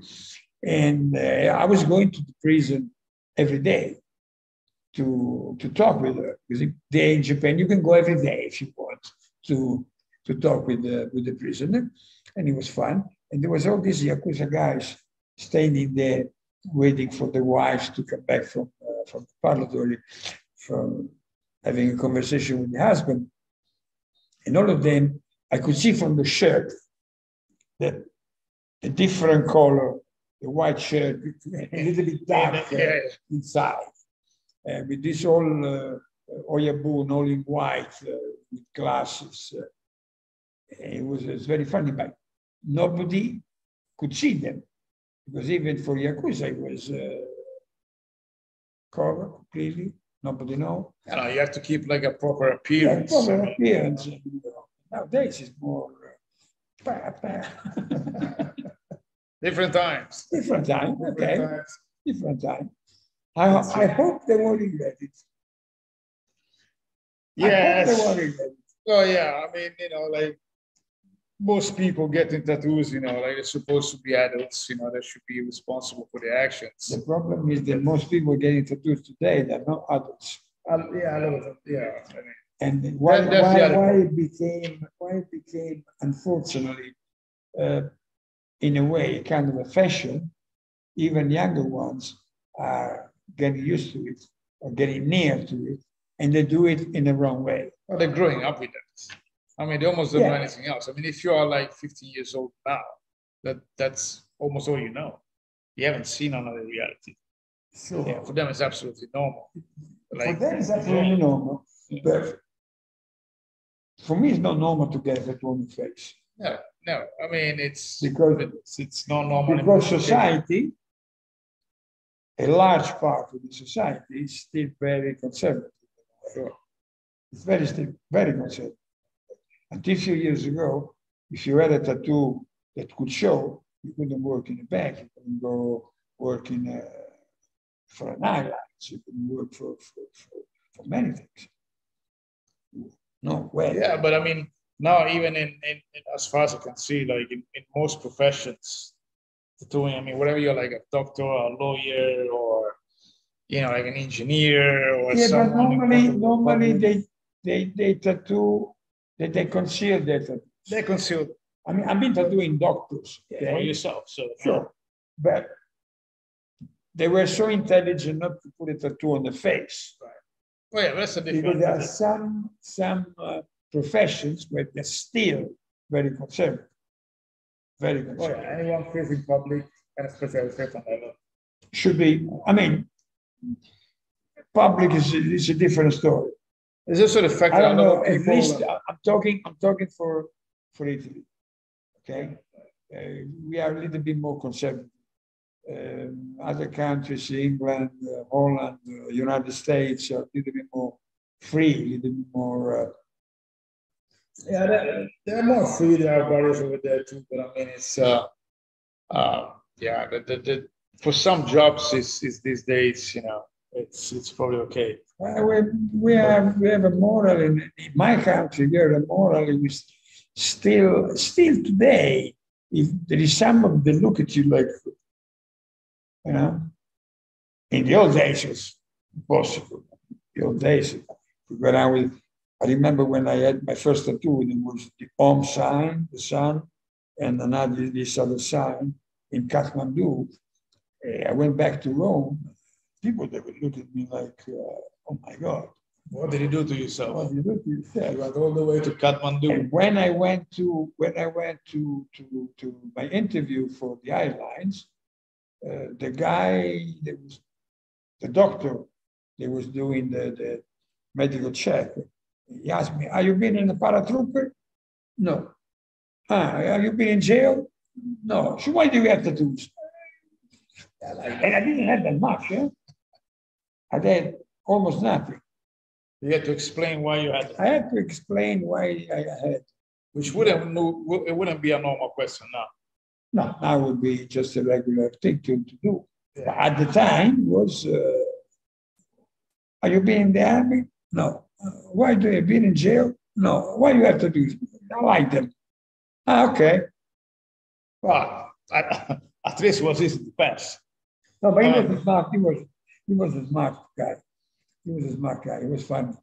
And uh, I was going to the prison every day to, to talk with her. Because there in Japan, you can go every day if you want to to talk with the with the prisoner, and it was fun. And there was all these yakuza guys standing there waiting for the wives to come back from uh, from the parlour, from having a conversation with the husband. And all of them, I could see from the shirt that a different color, the white shirt, a little bit dark Yeah. inside. Uh, with this all uh, Oyabun, all in white, uh, with glasses. Uh, it was it's very funny, but nobody could see them because even for Yakuza, it was uh, covered completely. Nobody know. You know, you have to keep like a proper Yeah, appearance. proper appearance. and, nowadays, it's more uh, pa, pa. *laughs* Different times. different time. Different Okay, times. different time. I, I hope they won't regret it. I hope Yes. regret it. Oh yeah, I mean, you know, like most people getting tattoos, you know, like they're supposed to be adults, you know, they should be responsible for their actions. The problem is that most people getting tattoos today, they're not adults. Um, yeah, a little bit, yeah. I mean, And why, That- that's the why, why it became, why it became, unfortunately, uh, in a way, kind of a fashion, even younger ones are getting used to it or getting near to it, and they do it in the wrong way. well, they're growing up with that. I mean, they almost don't know anything else. I mean, if you are like 15 years old now, that that's almost all you know. You haven't seen another reality. So Yeah, for them, it's absolutely normal. for Like, them, it's absolutely normal. But for me, it's not normal to get a tattoo on the face. No, no. I mean, it's Because- it's, it's not normal. Because society, a large part of the society is still very conservative. It's very still very conservative. Until a few years ago, if you had a tattoo that could show, you couldn't work in a bank, you couldn't go work in a, for an airline, you couldn't work for, for, for, for many things. No way. Yeah, but I mean, now even in, in, in as far as I can see, like in, in most professions, doing, I mean, whatever you're like a doctor, a lawyer, or you know, like an engineer or something. Yeah, but someone. in normally, normally they, they, they tattoo, they, they conceal their tattoo. they conceal I mean, I've been tattooing doctors, for okay? yourself. So Sure. But they were so intelligent not to put a tattoo on the face. Right. Well, yeah, that's a Because different. there are some, some uh, professions where they're still very conservative. Very conservative. yeah, anyone facing public, and especially at a certain level. Should be, I mean, public is, is a different story. Is It's also the fact I that don't know, at least I- I'm talking, I'm talking for, for Italy. Okay? Uh, we are a little bit more conservative. Um, other countries, England, uh, Holland, uh, United States, are a little bit more free, a little bit more. Yeah, there, there are more free, there are barriers over there too, but I mean, it's, uh, uh, yeah, the, the, the, for some jobs, it's, it's these days, you know, it's, it's probably okay. well, we, we have we have a moral in, in my country. We have a moral. We still still today. If there is someone that look at you like, you know, in the old days it was impossible. The old days, went out with. I remember when I had my first tattoo. It was the Om sign, the sun, and another this other sign in Kathmandu. Eh, I went back to Rome. People they would look at me like, uh, "Oh my God, What did you do to yourself? what did you do to yourself?" You went all the way to Kathmandu. And when I went to when I went to to, to my interview for the airlines, uh, the guy that was the doctor that was doing the, the medical check, he asked me, "Have you been in the paratrooper?" No. Ah, have you been in jail? No. So why do you have tattoos? And I didn't have that much. Yeah? I had almost nothing. You had to explain why you had, I had to explain why I had which wouldn't, it wouldn't be a normal question now. No, that would be just a regular thing to, to do. But at the time was, uh, are you being in the army? No. Uh, why do you been in jail? No. Why you have to do? I like them. Ah, okay. Well, I- *laughs* at least it was his pass. No, but he was Um, a smart. He was he was a smart guy. He was a smart guy. He was fun.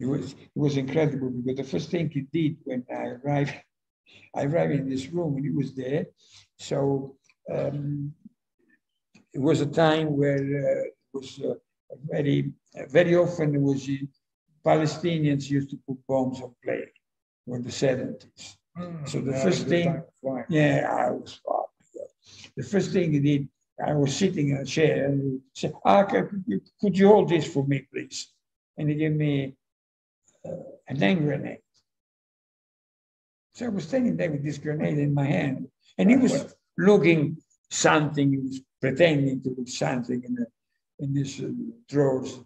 It was it was incredible because the first thing he did when I arrived, *laughs* I arrived in this room and he was there. So um, it was a time where uh, it was uh, very uh, very often it was uh, Palestinians used to put bombs on planes in the seventies. So the first thing- time to fly. Yeah, I was. oh The first thing he did, I was sitting in a chair and he said, ah, could, you- could you hold this for me, please? And he gave me uh, an hand grenade. So I was standing there with this grenade in my hand, and he was looking something. He was pretending to look something in the in his uh, drawers.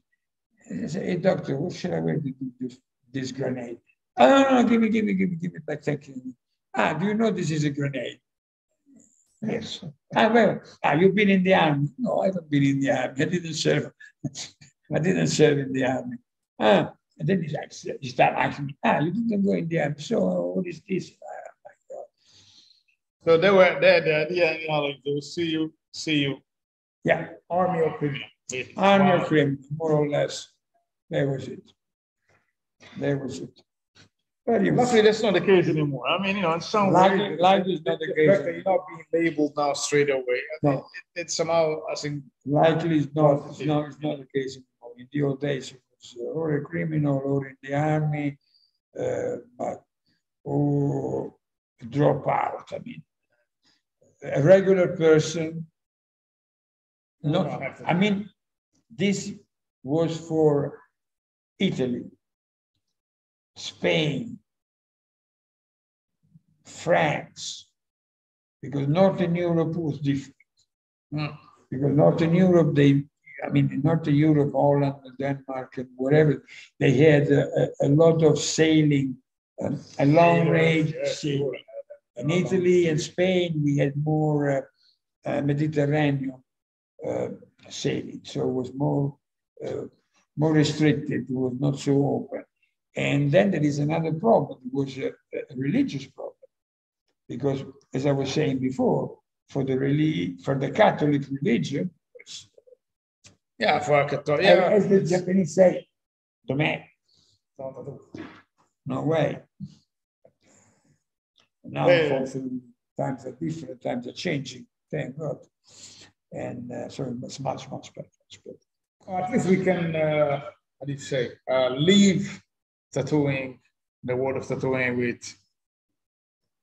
I said, "Hey, doctor, what should I wear to do this, this grenade?" Oh, no, no, give me, give me, give me, give me back. Thank you. Ah, do you know this is a grenade? Yes. Ah, well, ah, you've been in the army. No, I haven't been in the army. I didn't serve. *laughs* I didn't serve in the army. Ah, and then he, started- he started asking me, ah, you didn't go in the army. So what is this? Ah, my God. So they were there, the idea, you know, like they will see you, see you, Yeah, army or criminal. army or criminal, more or less. There was it. There was it. But it was, Luckily, that's not the case anymore. I mean, you know, in some Life- way, life is not the case fact that you're not being labeled now straight away. No. think it, it's somehow, I think, likely it's not, it's not, it's not the case anymore. In the old days, it was uh, or a criminal or in the army, uh, but, or drop out. I mean, a regular person. Don't I mean, this was for Italy. Spain, France, because Northern Europe was different. Mm. Because Northern Europe, they, I mean, Northern Europe, Holland, Denmark, and whatever, they had a, a lot of sailing, um, a long range sailing. In Italy and Spain, we had more uh, uh, Mediterranean uh, sailing, so it was more uh, more restricted. It was not so open. And then there is another problem. It was a, a religious problem because, as I was saying before, for the really for the Catholic religion, yeah, for Catholic, yeah. as the Japanese say, man, No way. Now, yeah. unfortunately, times are different, times are changing, thank God. And uh, so it's much, much better. Much better. At least we can, uh, how do you say, uh, leave tattooing, the world of tattooing with,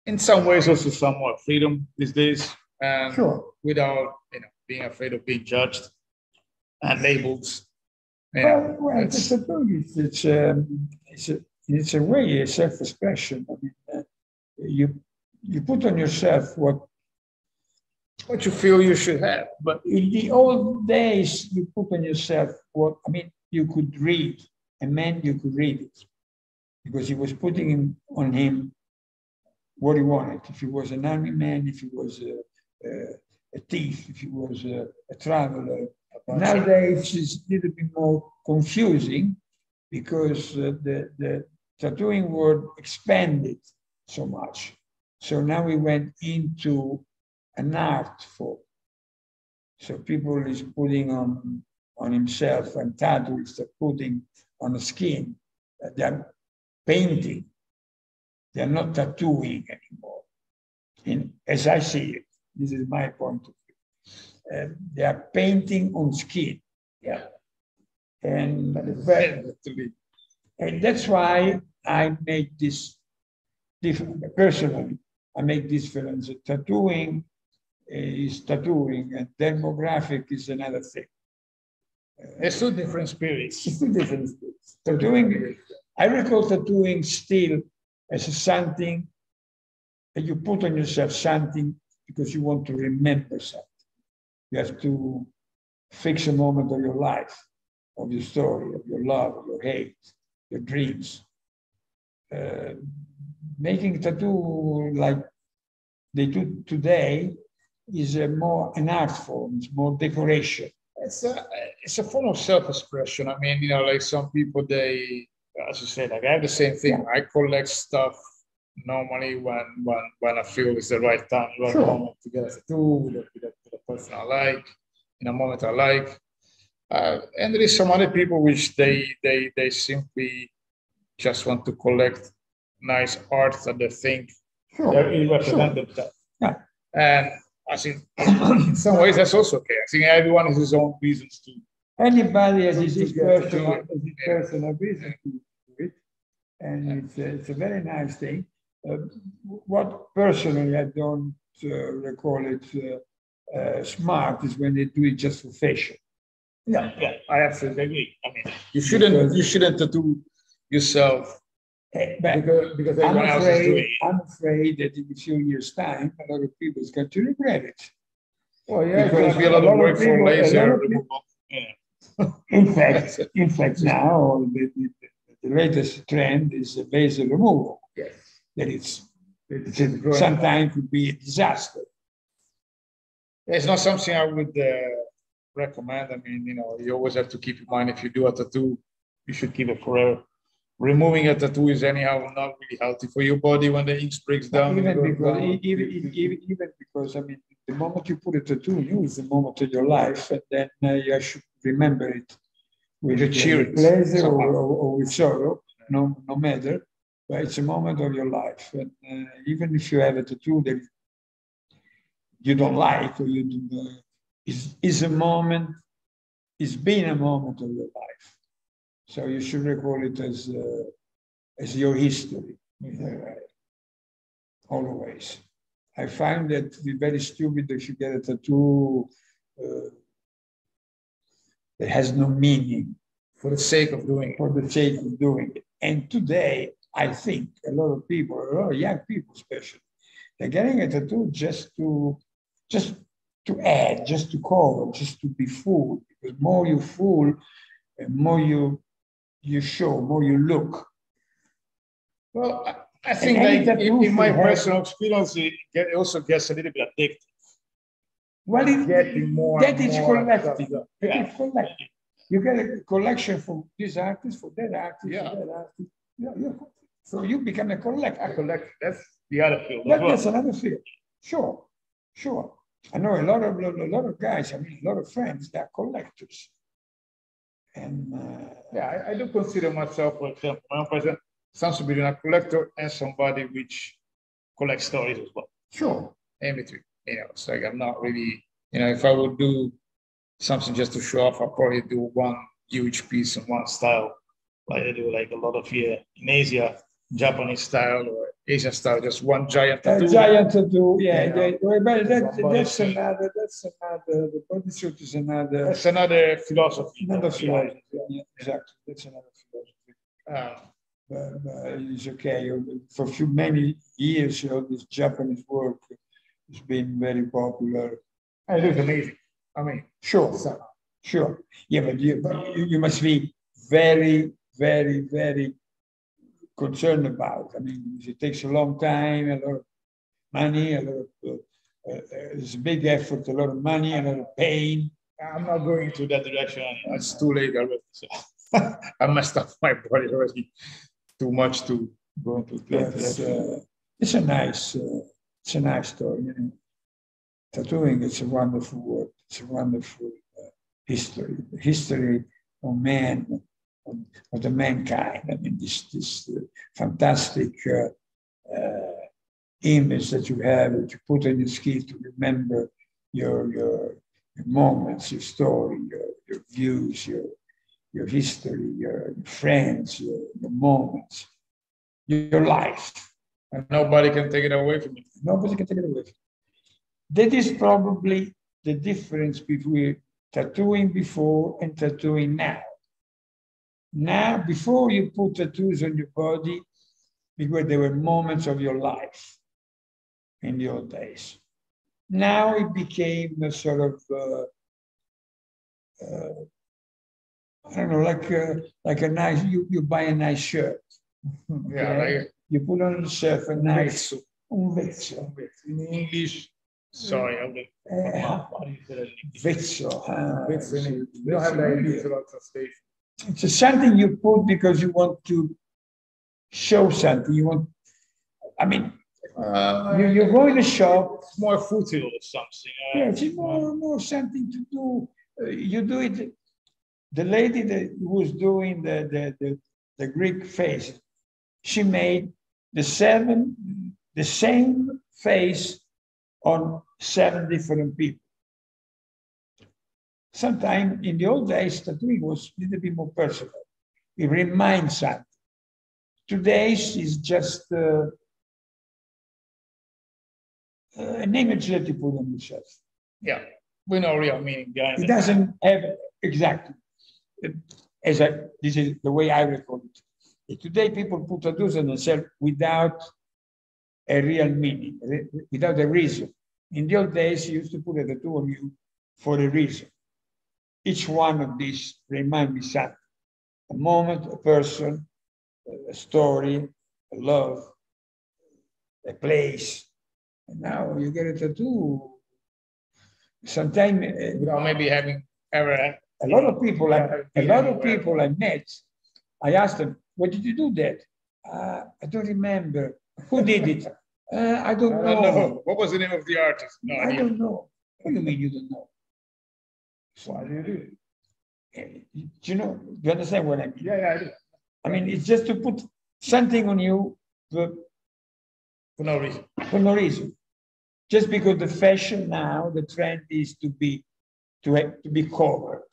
in some ways, also somewhat freedom these days and sure. without you know being afraid of being judged and labeled. You well, well it's, a it's, it's, um, it's, a, it's a way a self-expression. I mean, uh, you you put on yourself what what you feel you should have. But in the old days, you put on yourself what I mean. You could read a man. You could read it because he was putting on him what he wanted. If he was an army man, if he was a a thief, if he was a, a traveler. Nowadays, it's a little bit more confusing because uh, the, the tattooing world expanded so much. So now we went into an art form. So people is putting on on himself and tattoos are putting on the skin. They're painting. They're not tattooing anymore. And as I see it, this is my point of view. Uh, they are painting on skin. Yeah. And, very, and that's why I make this different. Personally, I make this difference. Tattooing is tattooing, and demographic is another thing. It's two different spirits. It's two different spirits. Tattooing, I recall tattooing still as something that you put on yourself, something because you want to remember something. You have to fix a moment of your life, of your story, of your love, of your hate, your dreams. Uh, making tattoo like they do today is a more an art form, it's more decoration. It's a it's a form of self-expression. I mean, you know, like some people they as you said, like I have the same thing. I collect stuff normally when when when I feel it's the right time, right sure. moment to get a tattoo with a, with, a, with a person I like, in a moment I like. Uh, and there is some other people which they they they simply just want to collect nice art that they think sure. they represent sure. themselves. Yeah. And I think in some ways that's also okay. I think everyone has his own reasons to. Anybody has his personal, his personal reason to do it, and it's a, it's a very nice thing. Uh, what personally I don't uh, recall it uh, uh, smart is when they do it just for fashion. Yeah, yeah, I absolutely agree. I mean, you shouldn't because, you shouldn't tattoo yourself because, because everyone I'm afraid, else is doing it. I'm afraid that in a few years' time, a lot of people is going to regret it. Well, yeah, because it's going to be a lot of work for laser. Yeah. in fact, *laughs* in fact, now the, the, the latest trend is laser removal. Yes that it's, it's sometimes could be a disaster. It's not something I would uh, recommend. I mean, you know, you always have to keep in mind if you do a tattoo, you should keep it forever. Removing a tattoo is anyhow not really healthy for your body when the ink breaks down. Even because, down. Even, even, even because, I mean, the moment you put a tattoo you is the moment of your life, and then uh, you should remember it with, a with pleasure or, or, or, with sorrow, no, no matter but it's a moment of your life. And uh, even if you have a tattoo that you don't like or you do, uh, is, is a moment, it's been a moment of your life. So you should recall it as, uh, as your history, always. I find that very stupid if you get a tattoo uh, that has no meaning. For the sake of doing it. For the sake of doing it. And today, I think a lot of people, a lot of young people especially, they're getting a tattoo just to just to add, just to cover, just to be full. Because more you fool, more you you show, more you look. Well, I, I think like in, in my personal experience, it, get, it also gets a little bit addictive. Well, it, getting more that is collective. Yeah. It's collective. You get a collection for this artist, for that artist, yeah. for that artist. Yeah, yeah. So you become a collector. A collector. That's the other field. That, well. That's another field. Sure, sure. I know a lot of a lot of guys. I mean, a lot of friends. They're collectors. And uh, yeah, I, I, do consider myself, for example, my own person, sounds being a collector and somebody which collects stories as well. Sure. In between, you know, it's like I'm not really, you know, if I would do something just to show off, I'll probably do one huge piece in one style, like I do like a lot of here in Asia, Japanese style or Asian style, just one giant tattoo. A giant tattoo, yeah. yeah. but that, that's another, that's another, the bodysuit is another. That's another philosophy. Another philosophy, yeah, exactly. That's another philosophy. Um, but, but it's okay. For a few many years, you know, this Japanese work has been very popular. And it looks amazing. I mean, sure, so, sure. Yeah, but you, you, you must be very, very, very concerned about. I mean, it takes a long time, a lot of money, a lot of, uh, uh, it's a big effort, a lot of money, a lot of pain. I'm not going to that direction. It's too late already. So *laughs* I messed up my body already. Too much to go into that. Uh, it's a nice, uh, it's a nice story. You know? Tattooing, it's a wonderful work. It's a wonderful uh, history. The history of man of, the mankind. I mean, this, this uh, fantastic uh, uh, image that you have, that you put on your skin to remember your, your, your moments, your story, your, your views, your, your history, your, your friends, your, your moments, your life. And nobody can take it away from you. Nobody can take it away from you. That is probably the difference between tattooing before and tattooing now. Now, before you put tattoos on your body, because there were moments of your life in the old days. Now it became a sort of, uh, uh, I don't know, like a, like a nice, you, you buy a nice shirt. *laughs* Okay? Yeah, like, you put on the shirt a nice, un vezzo. In English, sorry, I'm going uh, vezzo. Uh, vezzo. We don't have that in translation it's something you put because you want to show something. You want, I mean, uh, you, you go in a shop. It's more fruitful or something. Uh, yeah, it's more, more something to do. Uh, you do it. The lady that was doing the, the, the, the Greek face, she made the seven, the same face on seven different people. Sometimes in the old days, tattooing was a little bit more personal. It reminds something. Today is just uh, uh, an image that you put on yourself. Yeah, we know real meaning behind it. It doesn't have exactly. As I, this is the way I record it. Today, people put tattoos on themselves without a real meaning, without a reason. In the old days, you used to put a tattoo on you for a reason. Each one of these remind me something. A moment, a person, a story, a love, a place. And now you get a tattoo. Sometimes uh, without maybe having ever a lot of people I, a lot of people I met, I asked them, "What did you do that?" Uh, I don't remember. Who did it? *laughs* Uh, I, don't, I don't know. know. What was the name of the artist? No, I don't know. What do you mean you don't know? Why do you do it? Do you know? Do you understand what I mean? Yeah, yeah, I do. I mean, it's just to put something on you for, for no reason. For no reason. Just because the fashion now, the trend is to be to have, to be covered,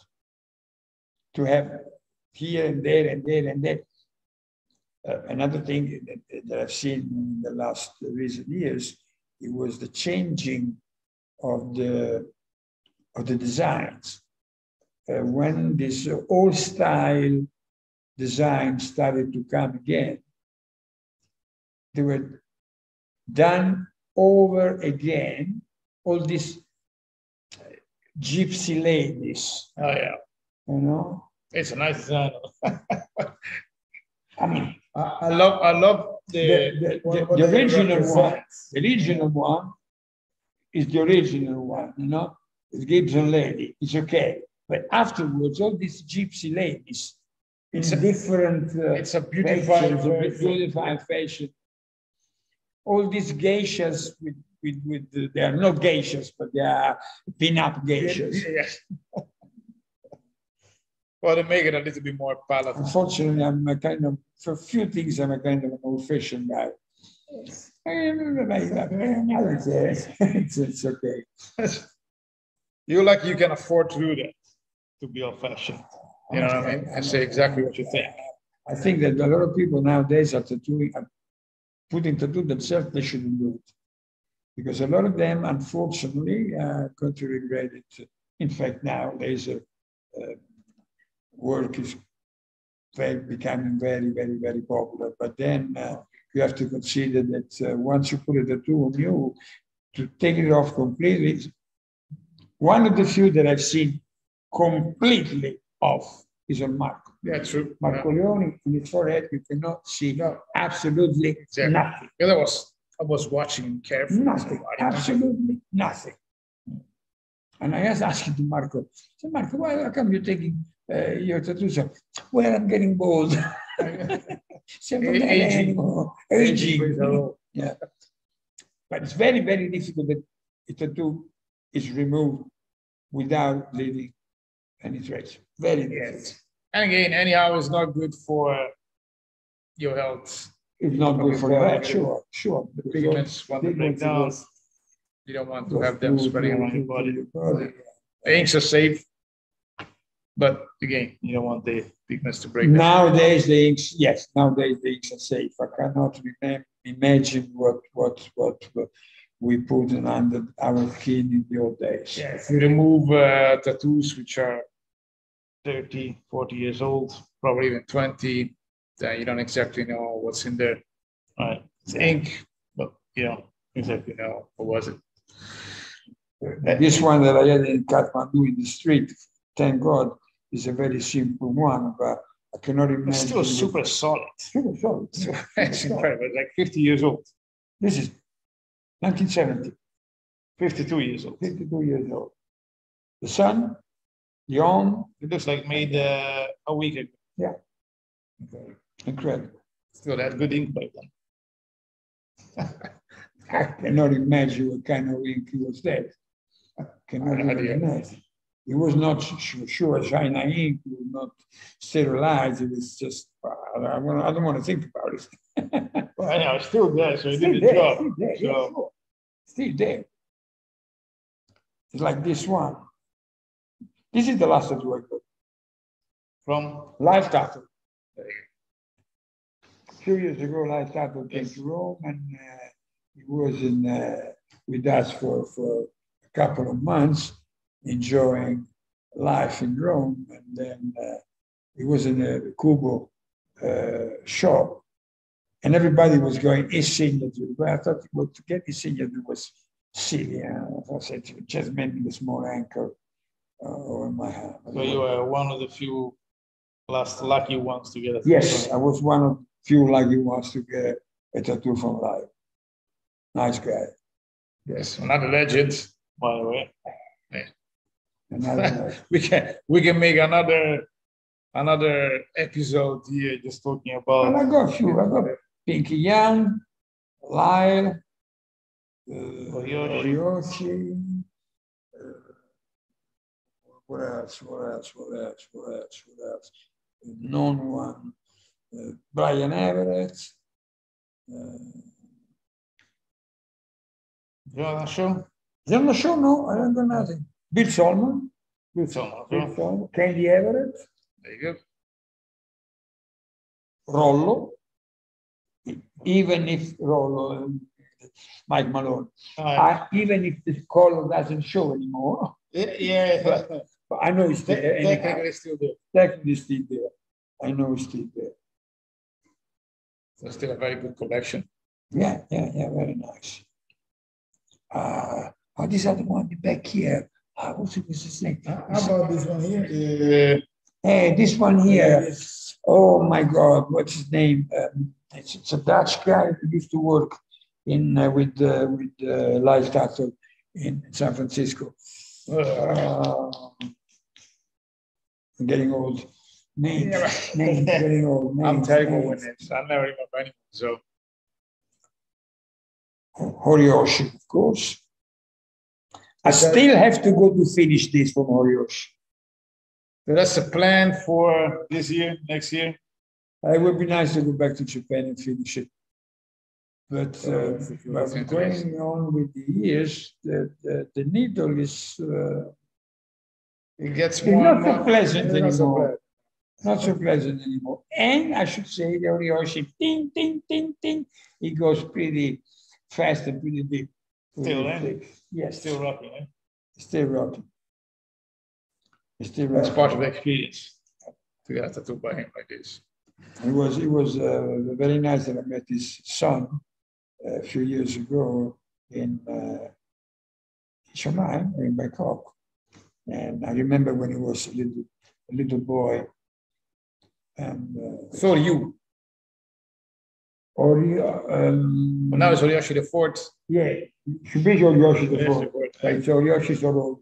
to have here and there and there and there. Uh, another thing that, that, I've seen in the last recent years, it was the changing of the of the designs. Uh, when this old style design started to come again, they were done over again. All these gypsy ladies. Oh yeah, you know. It's a nice design. I mean, I, I, love I love the the, the, the, the original one. The original one is the original one. You know, the Gibson lady. It's okay, but afterwards, all these gypsy ladies it's different. A, uh, it's a beautified, beautified fashion. All these geishas with with, with they are not geishas, but they are pin-up geishas. Yes. well, to make it a little bit more palatable. Unfortunately, I'm a kind of for a few things I'm a kind of an old-fashioned guy. *laughs* it's, it's okay. *laughs* you like you can afford to do that to be old-fashioned. You know what I mean? I say exactly what you think. I think that a lot of people nowadays are tattooing, are putting tattoo themselves, they shouldn't do it because a lot of them, unfortunately, are going to regret it. In fact, now laser uh, work is very, becoming very, very, very popular. But then uh, you have to consider that uh, once you put a tattoo on you, to take it off completely, one of the few that I've seen completely off is on Marco. Yeah, true. Marco yeah. Leone in his forehead, you cannot see no. absolutely exactly. nothing. Yeah, that was I was watching carefully. Nothing, absolutely nothing. And I asked, asking to Marco, say, Marco, why how come you're taking uh, your tattoos off? Well, I'm getting bold. *laughs* Aging. Aging. yeah. But it's very, very difficult that a tattoo is removed without leaving any trace. Very difficult. Yes. And again, anyhow, uh, it's not good for your health it's not good for that, sure, sure. The pigments want to break down. You don't want to have them spreading around your body. The inks are safe, but again, you don't want the pigments to break. Down. Nowadays, the inks, yes, nowadays the inks are safe. I cannot imagine what what what, what we put an under our skin in the old days. Yeah, if you remove uh, tattoos which are 30, 40 years old, probably even 20, uh, you don't exactly know what's in there. Right. It's ink, but you don't exactly know what was it. This one that I had in Kathmandu in the street, thank God, is a very simple one, but I cannot imagine. It's still super solid. Super solid. *laughs* it's incredible. It's like 50 years old. This is 1970. 52 years old. 52 years old. The sun, young. It looks like made uh, a week ago. Yeah. Okay. Incredible. Still had good ink back then. *laughs* I cannot imagine what kind of ink he was that. I cannot I imagine. It was not sure, sure China ink, it was not sterilized. It was just, I don't, want, I don't want to think about it. *laughs* well, I know, it's still there, so it did the job. Still there, so. yeah, sure. Still there. It's like this one. This is the last I got. From? Live tattoo few years ago, I started came to Rome and uh, he was in uh, with us for, for a couple of months, enjoying Lyle in Rome. And then uh, he was in a Kubo uh, shop and everybody was going his signature. But I thought well, to get his signature was silly. I said, just maybe a small anchor uh, on my hand. So you were one of the few last lucky ones to get a Yes, I was one of feel like he wants to get a tattoo from life. Nice guy. Yes, another legend, by the way. Yeah. *laughs* we can we can make another another episode here just talking about. And I got a few. I got Pinky Yun, Lyle, uh, Horiyoshi. Uh, what else? What else? What else? What else? What else? Known one. Uh, Brian Everett. Uh, Jonah Shaw? Jonah Shaw, no, I don't know nothing. Bill Solomon. Bill Solomon. Bill. Candy Everett. There you go. Rollo. Even if Rollo, um, Mike Malone. I, even if the color doesn't show anymore. Yeah, yeah. *laughs* But, but I know it's there. Technically still there. Technically still there. I know it's still there. So still a very good collection. Yeah, yeah, yeah, very nice. Uh, oh, this other one back here. Uh, what's it, his name? How about this one here? Hey, this one here. Oh my God, what's his name? Um, it's, it's, a Dutch guy who used to work in uh, with uh, with uh, Lyle Tuttle in San Francisco. Uh, I'm getting old. Names, Yeah. names, getting old. *laughs* Names, I'm terrible names. with this. I never remember anyone. So Horiyoshi, of course. I still have to go to finish this from Horiyoshi. so that's the plan for this year, next year. It would be nice to go back to Japan and finish it. But, uh, but going on with the years, the, the, the needle is uh, It gets It's more not so pleasant not so anymore. not so pleasant anymore. And I should say the Horiyoshi, ting, ting, ting, ting, it goes pretty fast and pretty deep. Still, eh? Pretty thick. Yes, Still rocking, eh? still rocking. It's Still That's rocking. part of the experience to get a tattoo by him like this. It was it was uh, very nice that I met his son uh, a few years ago in uh, Shanghai in Bangkok, and I remember when he was a little a little boy, and uh, So you. Or um, But now it's Horiyoshi the fourth. yeah, Shubisho Yoshi the Yes, fourth. the fourth. Right, so Yoshi Soro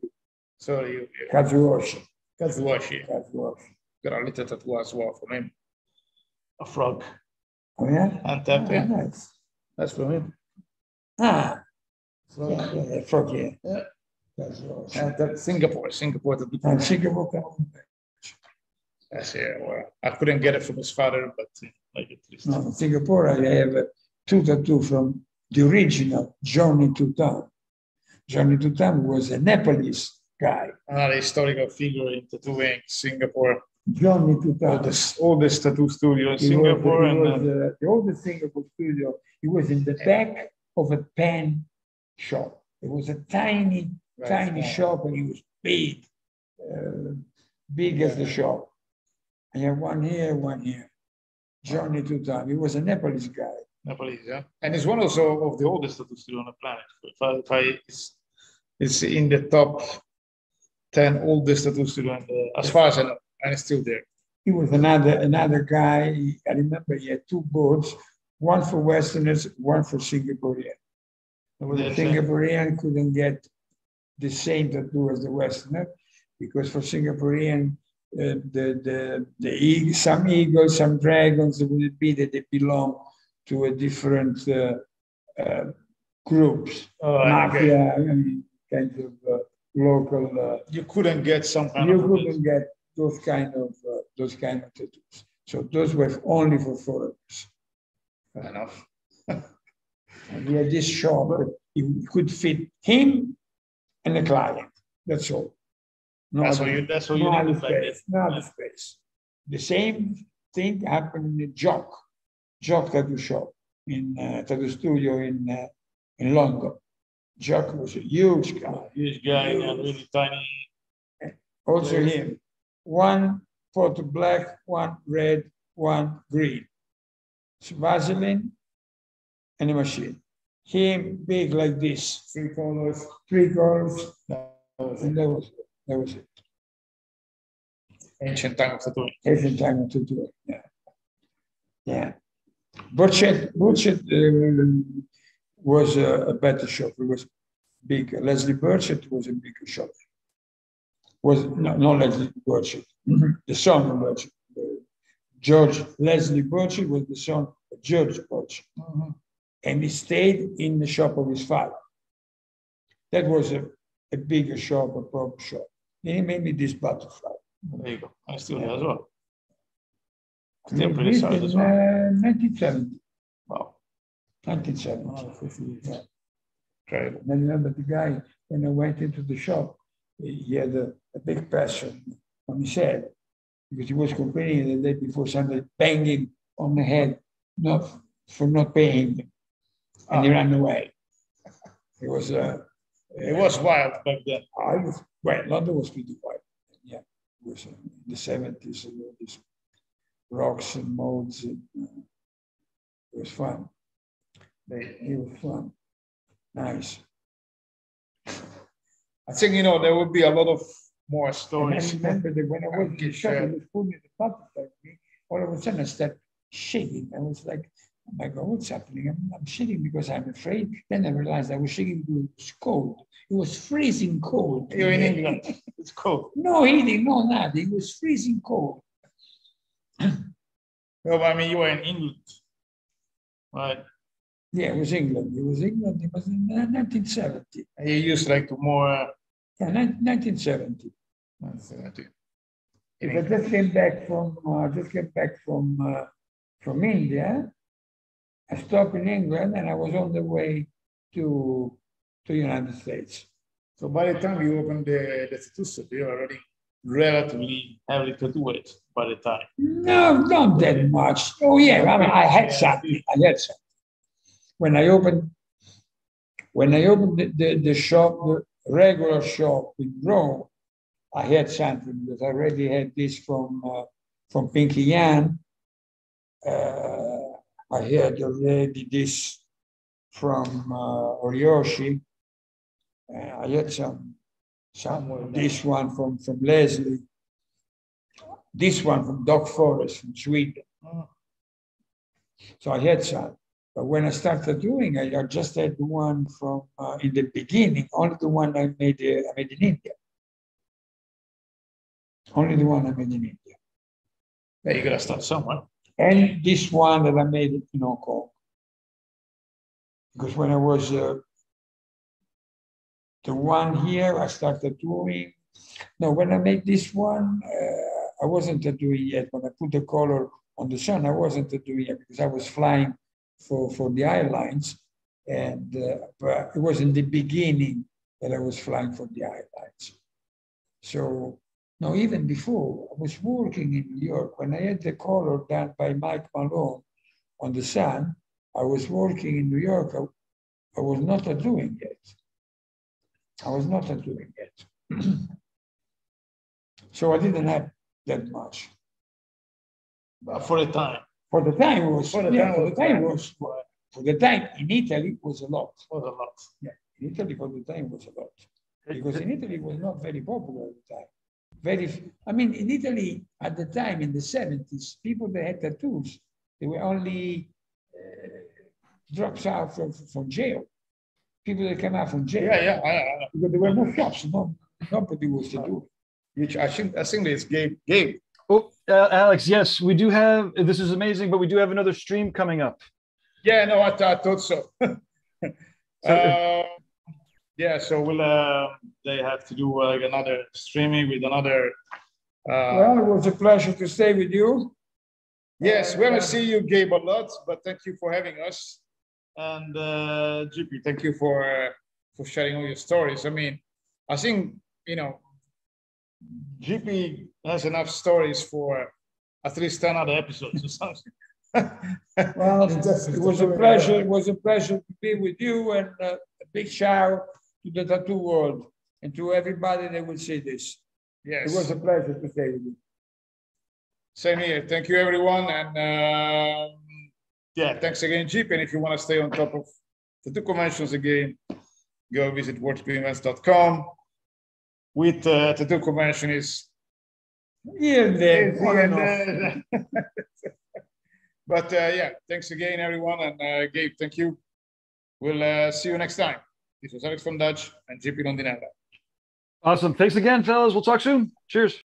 So you. yeah. Kazuyoshi. Katsuwashi. Kazuyoshi. Got a little tattoo as well from him. A frog. Oh yeah, And Ah, tapped in. nice. That's from him. Ah, Frog. yeah, yeah, yeah, frog, yeah. Yeah. Kazuyoshi. And that's Singapore. Singapore tattoo. And Singapore, That's. Well, I couldn't get it from his father, but uh, like at least. No, in Singapore, I have two tattoo from the original Johnny Two Thumbs. Johnny Two Thumbs was a Nepalese guy. Another historical figure in tattooing Singapore. Johnny Two Thumbs. Oldest, oldest tattoo studio in He was- Singapore. he and was, uh, the oldest Singapore studio. He was in the back of a pen shop. It was a tiny, Right. tiny shop, and he was big, uh, big as the shop. You have one here, one here. Johnny Two Thumbs. He was a Nepalese guy. Nepalese, yeah. And he's one also of the oldest tattoo still on the planet. If I, if I, it's, it's in the top 10 oldest tattoo studio, in the, as far as I know, and it's still there. He was another another guy. He- I remember he had two boards, one for Westerners, one for Singaporean. And the. Singaporean couldn't get the same tattoo as the Westerner because for Singaporean, the the the eag- some eagles, some dragons, it would be that they belong to a different uh, uh, groups, Oh, mafia, I mean, kind of uh, local. Uh, You couldn't get some kind you couldn't get those kind of uh, those kind of tattoos. So those were only for foreigners. Fair enough. And he had this shop, he could fit him and the client. That's all. No That's what you, that's what you need like space. this. No other space. The same thing happened in the Jock, Jock tattoo shop in uh, tattoo studio in uh, in London. Jock was a huge guy. Huge guy and really tiny. Also Yes. him. One photo black, one red, one green. It's Vaseline and a machine. Him big like this, Three colors. three colors, and that was it. That was it. ancient time of tattooing. Every time to do it. Yeah. Yeah. Burchett, Burchett uh, was a, a better shop. It was big. Leslie Burchett was a bigger shop. Was no, not Leslie Burchett, the son of Burchett. Uh, George Leslie Burchett was the son of George Burchett. And he stayed in the shop of his father. That was a, a bigger shop, a proper shop. He made me this butterfly. There you go. I still do as well. Still pretty lived solid as well. uh, 1970. Wow. 1970. Oh, 50 years. Yeah. Incredible. And I remember the guy, when I went into the shop, he had a, a big passion on his head because he was complaining the day before somebody banging on the head not for not paying him. And he ran away. *laughs* It was, uh, It was wild back then. I was, well, London was pretty white. Yeah, it was in the 70s, and all these rocks and modes. And, uh, it was fun. It was fun. Nice. I think you know there would be a lot of more stories. And I remember that when I was in the shop, I was putting the puppet me, all of a sudden I started shaking. I was like, oh my God, what's happening? I'm, I'm shaking because I'm afraid. Then I realized I was shaking because it was cold. It was freezing cold. You're in England. It's cold. *laughs* No heating, no nothing. It was freezing cold. *clears throat* No, but I mean you were in England, right? Yeah, it was England. It was England. It was in 1970. And you used like to more. Uh, Yeah, nin- 1970. what's that? If I just came back from, uh, just came back from, uh, from India. I stopped in England and I was on the way to, to the United States. So by the time you opened the, the tattoo studio, you were already relatively heavily tattooed by the time. No, not that much. Oh yeah, I mean, I had something. I had something. When I opened, when I opened the, the, the shop, the regular shop in Rome, I had something because I already had this from uh, from Pinky Yun. Uh, I had already this from uh, Horiyoshi. Uh, I had some, some this one from from Leslie. This one from Doc Forest from Sweden. So I had some. But when I started doing it, I just had the one from uh, in the beginning, only the one I made, uh, I made in India. Only the one I made in India. Yeah, you gotta start somewhere. And this one that I made in Hong Kong. Because when I was uh, the one here, I started doing. Now, when I made this one, uh, I wasn't doing yet. When I put the color on the sun, I wasn't doing it because I was flying for, for the airlines. And uh, it was in the beginning that I was flying for the airlines. So now, even before, I was working in New York when I had the color done by Mike Malone on the sun. I was working in New York. I, I was not doing it. I was not doing it. *clears throat* so I didn't have that much. But for the time, For the time it was For the yeah, time for the time fine. was for the time in Italy it was a lot. was a lot. Yeah. In Italy for the time was a lot. Because in Italy it was not very popular at the time. Very, I mean, in Italy at the time in the 70s, people that had tattoos, they were only uh, drops out from, from jail. People that came out from jail. Yeah, yeah. I, I, Because there were no shops, no, nobody was to do. which I think I think it's Gabe. Gabe. Oh, uh, Alex, yes, we do have. This is amazing, but we do have another stream coming up. Yeah, no, I, I thought so. *laughs* uh, yeah, so we'll uh, they have to do uh, like another streaming with another. Uh, Well, it was a pleasure to stay with you. yes, we're gonna see you, Gabe, a lot, but thank you for having us. And uh, Gippi, thank you for uh, for sharing all your stories. I mean, I think you know, Gippi has enough stories for at least ten other episodes or something. *laughs* Well, it was a *laughs* pleasure. It was a pleasure to be with you and uh, a big shout out to the tattoo world and to everybody that will see this. Yes. It was a pleasure to stay with you. Same here. Thank you, everyone. And um, yeah, thanks again, Jeep. And if you want to stay on top of the two conventions again, go visit worldtattooevents.com. With uh, tattoo convention is Here and there, is on here and and there. *laughs* but uh, yeah, thanks again, everyone. And uh, Gabe, thank you. We'll uh, see you next time. This was Alex Van Dutch and Gippi Rondinella. Awesome. Thanks again, fellas. We'll talk soon. Cheers.